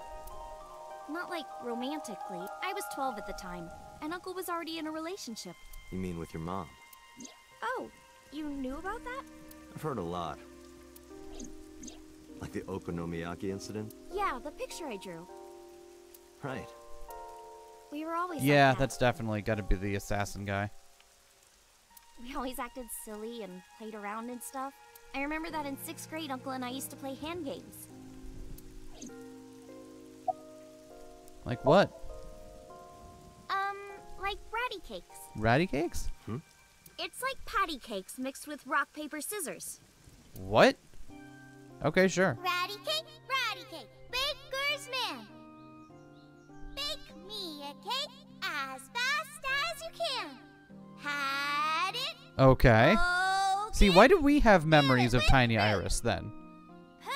Not like romantically. I was 12 at the time, and Uncle was already in a relationship. You mean with your mom? Oh, you knew about that? I've heard a lot. Like the Okonomiyaki incident? Yeah, the picture I drew. Right. We were always Yeah, like that. that's definitely got to be the assassin guy. We always acted silly and played around and stuff. I remember that in sixth grade, Uncle and I used to play hand games. Like what? Um, like ratty cakes. Ratty cakes? Hmm? It's like patty cakes mixed with rock, paper, scissors. What? Okay, sure. Ratty cake, ratty cake, baker's man. Bake me a cake as fast as you can. Had it, Okay. Oh, See, why do we have memories of Tiny Iris then? put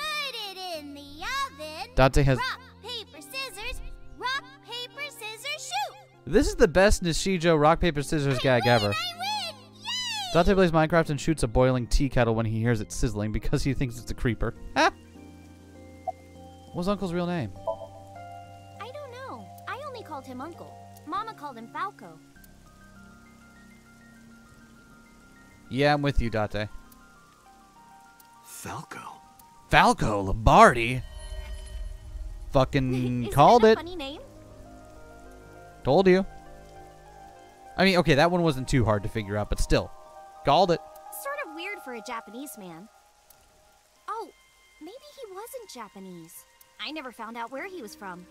it in the oven. Dante has Rock, paper, scissors. Shoot. This is the best Nishijo rock paper scissors gag ever. Dante plays Minecraft and shoots a boiling tea kettle when he hears it sizzling because he thinks it's a creeper. Ah! What's Uncle's real name? Called him Uncle. Mama called him Falco. Yeah, I'm with you, Date. Falco. Falco Lombardi. Fucking Isn't called it. A it. funny name? Told you. I mean, okay, that one wasn't too hard to figure out, but still, called it. Sort of weird for a Japanese man. Oh, maybe he wasn't Japanese. I never found out where he was from.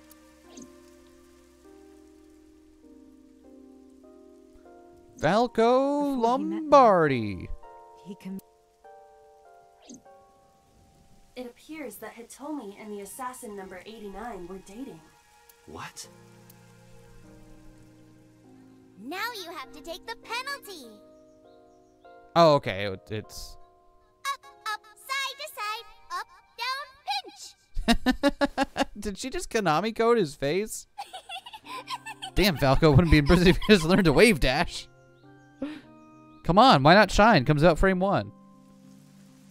Falco Lombardi. He can. It appears that Hitomi and the assassin number 89 were dating. What? Now you have to take the penalty. Oh, okay, it- it's. Up, side to side, up, down, pinch. Did she just Konami code his face? Damn, Falco wouldn't be in prison if he just learned to wave dash. Come on, why not Shine? Comes out frame one.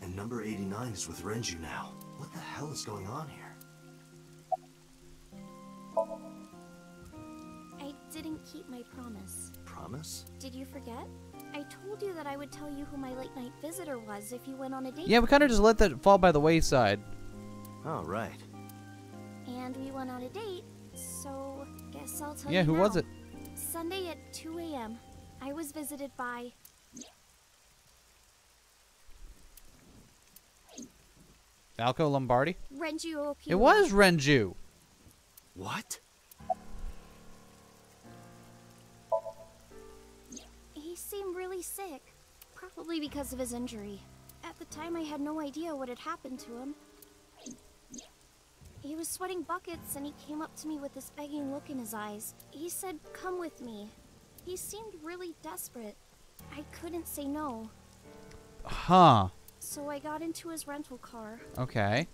And number 89 is with Renju now. What the hell is going on here? I didn't keep my promise. Promise? Did you forget? I told you that I would tell you who my late night visitor was if you went on a date. Yeah, we kind of just let that fall by the wayside. Oh, right. And we went on a date, so guess I'll tell Yeah, you Yeah, who was it? Sunday at 2 a.m. I was visited by. Falco Lombardi? Renju Okiura. It was Renju. What? He seemed really sick, probably because of his injury. At the time, I had no idea what had happened to him. He was sweating buckets and he came up to me with this begging look in his eyes. He said, Come with me. He seemed really desperate. I couldn't say no, Huh. So I got into his rental car. Okay.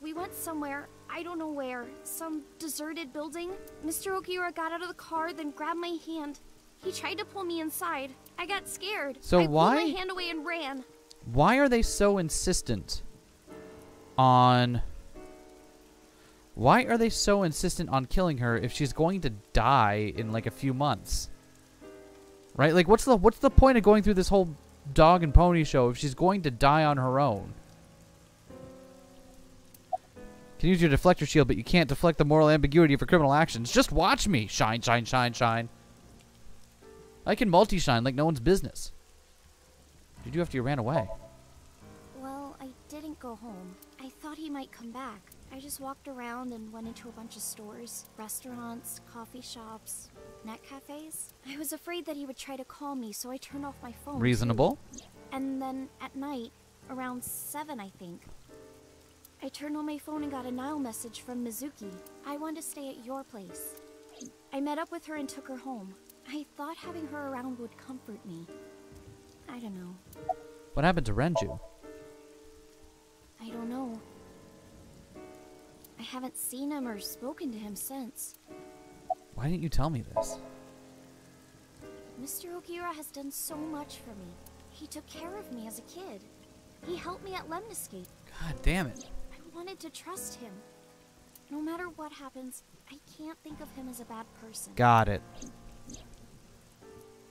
We went somewhere, I don't know where, some deserted building. Mr. Okiura got out of the car, then grabbed my hand. He tried to pull me inside. I got scared. So I why- pulled my hand away and ran. Why are they so insistent on. Why are they so insistent on killing her if she's going to die in like a few months? Right? Like what's the what's the point of going through this whole dog and pony show if she's going to die on her own? Can use your deflector shield, but you can't deflect the moral ambiguity for criminal actions. Just watch me. Shine, shine, shine, shine. I can multi-shine like no one's business. Did you after you ran away? Well, I didn't go home. I thought he might come back. I just walked around and went into a bunch of stores, restaurants, coffee shops, net cafes. I was afraid that he would try to call me, so I turned off my phone. too. Reasonable. And then at night, around 7, I think, I turned on my phone and got a Nile message from Mizuki. I want to stay at your place. I met up with her and took her home. I thought having her around would comfort me. I don't know. What happened to Renju? I don't know. I haven't seen him or spoken to him since. Why didn't you tell me this? Mr. Okiura has done so much for me. He took care of me as a kid. He helped me at Lemniscate. God damn it. I wanted to trust him. No matter what happens, I can't think of him as a bad person. Got it.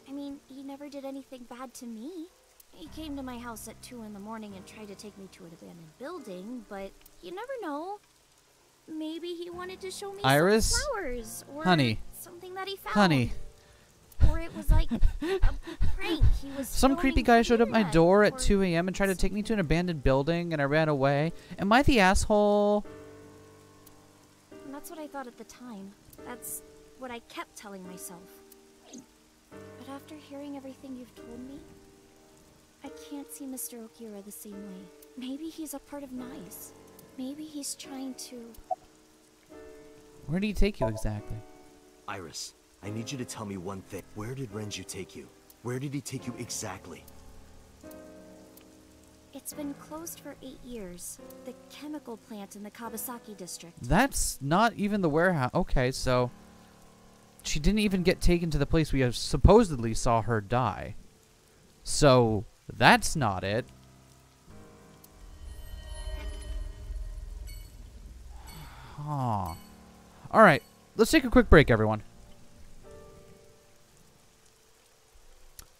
I mean, he never did anything bad to me. He came to my house at 2 in the morning and tried to take me to an abandoned building, but you never know. Maybe he wanted to show me some Iris? flowers or Honey. something that he found. Honey. Or it was like a prank. He was Some creepy guy showed up at my door at 2 a.m. and tried to take me to an abandoned building, and I ran away. Am I the asshole? That's what I thought at the time. That's what I kept telling myself. But after hearing everything you've told me, I can't see Mr. Okiura the same way. Maybe he's a part of Nyes. Maybe he's trying to. Where did he take you exactly? Iris, I need you to tell me one thing. Where did Renju take you? Where did he take you exactly? It's been closed for eight years. The chemical plant in the Kawasaki district. That's not even the warehouse. Okay, so. she didn't even get taken to the place we have supposedly saw her die. So that's not it. Huh. All right, let's take a quick break, everyone.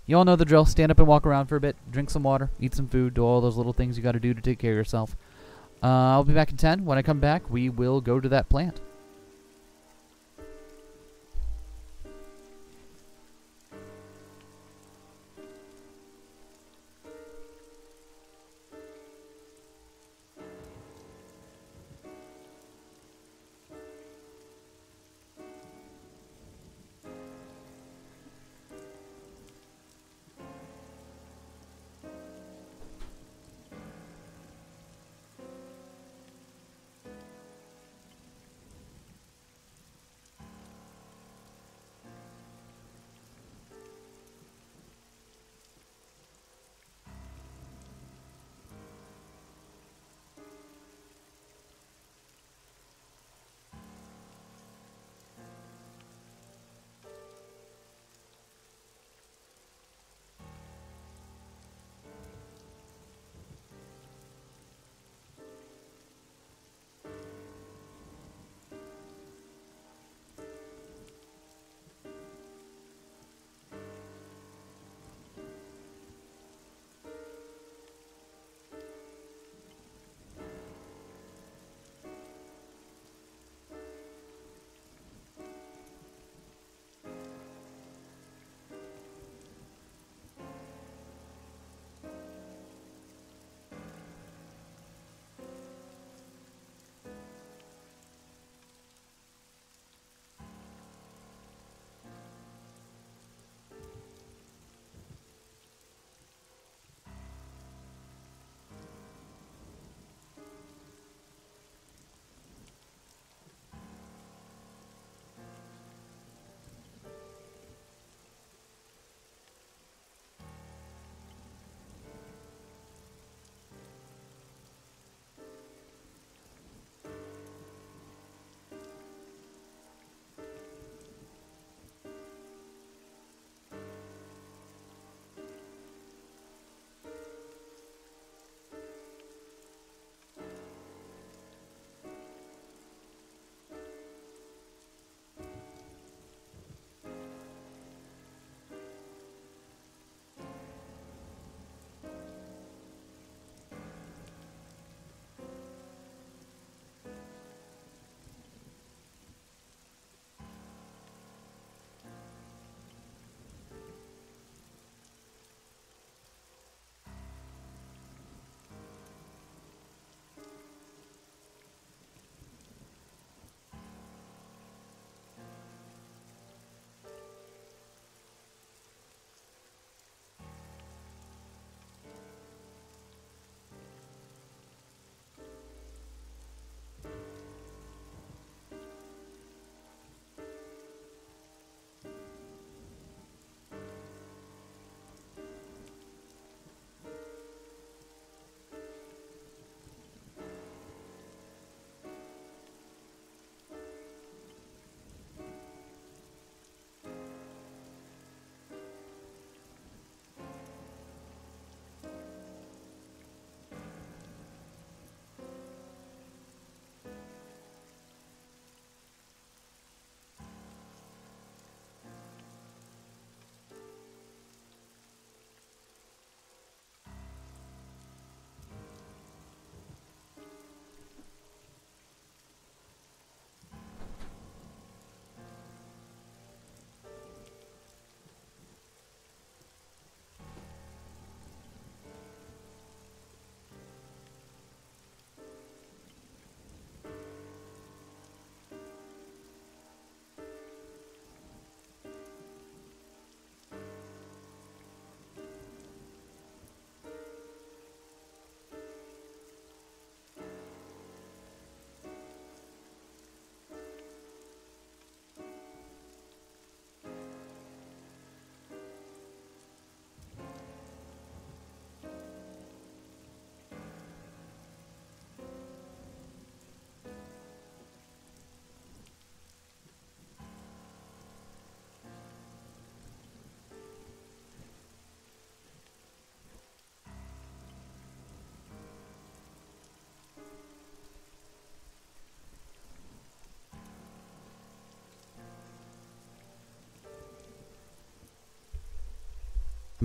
You all know the drill. Stand up and walk around for a bit. Drink some water. Eat some food. Do all those little things you got to do to take care of yourself. Uh, I'll be back in 10. When I come back, we will go to that plant.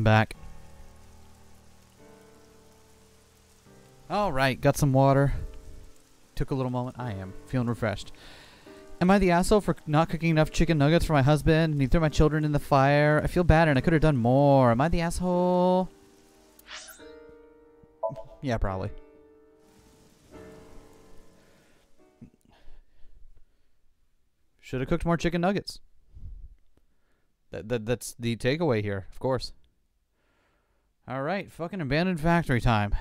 Back. All right, got some water. Took a little moment. I am feeling refreshed. Am I the asshole for not cooking enough chicken nuggets for my husband and he threw my children in the fire? I feel bad and I could have done more. Am I the asshole? Yeah, probably. Should have cooked more chicken nuggets. That, that that's the takeaway here, of course. All right, fucking abandoned factory time.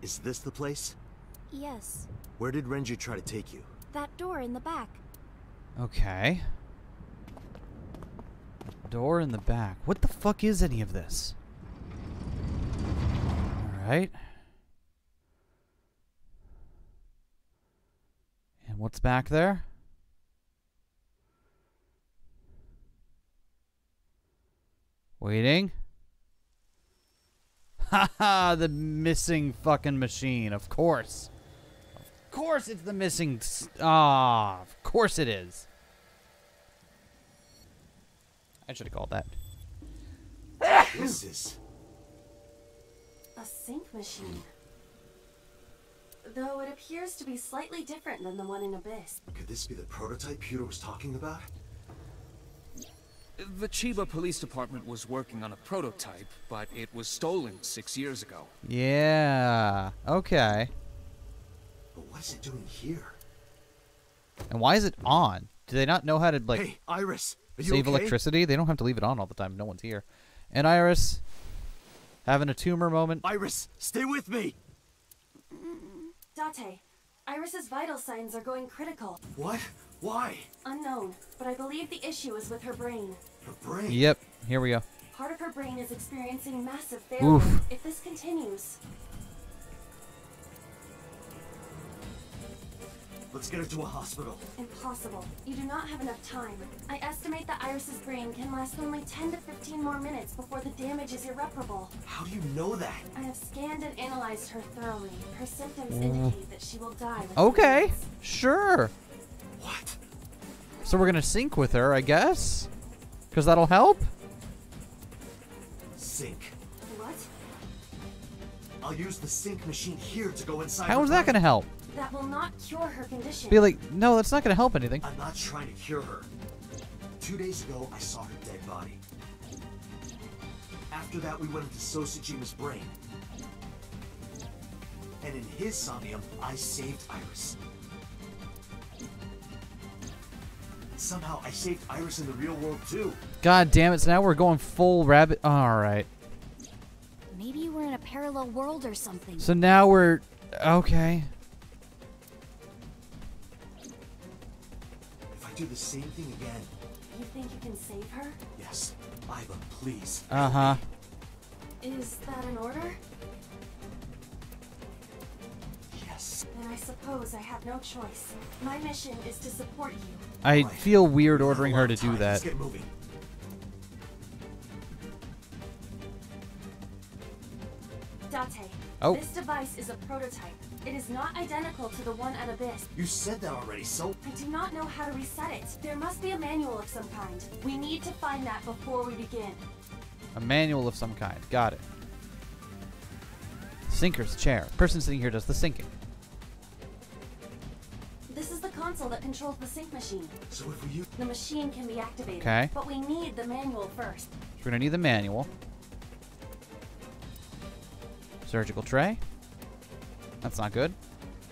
Is this the place? Yes, Where did Renju try to take you? that door in the back. Okay. Door in the back. What the fuck is any of this? Alright. And what's back there? Waiting. Haha, the missing fucking machine, of course. Of course it's the missing. s- Ah, of course it is. I should have called that. This is. A sync machine. Though it appears to be slightly different than the one in ABIS. Could this be the prototype Pewter was talking about? The Chiba Police Department was working on a prototype, but it was stolen six years ago. Yeah. Okay. But what is it doing here? And why is it on? Do they not know how to like Hey, Iris, save okay? electricity? They don't have to leave it on all the time. No one's here. And Iris having a tumor moment. Iris, stay with me. Date, Iris's vital signs are going critical. What? Why? Unknown, but I believe the issue is with her brain. Her brain. Yep. Here we go. Part of her brain is experiencing massive failure. Oof. If this continues, Let's get her to a hospital. impossible. You do not have enough time. I estimate that Iris's brain can last only 10 to 15 more minutes before the damage is irreparable. How do you know that? I have scanned and analyzed her thoroughly. Her symptoms Mm. indicate that she will die. within Okay. Sure. What? So we're gonna sync with her, I guess, because that'll help. Sync. What? I'll use the sync machine here to go inside. How is that gonna help? That will not cure her condition. Be like, no, that's not gonna help anything. I'm not trying to cure her. Two days ago, I saw her dead body. After that, we went into Sejima's brain. And in his somnium, I saved Iris. Somehow, I saved Iris in the real world too. God damn it! So now we're going full rabbit. All right. Maybe we're in a parallel world or something. So now we're okay. If I do the same thing again, You think you can save her? yes, Aiba, please. Uh huh. Is that an order? I suppose I have no choice. My mission is to support you. I feel weird ordering her to do that. Let's get moving. Date, Oh. this device is a prototype. It is not identical to the one at ABIS. You said that already, so I do not know how to reset it. There must be a manual of some kind. We need to find that before we begin. A manual of some kind. Got it. Sinker's chair. Person sitting here does the syncing. This is the console that controls the sync machine. So if we use The machine can be activated. Okay. But we need the manual first. We're gonna need the manual. Surgical tray. That's not good.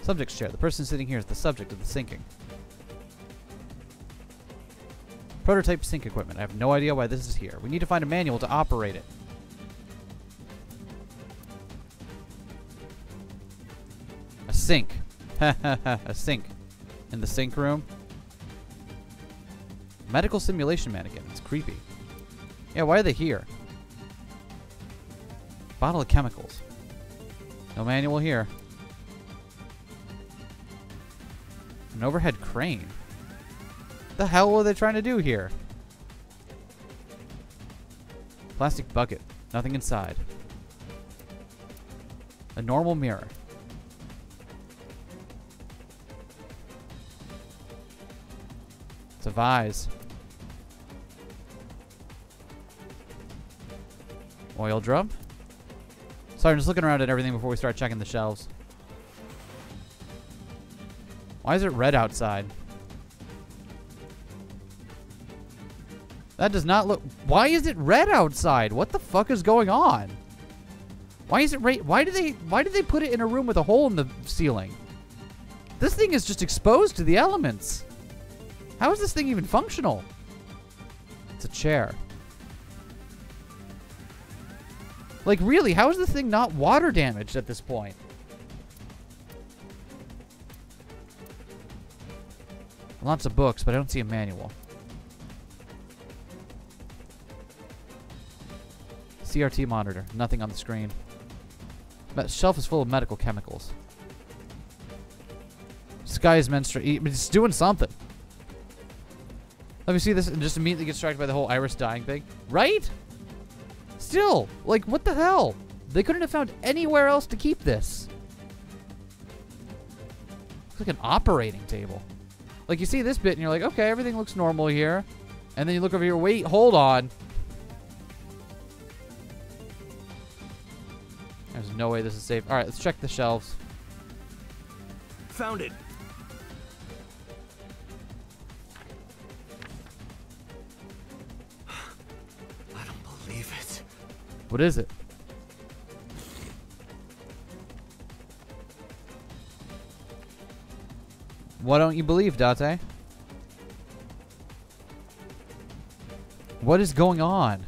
Subject's chair. The person sitting here is the subject of the syncing. Prototype sync equipment. I have no idea why this is here. We need to find a manual to operate it. A sink. a sink. In the sink room. Medical simulation mannequin. It's creepy. Yeah, why are they here? Bottle of chemicals. No manual here. An overhead crane. The hell were they trying to do here? Plastic bucket. Nothing inside. A normal mirror. It's a vise. Oil drum. Sorry, I'm just looking around at everything before we start checking the shelves. Why is it red outside? That does not look... Why is it red outside? What the fuck is going on? Why is it red? Why did they... Why did they put it in a room with a hole in the ceiling? This thing is just exposed to the elements. How is this thing even functional? It's a chair. Like, really, how is this thing not water damaged at this point? Lots of books, but I don't see a manual. CRT monitor. Nothing on the screen. That shelf is full of medical chemicals. Sky is menstruating. It's doing something. Let me see this and just immediately get distracted by the whole Iris dying thing. Right? Still, like, what the hell? They couldn't have found anywhere else to keep this. Looks like an operating table. Like, you see this bit and you're like, okay, everything looks normal here. And then you look over here, wait, hold on. There's no way this is safe. All right, let's check the shelves. Found it. What is it? What don't you believe, Date? What is going on?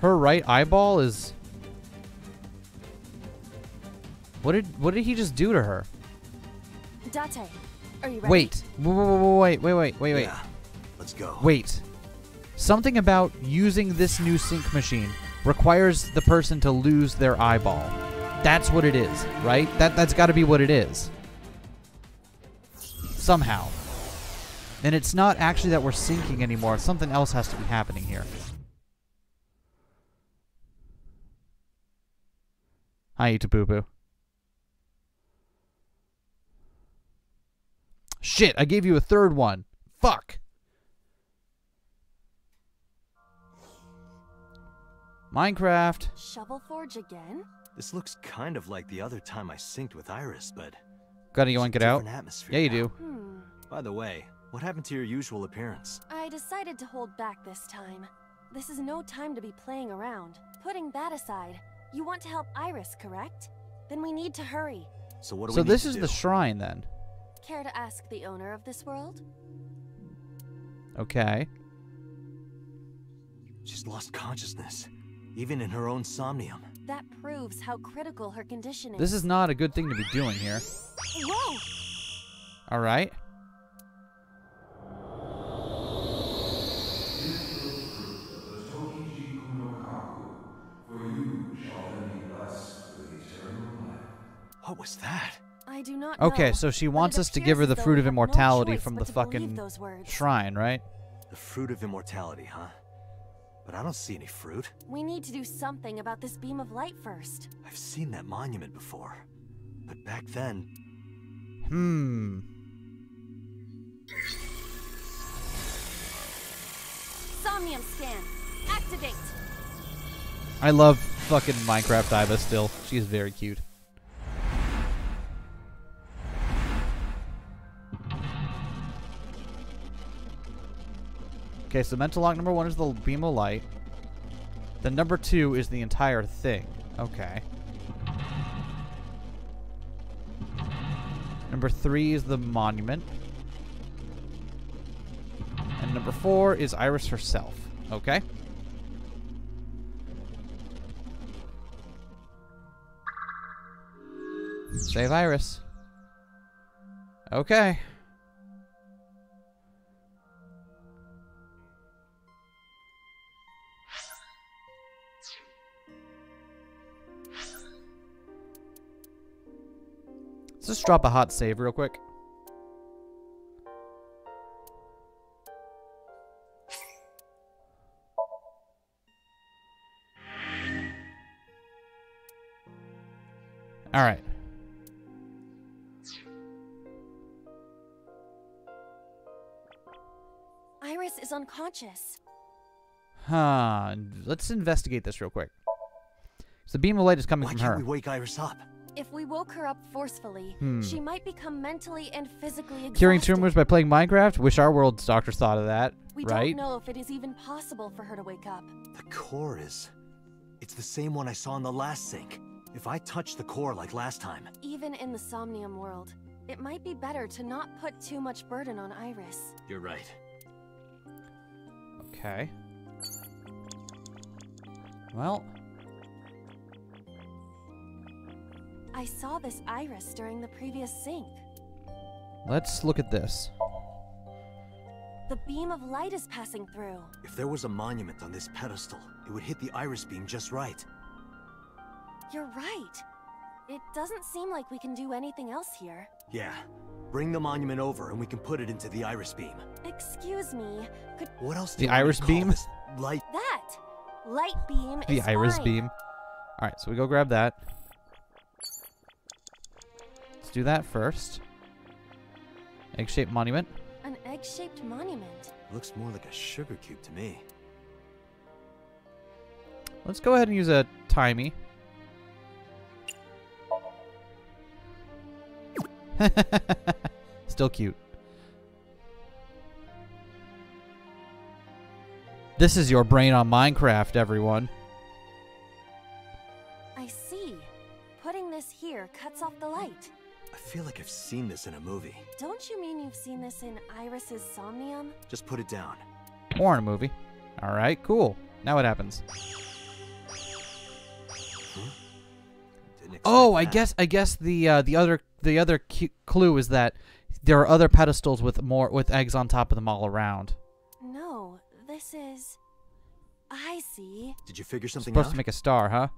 Her right eyeball is What did what did he just do to her? Date, are you ready? Wait. Wait, wait, wait, wait, wait, wait. Yeah. Let's go. Wait. Something about using this new sync machine requires the person to lose their eyeball. That's what it is, right? That that's got to be what it is. Somehow. And it's not actually that we're syncing anymore. Something else has to be happening here. Hi, Itapupu. Shit, I gave you a third one. Fuck. Minecraft. Shovel Forge again? This looks kind of like the other time I synced with Iris, but Gotta yoink it out. different atmosphere Yeah, you now. do. Hmm. By the way, what happened to your usual appearance? I decided to hold back this time. This is no time to be playing around. Putting that aside, you want to help Iris, correct? Then we need to hurry. So what do So we need this is do? the shrine then. Care to ask the owner of this world? Okay. She's lost consciousness, even in her own somnium. That proves how critical her condition is. This is not a good thing to be doing here. Whoa! All right. Do not Okay, know, so she wants us to give her the fruit of have no immortality from the fucking shrine, right? The fruit of immortality, huh? But I don't see any fruit. We need to do something about this beam of light first. I've seen that monument before. But back then, Hmm. Somnium scan. Activate. I love fucking Minecraft Aiba still. She is very cute. Okay, so mental lock number one is the beam of light. Then number two is the entire thing. Okay. Number three is the monument. And number four is Iris herself. Okay. Save Iris. Okay. Let's just drop a hot save real quick. All right. Iris is unconscious. Huh. Let's investigate this real quick. So the beam of light is coming Why from can't we wake Iris up? If we woke her up forcefully, Hmm. she might become mentally and physically exhausted. Curing tumors by playing Minecraft. Wish our world's doctors thought of that. We right? don't know if it is even possible for her to wake up. The core is... It's the same one I saw in the last sync. If I touch the core like last time, Even in the Somnium world, it might be better to not put too much burden on Iris. you're right. Okay. Well, I saw this Iris during the previous sync. let's look at this. The beam of light is passing through. If there was a monument on this pedestal, it would hit the iris beam just right. You're right. It doesn't seem like we can do anything else here. Yeah. Bring the monument over and we can put it into the iris beam. Excuse me, could What else The you want me to iris call beam? this? Light. that light beam The is iris fine. beam. All right, so we go grab that. Let's do that first. Egg-shaped monument. An egg-shaped monument. Looks more like a sugar cube to me. Let's go ahead and use a Timie. Still cute. This is your brain on Minecraft, everyone. I see. Putting this here cuts off the light. I feel like I've seen this in a movie. Don't you mean you've seen this in Iris's Somnium? Just put it down. Or in a movie. All right, cool. Now what happens? Didn't expect Oh, I that. guess I guess the uh, the other the other clue is that there are other pedestals with more with eggs on top of them all around. No, this is. I see. Did you figure something Supposed out? to make a star, huh?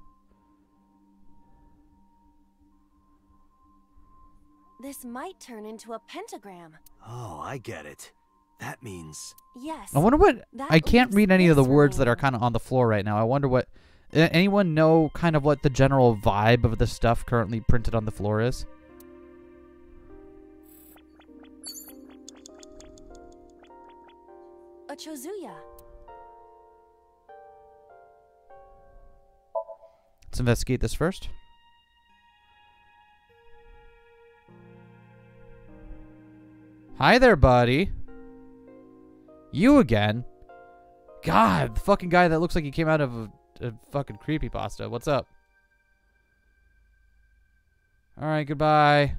This might turn into a pentagram. Oh, I get it. That means Yes. I wonder what that I can't read any of the this words that are kind of on the floor right now. I wonder what anyone know kind of what the general vibe of the stuff currently printed on the floor is? A Chozuya. Let's investigate this first. Hi there, buddy. You again? God, the fucking guy that looks like he came out of a, a fucking creepypasta. What's up? All right, goodbye.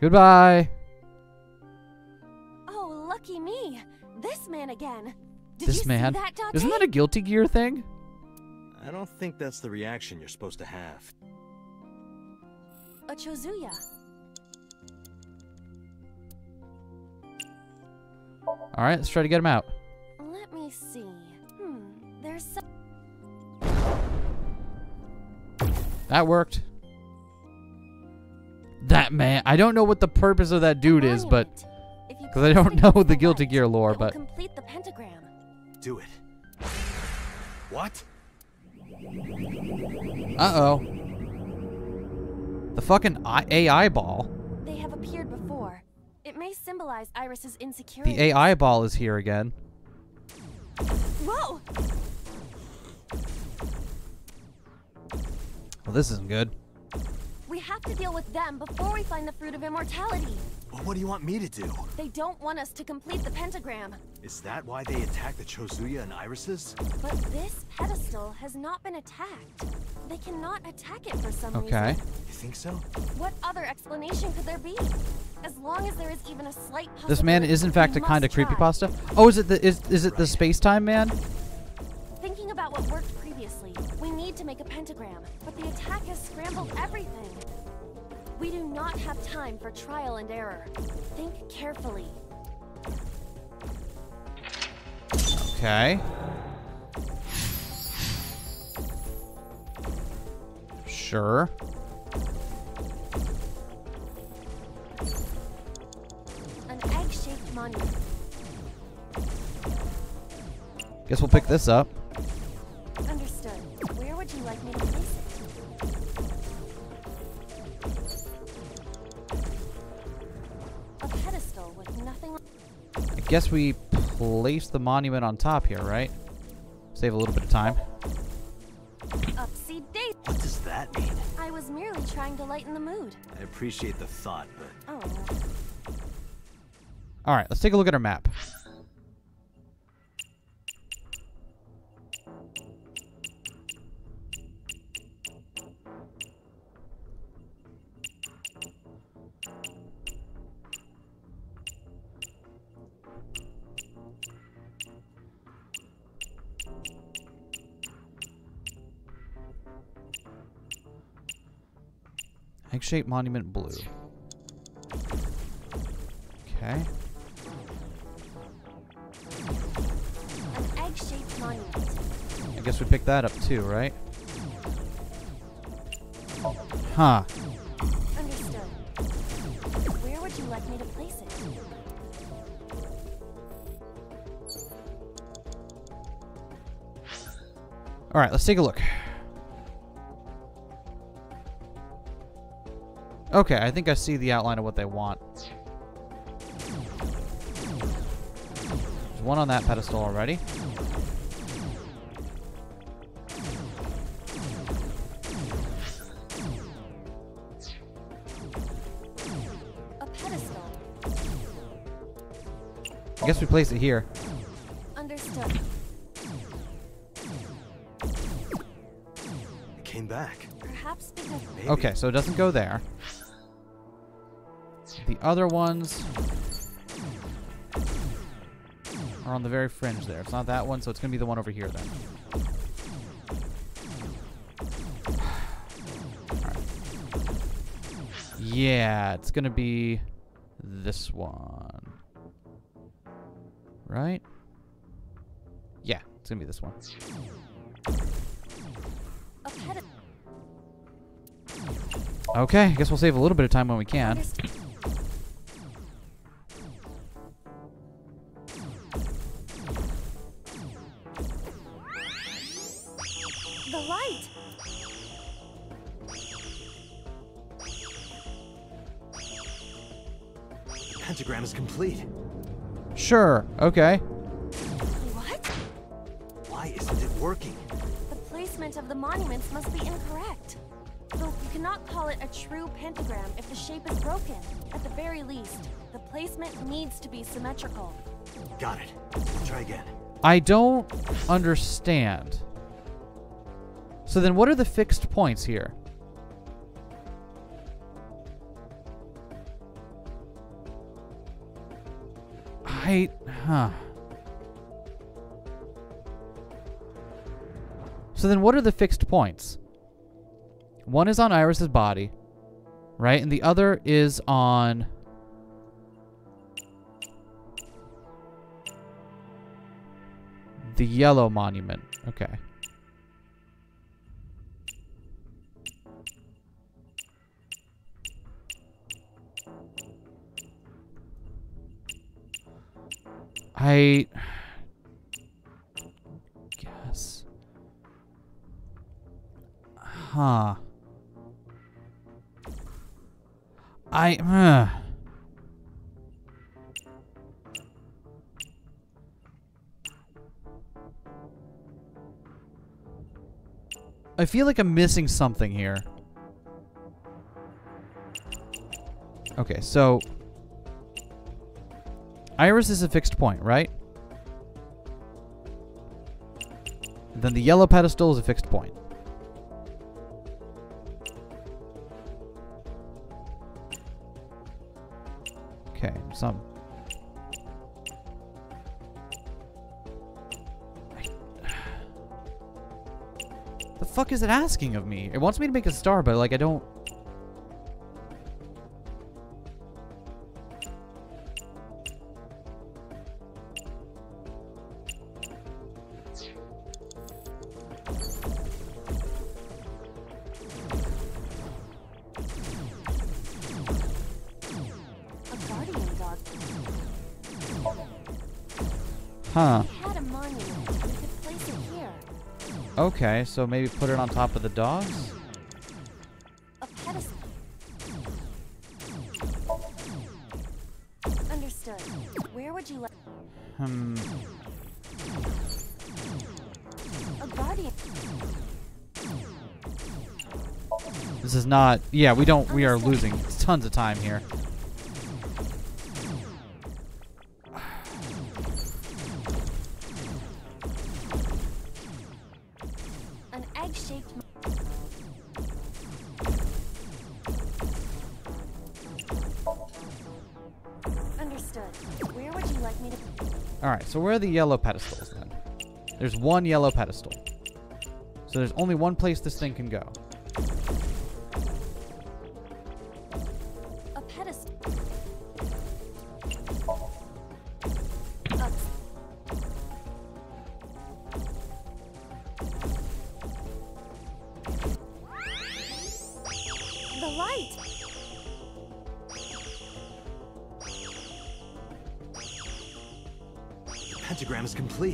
Goodbye. Oh, lucky me. This man again. Did this you man. see that, Dante? Isn't that a Guilty Gear thing? I don't think that's the reaction you're supposed to have. A Chozuya. All right, let's try to get him out. Let me see. Hmm. There's some. That worked. That man. I don't know what the purpose of that dude is, but because I don't know the Guilty Gear lore, but complete the pentagram. Do it. What? uh oh. The fucking I- AI ball. They have appeared before. It may symbolize Iris's insecurity. The AI ball is here again. Whoa! Well, this isn't good. We have to deal with them before we find the fruit of immortality. But what do you want me to do? They don't want us to complete the pentagram. Is that why they attacked the Chozuya and Irises? But this pedestal has not been attacked. They cannot attack it for some Okay. reason. Okay. You think so? What other explanation could there be? As long as there is even a slight This man is in fact a kind of creepy pasta. Oh, is it the is is it the space time man? Thinking about what worked previously, we need to make a pentagram, but the attack has scrambled everything. We do not have time for trial and error. Think carefully. Okay. Sure. An egg-shaped monument. Guess we'll pick this up. Guess we place the monument on top here, right? Save a little bit of time. Upsy daisy. What does that mean? I was merely trying to lighten the mood. I appreciate the thought, but Oh. All right, let's take a look at our map. Egg-shaped monument blue. Okay. An egg-shaped monument. I guess we picked that up too, right? Huh. Understood. Where would you like me to place it? All right, let's take a look. Okay, I think I see the outline of what they want. There's one on that pedestal already. A pedestal. I guess we place it here. Understood. it came back. Perhaps because Maybe. Okay, so it doesn't go there. The other ones are on the very fringe there. It's not that one, so it's going to be the one over here then. Alright. Yeah, it's going to be this one. Right? Yeah, it's going to be this one. Okay, I guess we'll save a little bit of time when we can. Pentagram is complete. Sure, okay. What? Why isn't it working? The placement of the monuments must be incorrect. Though you cannot call it a true pentagram if the shape is broken. At the very least, the placement needs to be symmetrical. Got it. Try again. I don't understand. So then what are the fixed points here? I huh. So then what are the fixed points? One is on Iris's body, right? And the other is on the yellow monument. Okay. I guess. Huh. I. Uh. I feel like I'm missing something here. Okay, so Iris is a fixed point, right? Then the yellow pedestal is a fixed point. Okay, some. The fuck is it asking of me? It wants me to make a star, but like I don't. Here. Okay, so maybe put it on top of the dogs? Understood. Where would you like? Hmm. A guardian. This is not. Yeah, we don't. We are losing tons of time here. Where are the yellow pedestals then? There's one yellow pedestal. So there's only one place this thing can go.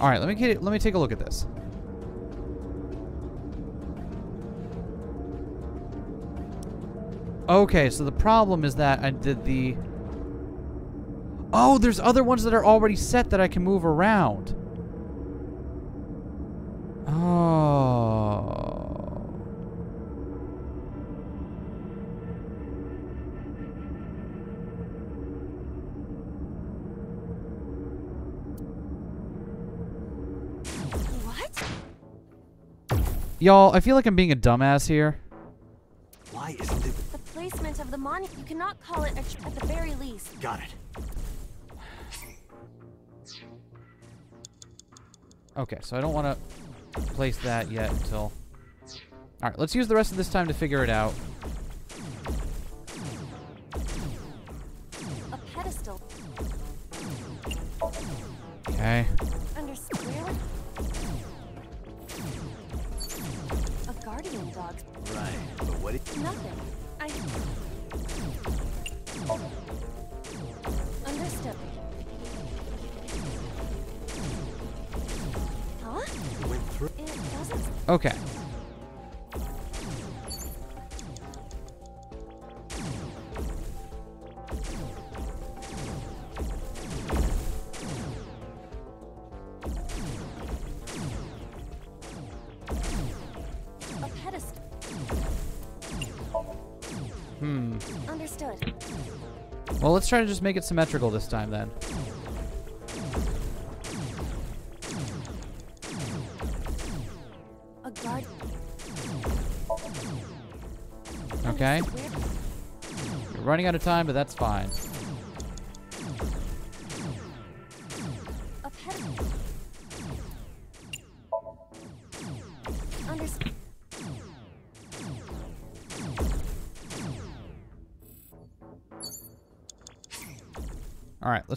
All right. Let me get. Let me take a look at this. Okay, so the problem is that I did the. Oh, there's other ones that are already set that I can move around. Y'all, I feel like I'm being a dumbass here. Why isn't it? The placement of the monument. You cannot call it a tr- at the very least. Got it. Okay, so I don't want to place that yet until... Alright, let's use the rest of this time to figure it out. Let's try to just make it symmetrical this time then. Okay. You're running out of time, but that's fine.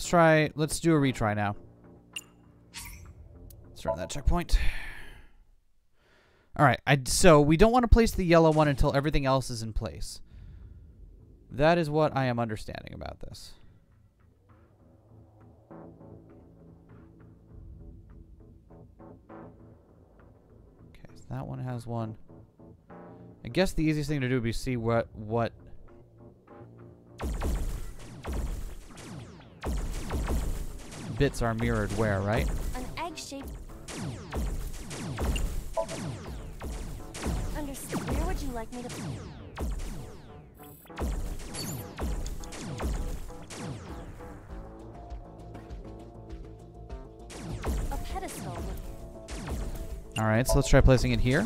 Try... Let's do a retry now. Start that checkpoint. Alright, I so we don't want to place the yellow one until everything else is in place. That is what I am understanding about this. Okay, so that one has one. I guess the easiest thing to do would be see what what bits are mirrored where, right? An egg-shaped. Understood. Where would you like me to? A pedestal. All right, so let's try placing it here.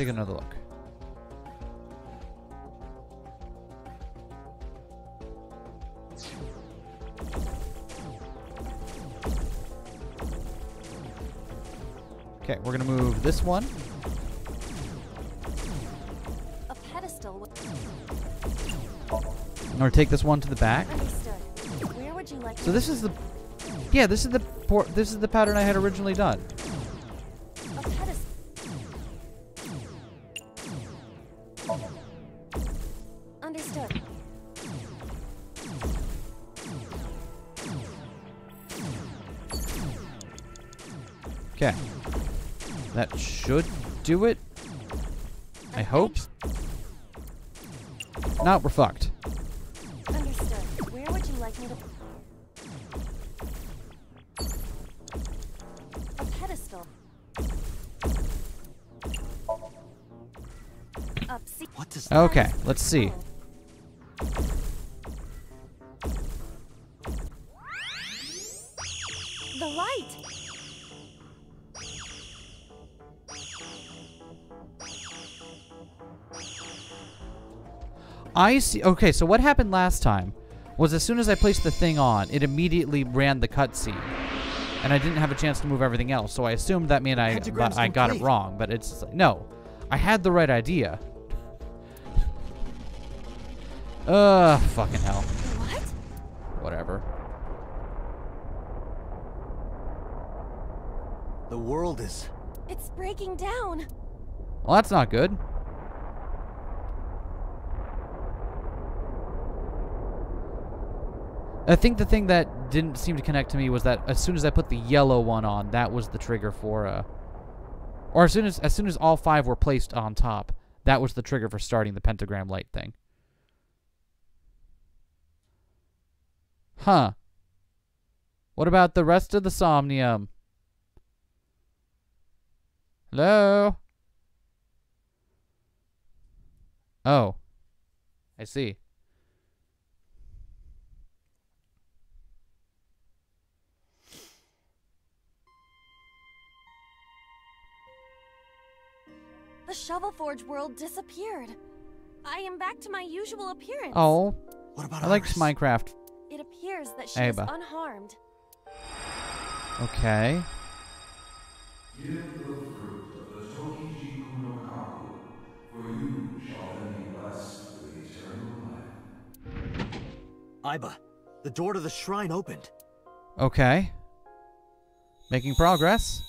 Take another look. Okay, we're gonna move this one. A pedestal with. I'm gonna take this one to the back. Where would you like? So this is the, yeah, this is the this is the pattern I had originally done. That should do it. I I hope. No, we're fucked. Understood. Where would you like me to... A pedestal. Up, see... What does Okay, let's see. Oh. I see. Okay, so what happened last time was as soon as I placed the thing on, it immediately ran the cutscene, and I didn't have a chance to move everything else. So I assumed that meant I Pentagram's I got it wrong, but it's no, I had the right idea. Ugh, fucking hell. What? Whatever. The world is. It's breaking down. Well, that's not good. I think the thing that didn't seem to connect to me was that as soon as I put the yellow one on, that was the trigger for uh or as soon as as soon as all five were placed on top, that was the trigger for starting the pentagram light thing. Huh. What about the rest of the somnium? Hello? Oh. I see. The Shovel Forge world disappeared. I am back to my usual appearance. Oh. What about I like Minecraft. It appears that she is unharmed. Okay. Aiba, the door to the shrine opened. Okay. Making progress.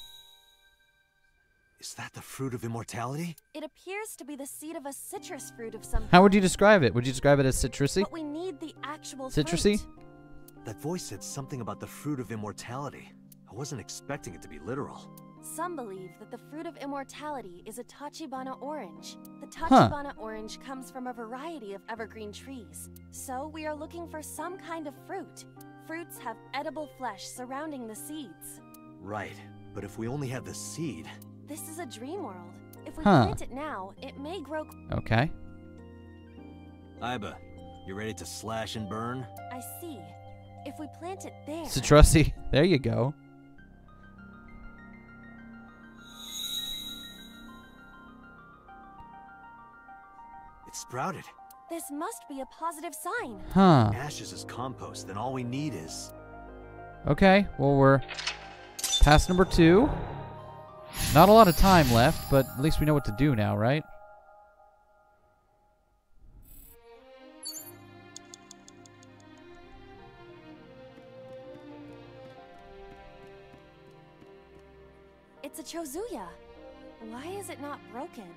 Is that the fruit of immortality? It appears to be the seed of a citrus fruit of some How would you describe it? Would you describe it as citrusy? But we need the actual Citrusy? fruit. That voice said something about the fruit of immortality. I wasn't expecting it to be literal. Some believe that the fruit of immortality is a Tachibana orange. The Huh. Tachibana orange comes from a variety of evergreen trees. So we are looking for some kind of fruit. Fruits have edible flesh surrounding the seeds. Right, but if we only have the seed, This is a dream world. If we Huh. plant it now, it may grow. Okay. Aiba, you ready to slash and burn? I see. If we plant it there. Citrusy. There you go. It sprouted. This must be a positive sign. Huh. Ashes is compost, then all we need is. Okay. Well, we're past number two. Not a lot of time left, but at least we know what to do now, right? It's a Chozuya. Why is it not broken?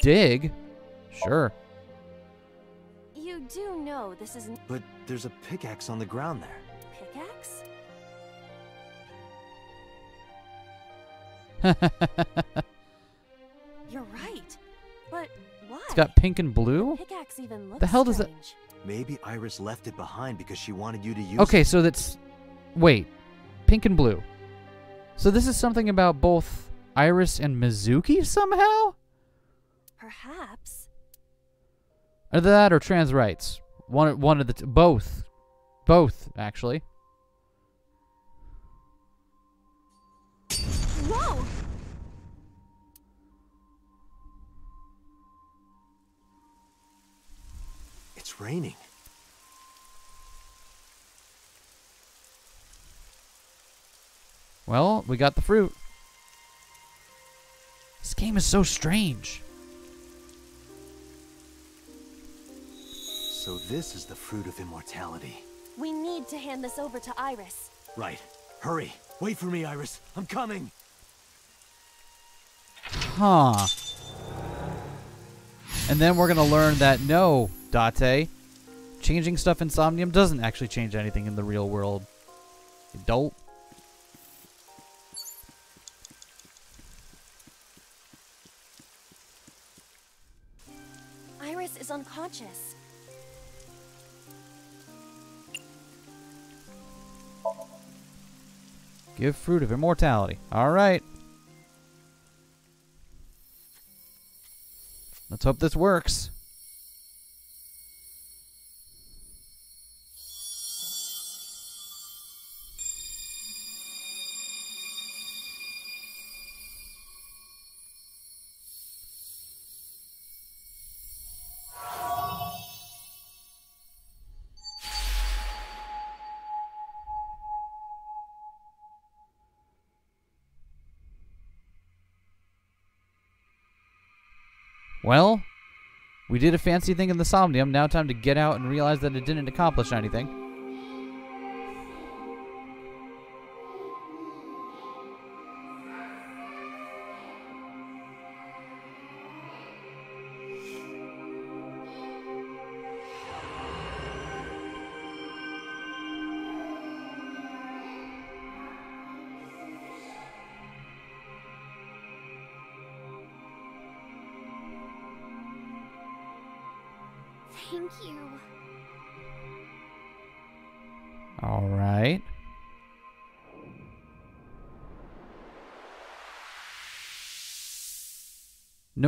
Dig? Sure. You do know this isn't- But there's a pickaxe on the ground there. You're right. But why? It's got pink and blue? Pickaxe even looks The hell does that- Maybe Iris left it behind because she wanted you to use Okay, it. so that's. Wait. Pink and blue. So this is something about both Iris and Mizuki somehow? Perhaps. Either that or trans rights. One, one of the t- both, both actually. Whoa! It's raining. Well, we got the fruit. This game is so strange. So this is the fruit of immortality. We need to hand this over to Iris. Right. Hurry. Wait for me, Iris. I'm coming. Huh. And then we're gonna learn that no, Date. Changing stuff in Somnium doesn't actually change anything in the real world. Adult. Iris is unconscious. Give fruit of immortality. Alright. Let's hope this works. Well, we did a fancy thing in the Somnium. Now time to get out and realize that it didn't accomplish anything.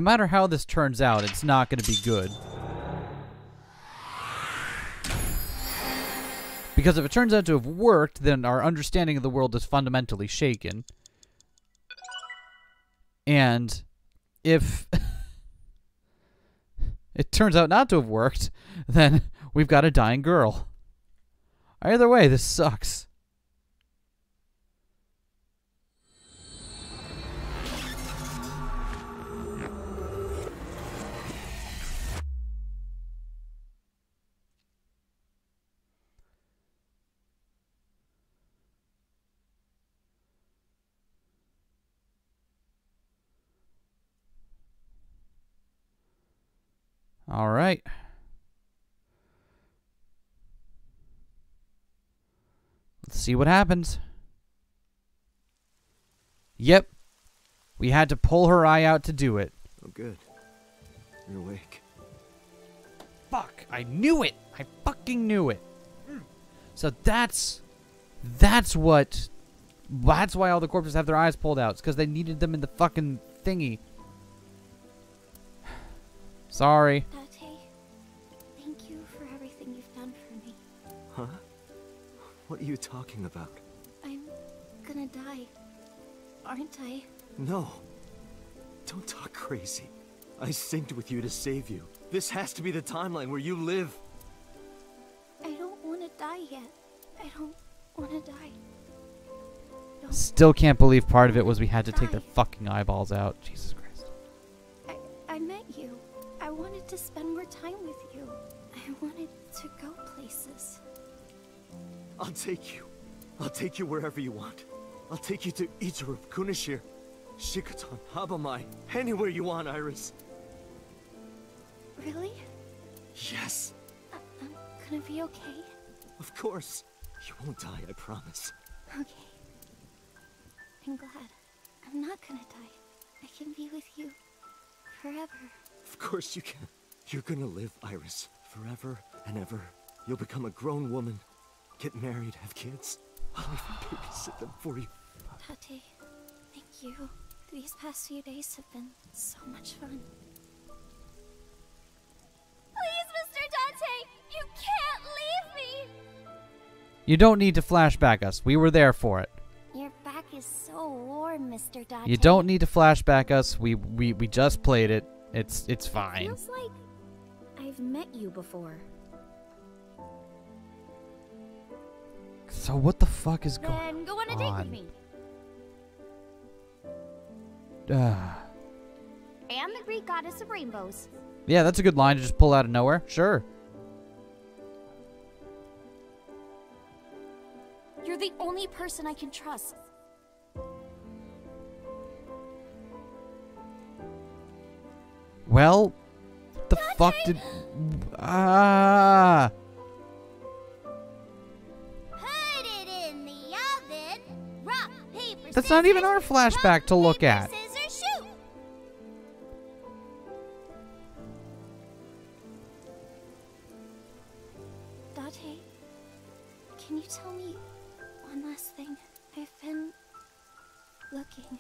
Matter how this turns out, it's not going to be good. Because if it turns out to have worked, then our understanding of the world is fundamentally shaken. And if it turns out not to have worked, then we've got a dying girl. Either way, this sucks. All right. Let's see what happens. Yep. We had to pull her eye out to do it. Oh, good. You're awake. Fuck. I knew it. I fucking knew it. So that's that's what that's why all the corpses have their eyes pulled out. It's because they needed them in the fucking thingy. Sorry. Uh, Date, thank you for everything you've done for me. Huh? What are you talking about? I'm gonna die. Aren't I? No. Don't talk crazy. I synced with you to save you. This has to be the timeline where you live. I don't want to die yet. I don't want to die. Still can't believe part of it was we had to take their fucking eyeballs out. Jesus Christ. I'll take you. I'll take you wherever you want. I'll take you to Iturup, Kunashir, Shikotan, Habomai, anywhere you want, Iris. Really? Yes, I'm gonna be okay. of course. You won't die, I promise. Okay. I'm glad. I'm not gonna die. I can be with you forever. Of course you can. You're gonna live, Iris, forever and ever. You'll become a grown woman, get married, have kids. I'll even babysit them for you. Date, thank you. These past few days have been so much fun. Please, Mr. Dante, you can't leave me! You don't need to flashback us. We were there for it. Your back is so warm, Mr. Dante. You don't need to flashback us. We we we just played it. It's it's fine. Feels like I've met you before. So what the fuck is going Then go on a date on? with me. And the Greek goddess of rainbows. yeah, that's a good line to just pull out of nowhere. Sure. You're the only person I can trust. Well, the fuck did ah? Put That's not even our flashback to look at. Date, can you tell me one last thing? I've been looking.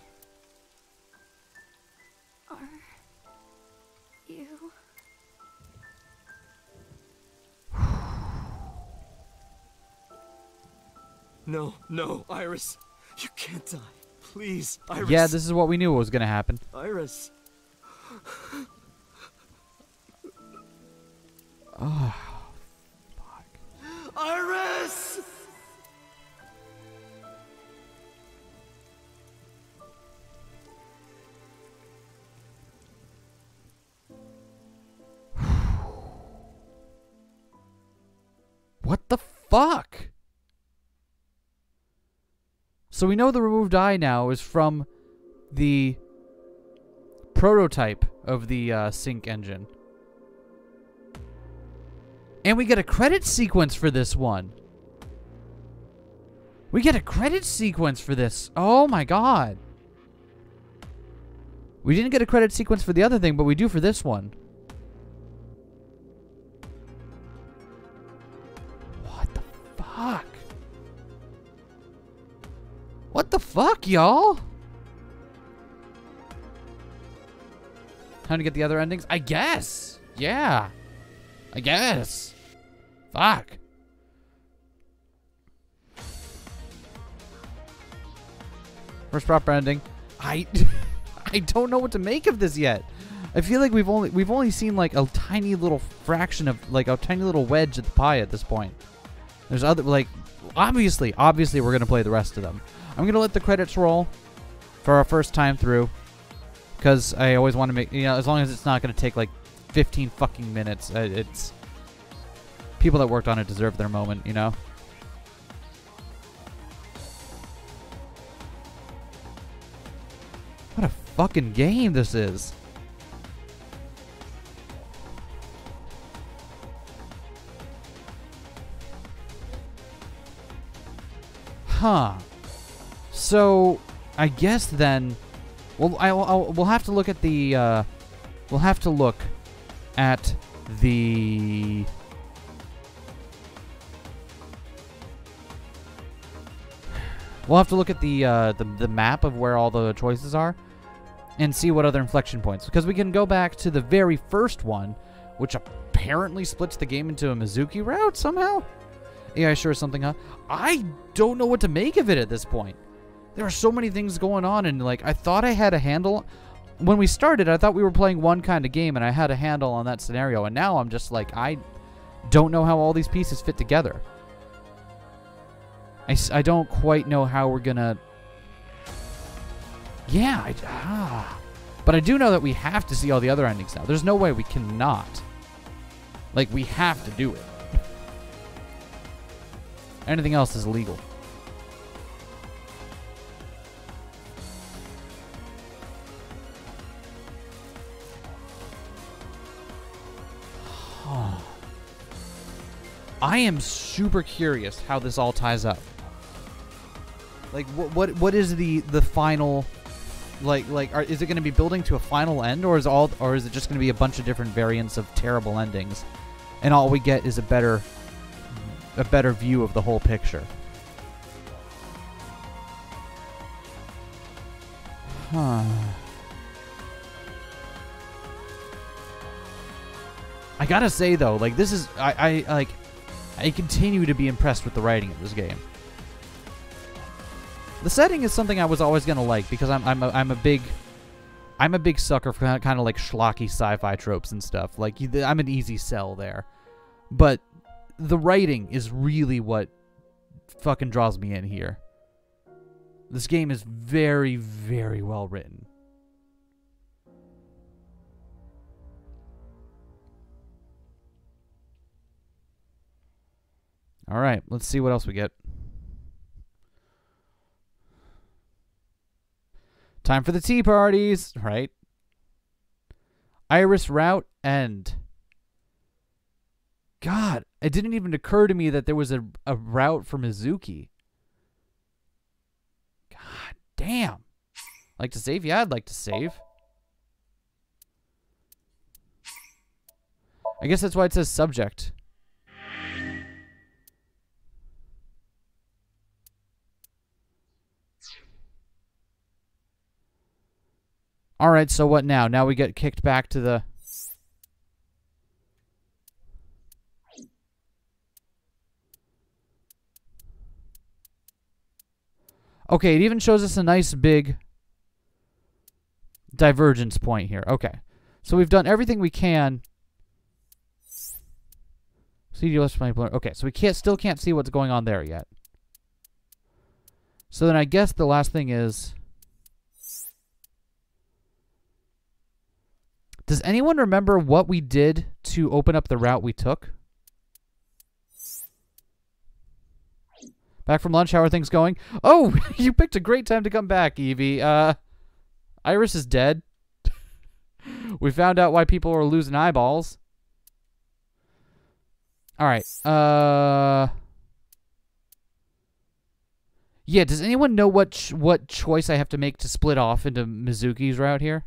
Are you... No, no, Iris. You can't die. Please, Iris. Yeah, this is what we knew was gonna happen. Iris. Oh, Iris! what the fuck? So we know the removed eye now is from the prototype of the uh, sync engine. And we get a credit sequence for this one. We get a credit sequence for this. Oh my god. We didn't get a credit sequence for the other thing, but we do for this one. What the fuck? What the fuck, y'all? Time to get the other endings? I guess. Yeah. I guess. Fuck. First proper ending. I I don't know what to make of this yet. I feel like we've only we've only seen like a tiny little fraction of like a tiny little wedge of the pie at this point. There's other like obviously obviously we're gonna play the rest of them. I'm gonna let the credits roll for our first time through because I always want to make you know as long as it's not gonna take like 15 fucking minutes. It's people that worked on it deserve their moment, you know. What a fucking game this is. Huh. So, I guess then, well, I, I'll, we'll have to look at the, uh, we'll have to look at the. We'll have to look at the, uh, the the map of where all the choices are, and see what other inflection points. Because we can go back to the very first one, which apparently splits the game into a Mizuki route somehow. Yeah, sure, something, huh? I don't know what to make of it at this point. There are so many things going on, and like I thought I had a handle. When we started, I thought we were playing one kind of game, and I had a handle on that scenario. And now I'm just like, I don't know how all these pieces fit together. I, I don't quite know how we're gonna. Yeah, I, ah. But I do know that we have to see all the other endings now. There's no way we cannot. Like, we have to do it. Anything else is illegal. Oh. I am super curious how this all ties up. Like, what what what is the the final? Like like, are, is it going to be building to a final end, or is all, or is it just going to be a bunch of different variants of terrible endings, and all we get is a better, a better view of the whole picture? Huh. I gotta say though, like this is I, I like I continue to be impressed with the writing of this game. The setting is something I was always gonna like because I'm I'm a, I'm a big I'm a big sucker for kind of like schlocky sci-fi tropes and stuff. Like I'm an easy sell there, but the writing is really what fucking draws me in here. This game is very very well written. All right, let's see what else we get. Time for the tea parties, right? Iris route end. God, it didn't even occur to me that there was a, a route for Mizuki. God damn. Like to save? Yeah, I'd like to save. I guess that's why it says subject. All right, so what now? Now we get kicked back to the Okay, it even shows us a nice big divergence point here. Okay. So we've done everything we can. CD less blur. Okay, so we can't still can't see what's going on there yet. So then I guess the last thing is Does anyone remember what we did to open up the route we took? Back from lunch, how are things going? Oh, you picked a great time to come back, Evie. Uh, Iris is dead. we found out why people are losing eyeballs. All right. Uh. Yeah. Does anyone know what what choice I have to make to split off into Mizuki's route here?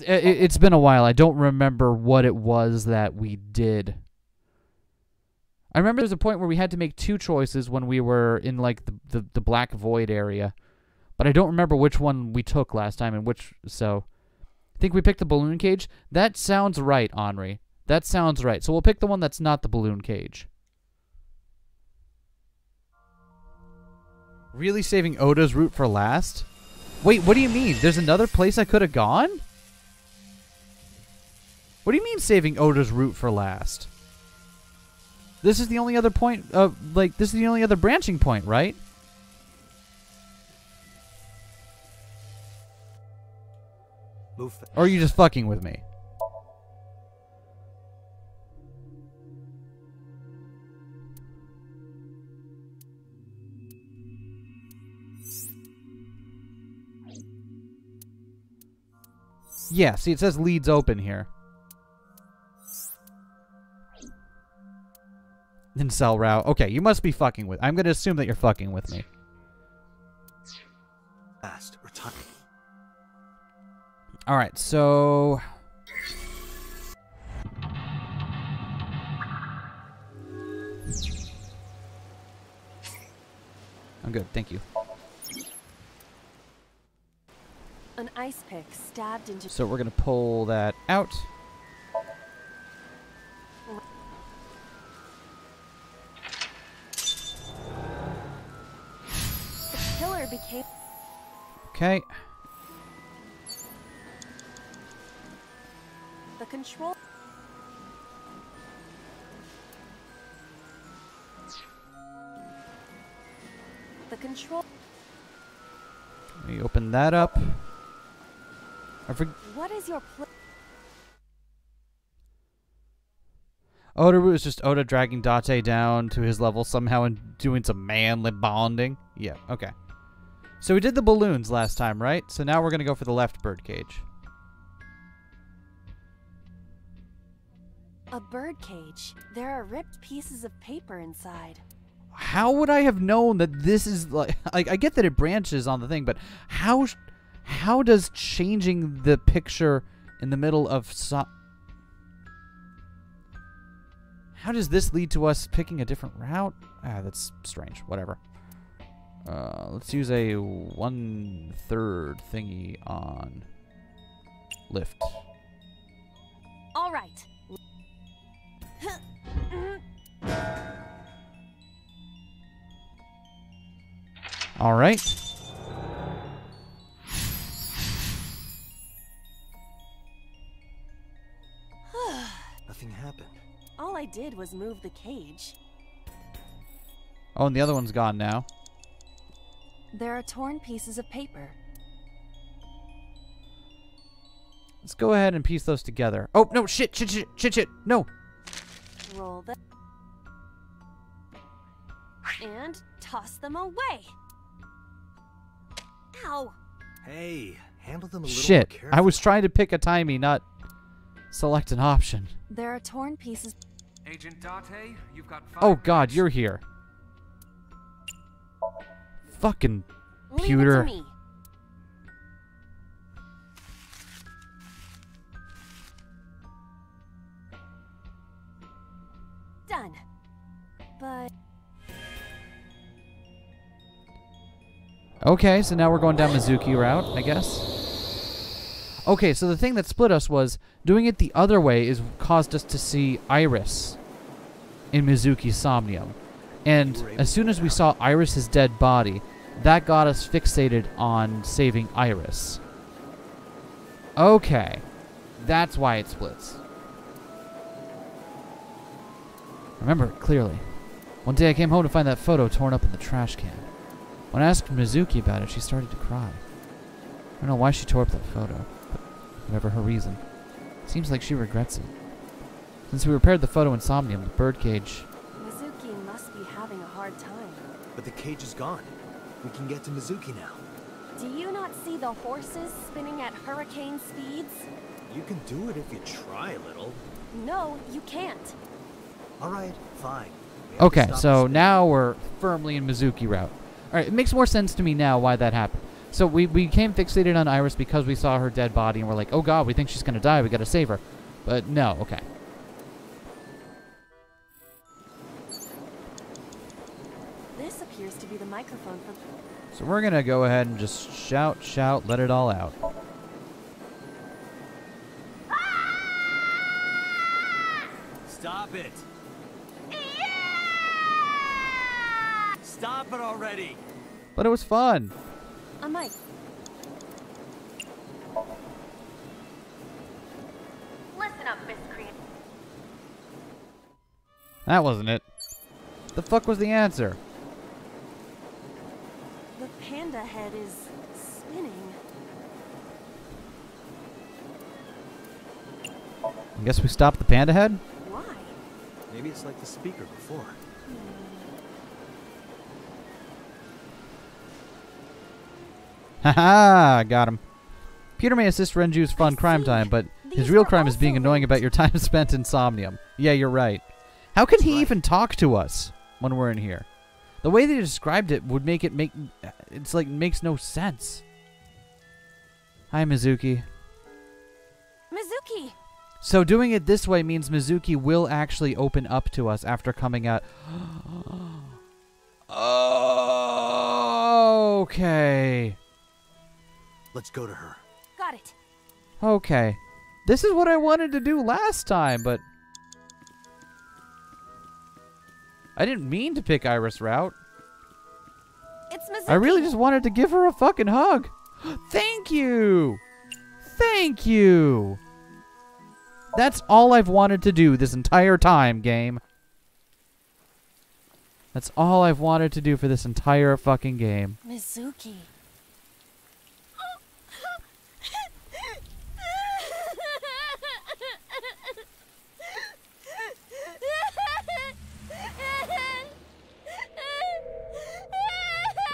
It, it's been a while. I don't remember what it was that we did. I remember there was a point where we had to make two choices when we were in like the, the, the black void area. But I don't remember which one we took last time and which so I think we picked the balloon cage. That sounds right, Henri. That sounds right. So we'll pick the one that's not the balloon cage. Really saving Ota's route for last? Wait, what do you mean? There's another place I could have gone? What do you mean saving Ota's route for last? This is the only other point, uh, like, this is the only other branching point, right? Move Or are you just fucking with me? Yeah, see, it says leads open here. Incel route. Okay, you must be fucking with. I'm gonna assume that you're fucking with me. Fast or time. All right, so I'm good. Thank you. An ice pick stabbed into. So we're gonna pull that out. The killer became. Okay. The control. The control. Let me open that up. What is your pl- Ota is just Ota dragging Date down to his level somehow and doing some manly bonding. Yeah, okay. So we did the balloons last time, right? So now we're gonna go for the left bird cage. A bird cage. There are ripped pieces of paper inside. How would I have known that this is like like I get that it branches on the thing, but how how does changing the picture in the middle of so- How does this lead to us picking a different route? Ah, that's strange. Whatever. Uh, let's use a one third thingy on lift. All right. All right. Nothing happened. All I did was move the cage. Oh, and the other one's gone now. There are torn pieces of paper. Let's go ahead and piece those together. Oh no! Shit! Shit! Shit! Shit! Shit! No! Roll them. And toss them away. Ow! Hey, handle them a little more Shit! I was trying to pick a timey, not select an option. There are torn pieces. Agent Date, you've got oh five Oh God, you're here. Fucking Leave it to pewter. Done. But Okay, so now we're going down Mizuki route, I guess. Okay, so the thing that split us was doing it the other way is caused us to see Iris in Mizuki's Somnium. And as soon as we saw Iris's dead body, that got us fixated on saving Iris. Okay. That's why it splits. Remember it clearly. One day I came home to find that photo torn up in the trash can. When I asked Mizuki about it, she started to cry. I don't know why she tore up that photo, but whatever her reason, it seems like she regrets it. Since we repaired the photo in Somnium, the birdcage. Mizuki must be having a hard time. But the cage is gone. We can get to Mizuki now. Do you not see the horses spinning at hurricane speeds? You can do it if you try a little. No, you can't. All right, fine. We have to Okay, so now we're firmly in Mizuki route. Alright, it makes more sense to me now why that happened. So we, we became fixated on Iris because we saw her dead body and we're like, oh god, we think she's gonna die, we gotta save her. But no, okay. Microphone for. So we're gonna go ahead and just shout, shout, let it all out. Stop it! Stop it already! But it was fun. A mic. Listen up, miscreant. That wasn't it. The fuck was the answer? The panda head is spinning. I guess we stopped the panda head? Why? Maybe it's like the speaker before. Hmm. Haha, got him. Pewter may assist Renju's fun crime time, but his real crime is being annoying about your time spent in Somnium. Yeah, you're right. How can he even talk to us when we're in here? The way they described it would make it make it's like makes no sense. Hi Mizuki. Mizuki! So doing it this way means Mizuki will actually open up to us after coming out. okay. Let's go to her. Got it. Okay. This is what I wanted to do last time, but I didn't mean to pick Iris route. It's Mizuki. I really just wanted to give her a fucking hug. Thank you. Thank you. That's all I've wanted to do this entire time, game. That's all I've wanted to do for this entire fucking game. Mizuki.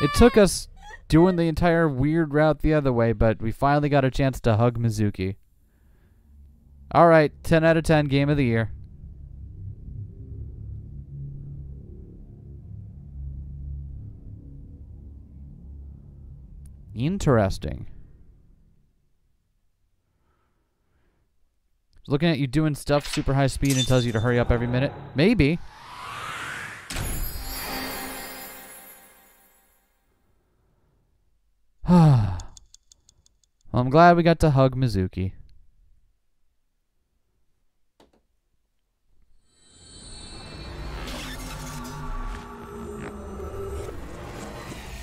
It took us doing the entire weird route the other way, but we finally got a chance to hug Mizuki. Alright, 10 out of 10 game of the year. Interesting. Looking at you doing stuff super high speed and tells you to hurry up every minute. Maybe. I'm glad we got to hug Mizuki.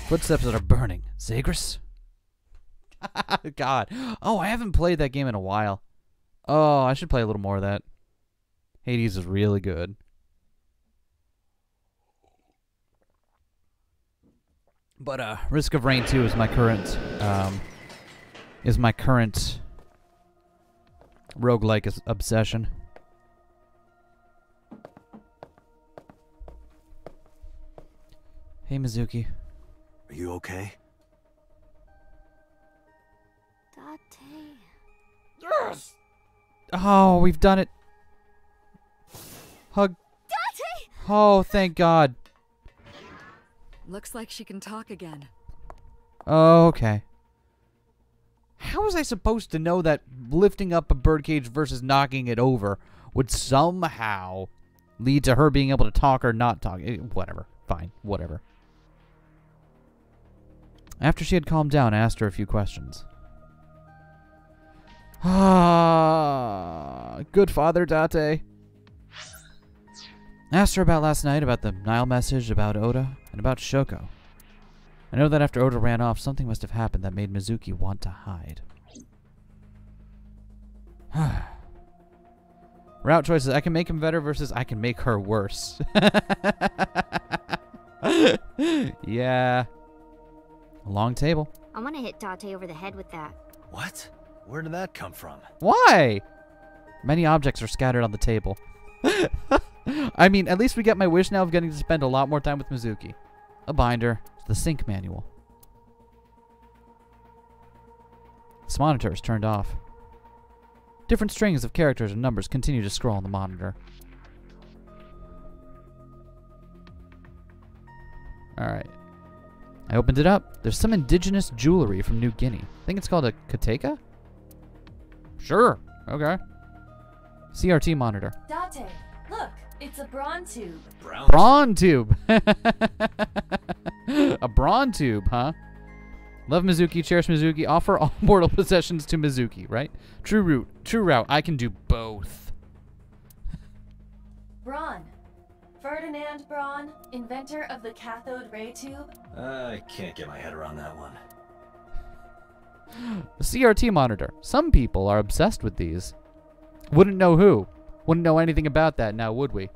Footsteps that are burning. Zagreus? God. Oh, I haven't played that game in a while. Oh, I should play a little more of that. Hades is really good. But uh Risk of Rain 2 is my current um is my current roguelike is- obsession. Hey Mizuki. Are you okay? Date. Yes! Oh, we've done it. Hug. Date! Oh, thank God. Looks like she can talk again. Oh, okay. How was I supposed to know that lifting up a birdcage versus knocking it over would somehow lead to her being able to talk or not talk? Eh, Whatever. Fine. Whatever. After she had calmed down, I asked her a few questions. Ah, good father, Date. I Asked her about last night, about the Nile message, about Ota, and about Shoko. I know that after Ota ran off, something must have happened that made Mizuki want to hide. Route choices. I can make him better versus I can make her worse. yeah. A long table. I want to hit Date over the head with that. What? Where did that come from? Why? Many objects are scattered on the table. I mean, at least we get my wish now of getting to spend a lot more time with Mizuki. A binder, the sync manual. This monitor is turned off. Different strings of characters and numbers continue to scroll on the monitor. Alright. I opened it up. There's some indigenous jewelry from New Guinea. I think it's called a koteka? Sure. Okay. CRT monitor. Date, look, it's a Braun tube. Braun tube. a Braun tube, huh? Love Mizuki, cherish Mizuki, offer all mortal possessions to Mizuki, right? True route, true route. I can do both. Braun. Ferdinand Braun, inventor of the cathode ray tube. I can't get my head around that one. The CRT monitor. Some people are obsessed with these. Wouldn't know who. Wouldn't know anything about that now, would we?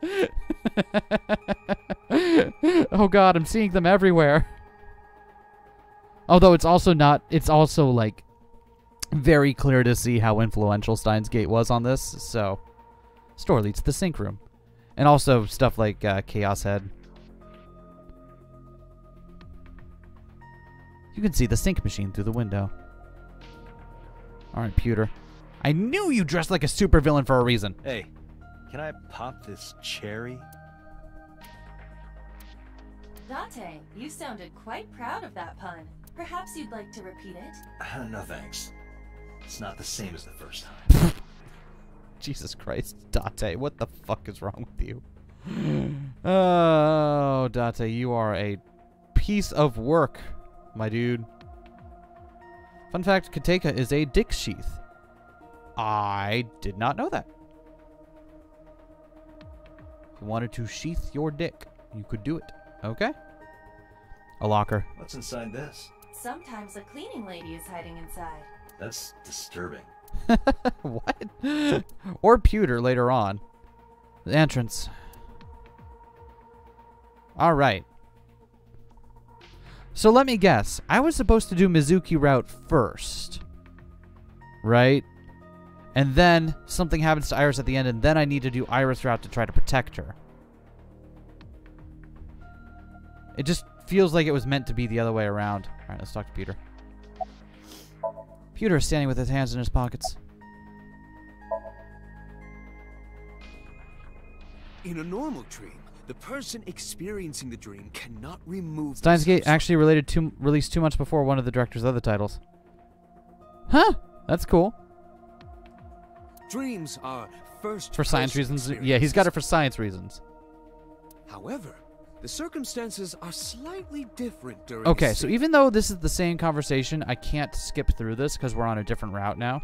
oh god, I'm seeing them everywhere. Although it's also not, it's also like very clear to see how influential Steins;Gate was on this, so. Store leads to the sync room. And also stuff like uh, Chaos;Head. You can see the sync machine through the window. Alright, Pewter. I knew you dressed like a supervillain for a reason. Hey, can I pop this cherry? Dante, you sounded quite proud of that pun. Perhaps you'd like to repeat it? Uh, no thanks. It's not the same as the first time. Jesus Christ, Date, what the fuck is wrong with you? oh, Date, you are a piece of work, my dude. Fun fact, Koteka is a dick sheath. I did not know that. If you wanted to sheath your dick, you could do it. Okay? A locker. What's inside this? Sometimes a cleaning lady is hiding inside. That's disturbing. what? or pewter later on. The entrance. Alright. So let me guess. I was supposed to do Mizuki route first. Right? And then something happens to Iris at the end, and then I need to do Iris route to try to protect her. It just feels like it was meant to be the other way around. Alright, let's talk to Pewter. Pewter is standing with his hands in his pockets. In a normal dream, the person experiencing the dream cannot remove Steins;Gate actually related to released two months before one of the director's other titles. Huh? That's cool. Dreams are first For science reasons. Yeah, he's got it for science reasons. However, the circumstances are slightly different during Okay, so even though this is the same conversation, I can't skip through this because we're on a different route now.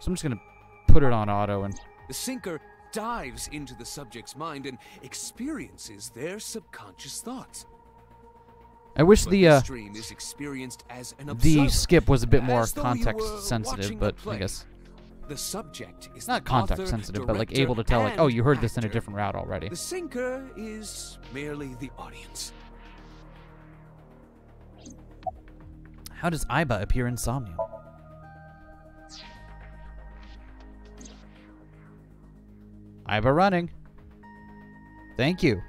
So I'm just going to put it on auto and... the sinker dives into the subject's mind and experiences their subconscious thoughts. I wish But the uh, is experienced as an the skip was a bit more as though you were context sensitive, but I guess The subject is not context author, sensitive, but like able to tell like, oh, you heard this in a different route already. The sinker is merely the audience. How does Aiba appear in Somnium? Aiba running. Thank you.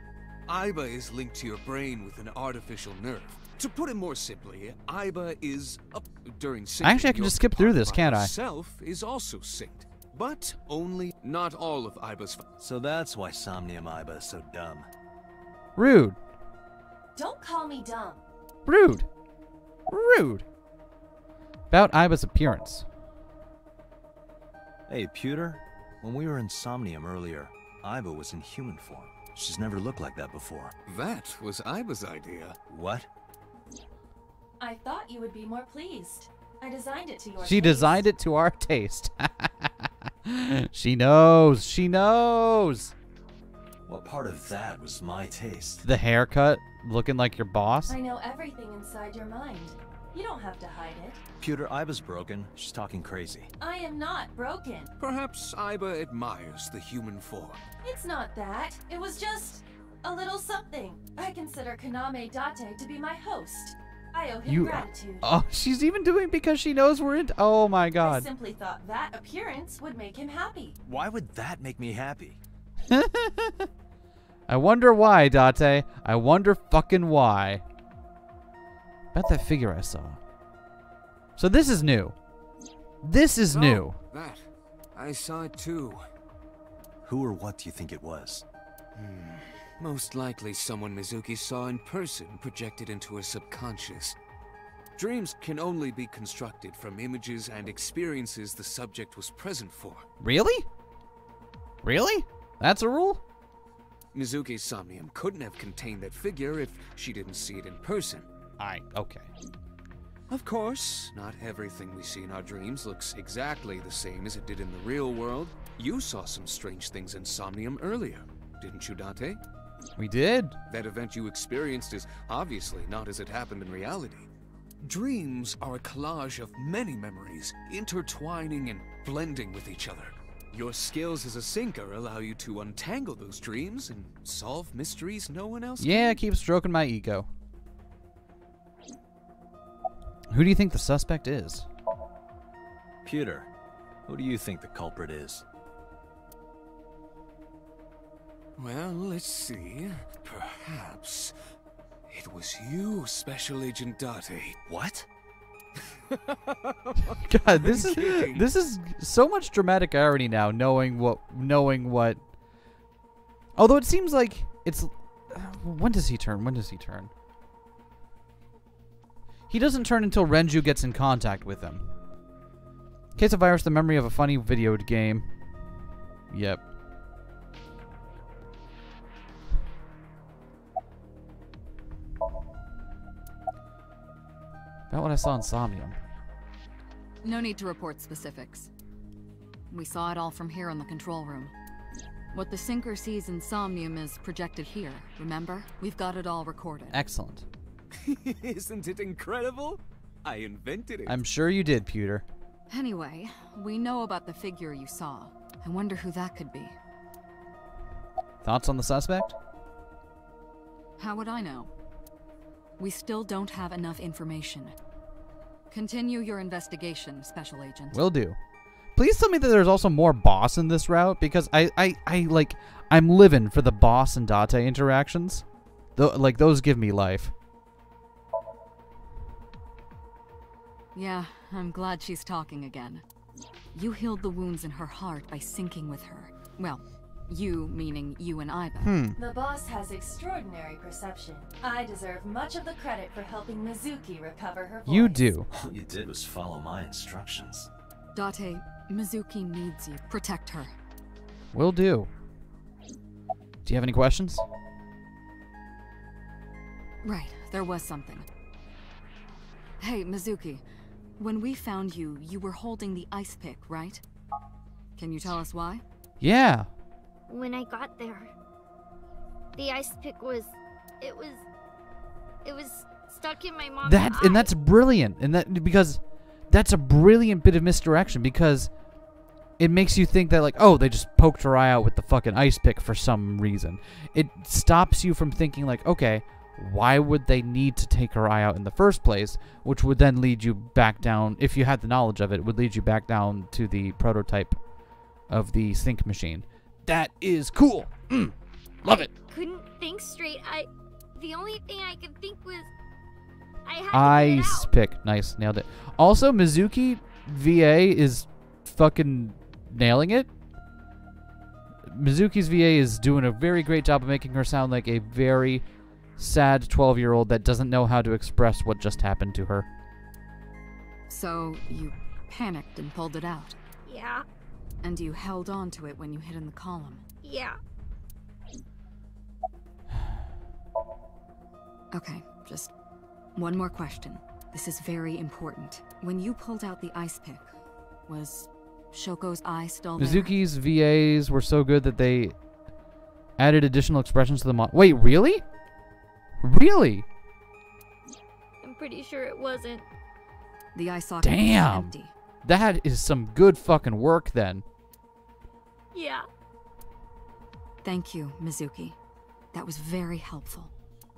Aiba is linked to your brain with an artificial nerve. To put it more simply, Aiba is up during syncing. Actually, I can just skip through this, can't I? Itself is also synced, but only not all of Aiba's. So that's why Somnium Aiba is so dumb. Rude. Don't call me dumb. Rude. Rude. About Aiba's appearance. Hey, Pewter. When we were in Somnium earlier, Aiba was in human form. She's never looked like that before. That was Aiba's idea. What? I thought you would be more pleased. I designed it to your taste. She taste. designed it to our taste. she knows. She knows. What part of that was my taste? The haircut, looking like your boss. I know everything inside your mind. You don't have to hide it. Pewter, Aiba's broken. She's talking crazy. I am not broken. Perhaps Aiba admires the human form. It's not that. It was just a little something. I consider Kaname Date to be my host. I owe him You. gratitude. Oh, she's even doing because she knows we're in. Oh my God. I simply thought that appearance would make him happy. Why would that make me happy? I wonder why, Date. I wonder fucking why. About that figure I saw. So this is new. This is Oh, new. That. I saw it too. Who or what do you think it was? Hmm. Most likely someone Mizuki saw in person projected into her subconscious. Dreams can only be constructed from images and experiences the subject was present for. Really? Really? That's a rule? Mizuki's somnium couldn't have contained that figure if she didn't see it in person. I okay. Of course, not everything we see in our dreams looks exactly the same as it did in the real world. You saw some strange things in Somnium earlier, didn't you, Dante? We did. That event you experienced is obviously not as it happened in reality. Dreams are a collage of many memories, intertwining and blending with each other. Your skills as a sinker allow you to untangle those dreams and solve mysteries no one else Yeah, keep stroking my ego. Who do you think the suspect is? Pewter, who do you think the culprit is? Well, let's see. Perhaps it was you, Special Agent Date. What? God, this is this is so much dramatic irony now, knowing what knowing what. Although it seems like it's. Uh, when does he turn? When does he turn? He doesn't turn until Renju gets in contact with him. Case of virus, the memory of a funny video game. Yep. About what I saw in Somnium. No need to report specifics. We saw it all from here in the control room. What the sinker sees in Somnium is projected here, remember? We've got it all recorded. Excellent. Isn't it incredible? I invented it. I'm sure you did, Pewter. Anyway, we know about the figure you saw. I wonder who that could be. Thoughts on the suspect? How would I know? We still don't have enough information. Continue your investigation, Special Agent. Will do. Please tell me that there's also more boss in this route because I, I, I like I'm living for the boss and Date interactions. Though like those give me life. Yeah, I'm glad she's talking again. You healed the wounds in her heart by syncing with her. Well, you meaning you and Aiba. Hmm. The boss has extraordinary perception. I deserve much of the credit for helping Mizuki recover her voice. You do. All you did was follow my instructions. Date, Mizuki needs you. Protect her. Will do. Do you have any questions? Right, there was something. Hey, Mizuki. When we found you, you were holding the ice pick, right? Can you tell us why? Yeah. When I got there, the ice pick was. It was. It was stuck in my mom's That eye. and that's brilliant. And that because that's a brilliant bit of misdirection because it makes you think that like, oh, they just poked her eye out with the fucking ice pick for some reason. It stops you from thinking like, okay, why would they need to take her eye out in the first place? Which would then lead you back down if you had the knowledge of it, would lead you back down to the prototype of the sync machine. That is cool. Mm, love it. couldn't think straight. I. The only thing I could think was. I had to get it Ice out. pick. Nice. Nailed it. Also, Mizuki VA is fucking nailing it. Mizuki's VA is doing a very great job of making her sound like a very sad 12 year old that doesn't know how to express what just happened to her. So, you panicked and pulled it out. Yeah, And you held on to it when you hid in the column. yeah. Okay, just one more question. This is very important. When you pulled out the ice pick, was Shoko's eye still there? Mizuki's VAs were so good that they added additional expressions to the mod. Wait, really? Really? I'm pretty sure it wasn't. The eye socket was Damn. empty. That is some good fucking work then. Yeah. Thank you, Mizuki. That was very helpful.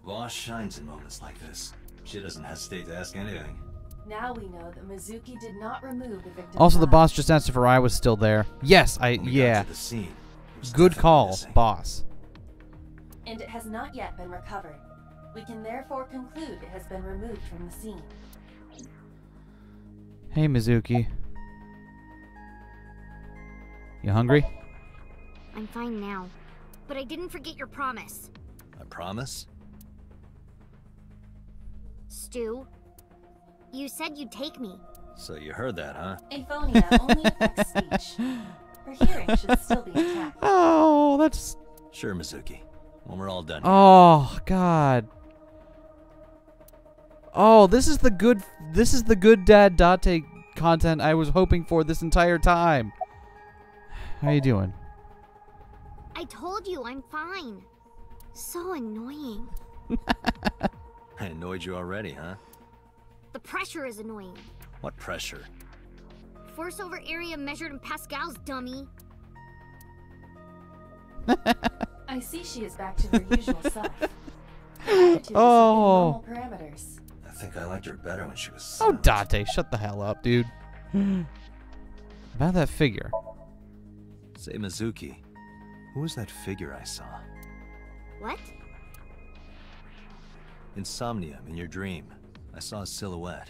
Boss shines in moments like this. She doesn't hesitate to ask anything. Now we know that Mizuki did not remove the victim's Also, the boss just asked if her was still there. Yes, I When we got yeah. to the scene, Good call, missing. boss. And it has not yet been recovered. We can therefore conclude it has been removed from the scene. Hey, Mizuki. You hungry? I'm fine now. But I didn't forget your promise. I promise. Stu, you said you'd take me. So you heard that, huh? Aphonia only affects speech. Her hearing should still be intact. Oh, that's. Sure, Mizuki. When we're all done. Oh God. Oh, this is the good. This is the good dad Date content I was hoping for this entire time. How you doing? I told you I'm fine. So annoying. I annoyed you already, huh? The pressure is annoying. What pressure? Force over area measured in pascals, dummy. I see she is back to her usual self. Attitude is within Oh. parameters. I think I liked her better when she was. Oh, Dante, shut the hell up, dude. About that figure. Say, Mizuki, who was that figure I saw? What? In Somnium, in your dream. I saw a silhouette.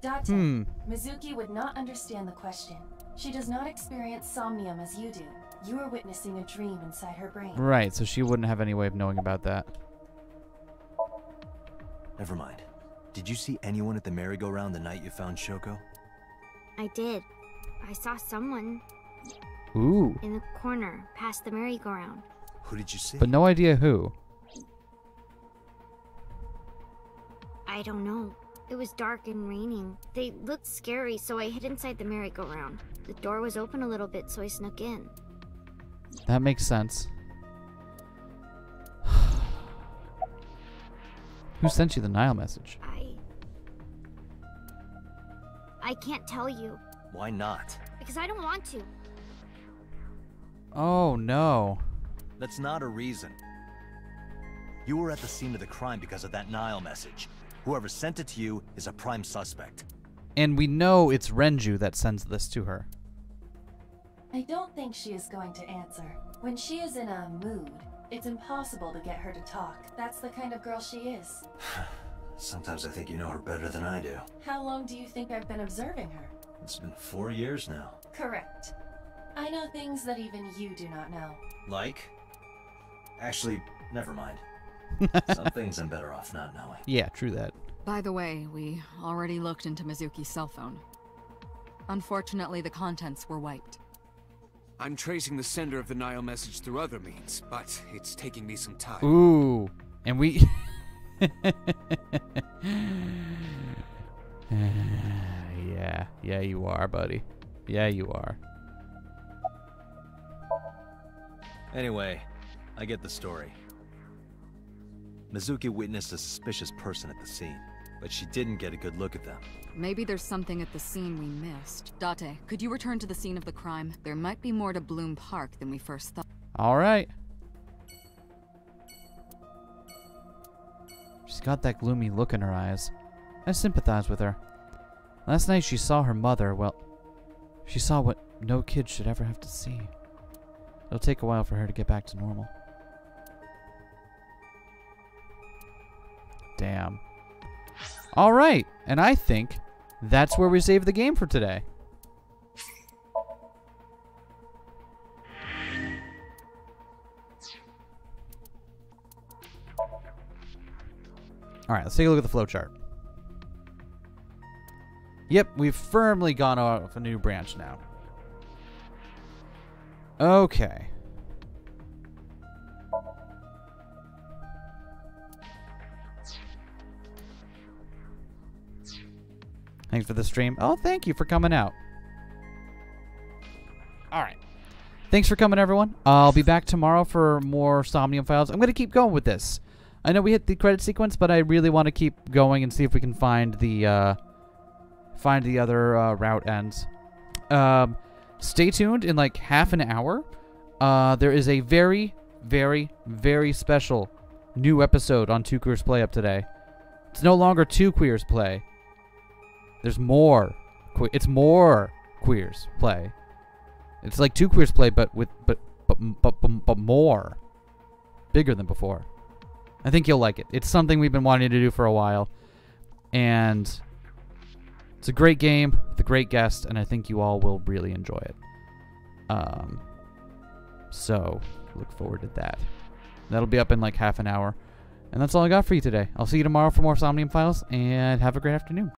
Date, Hmm. Mizuki would not understand the question. She does not experience somnium as you do. You are witnessing a dream inside her brain. Right, so she wouldn't have any way of knowing about that. Never mind. Did you see anyone at the merry-go-round the night you found Shoko? I did. I saw someone Ooh. in the corner past the merry-go-round. Who did you see? But no idea who. I don't know. It was dark and raining. They looked scary, so I hid inside the merry-go-round. The door was open a little bit, so I snuck in. That makes sense. Who sent you the Nile message? I. I can't tell you Why not? because I don't want to. Oh no. That's not a reason. You were at the scene of the crime because of that Nile message. Whoever sent it to you is a prime suspect. And we know it's Renju that sends this to her. I don't think she is going to answer. When she is in a mood, it's impossible to get her to talk. That's the kind of girl she is. Sometimes I think you know her better than I do. How long do you think I've been observing her? It's been four years now. Correct. I know things that even you do not know. Like? Actually, never mind. Some things I'm better off not knowing. Yeah, true that. By the way, we already looked into Mizuki's cell phone. Unfortunately, the contents were wiped. I'm tracing the sender of the Nile message through other means, but it's taking me some time. Ooh. And we. yeah. Yeah, you are, buddy. Yeah, you are. Anyway, I get the story. Mizuki witnessed a suspicious person at the scene, but she didn't get a good look at them. Maybe there's something at the scene we missed. Date, could you return to the scene of the crime? There might be more to Bloom Park than we first thought. All right. She's got that gloomy look in her eyes. I sympathize with her. Last night she saw her mother, well, she saw what no kid should ever have to see. It'll take a while for her to get back to normal. Damn. All right, and I think that's where we save the game for today. All right, let's take a look at the flowchart. Yep, we've firmly gone off a new branch now. Okay. Thanks for the stream. Oh, thank you for coming out. All right. Thanks for coming, everyone. I'll be back tomorrow for more Somnium Files. I'm going to keep going with this. I know we hit the credit sequence, but I really want to keep going and see if we can find the... Uh, find the other uh, route ends. Um, stay tuned in like half an hour. Uh, there is a very, very, very special new episode on Two Queers Play up today. It's no longer Two Queers Play. There's more. Que- it's more Queers Play. It's like Two Queers Play, but with but but but but, but more, bigger than before. I think you'll like it. It's something we've been wanting to do for a while, and it's a great game with a great guest, and I think you all will really enjoy it. Um, so look forward to that. That'll be up in like half an hour. And that's all I got for you today. I'll see you tomorrow for more Somnium Files, and have a great afternoon.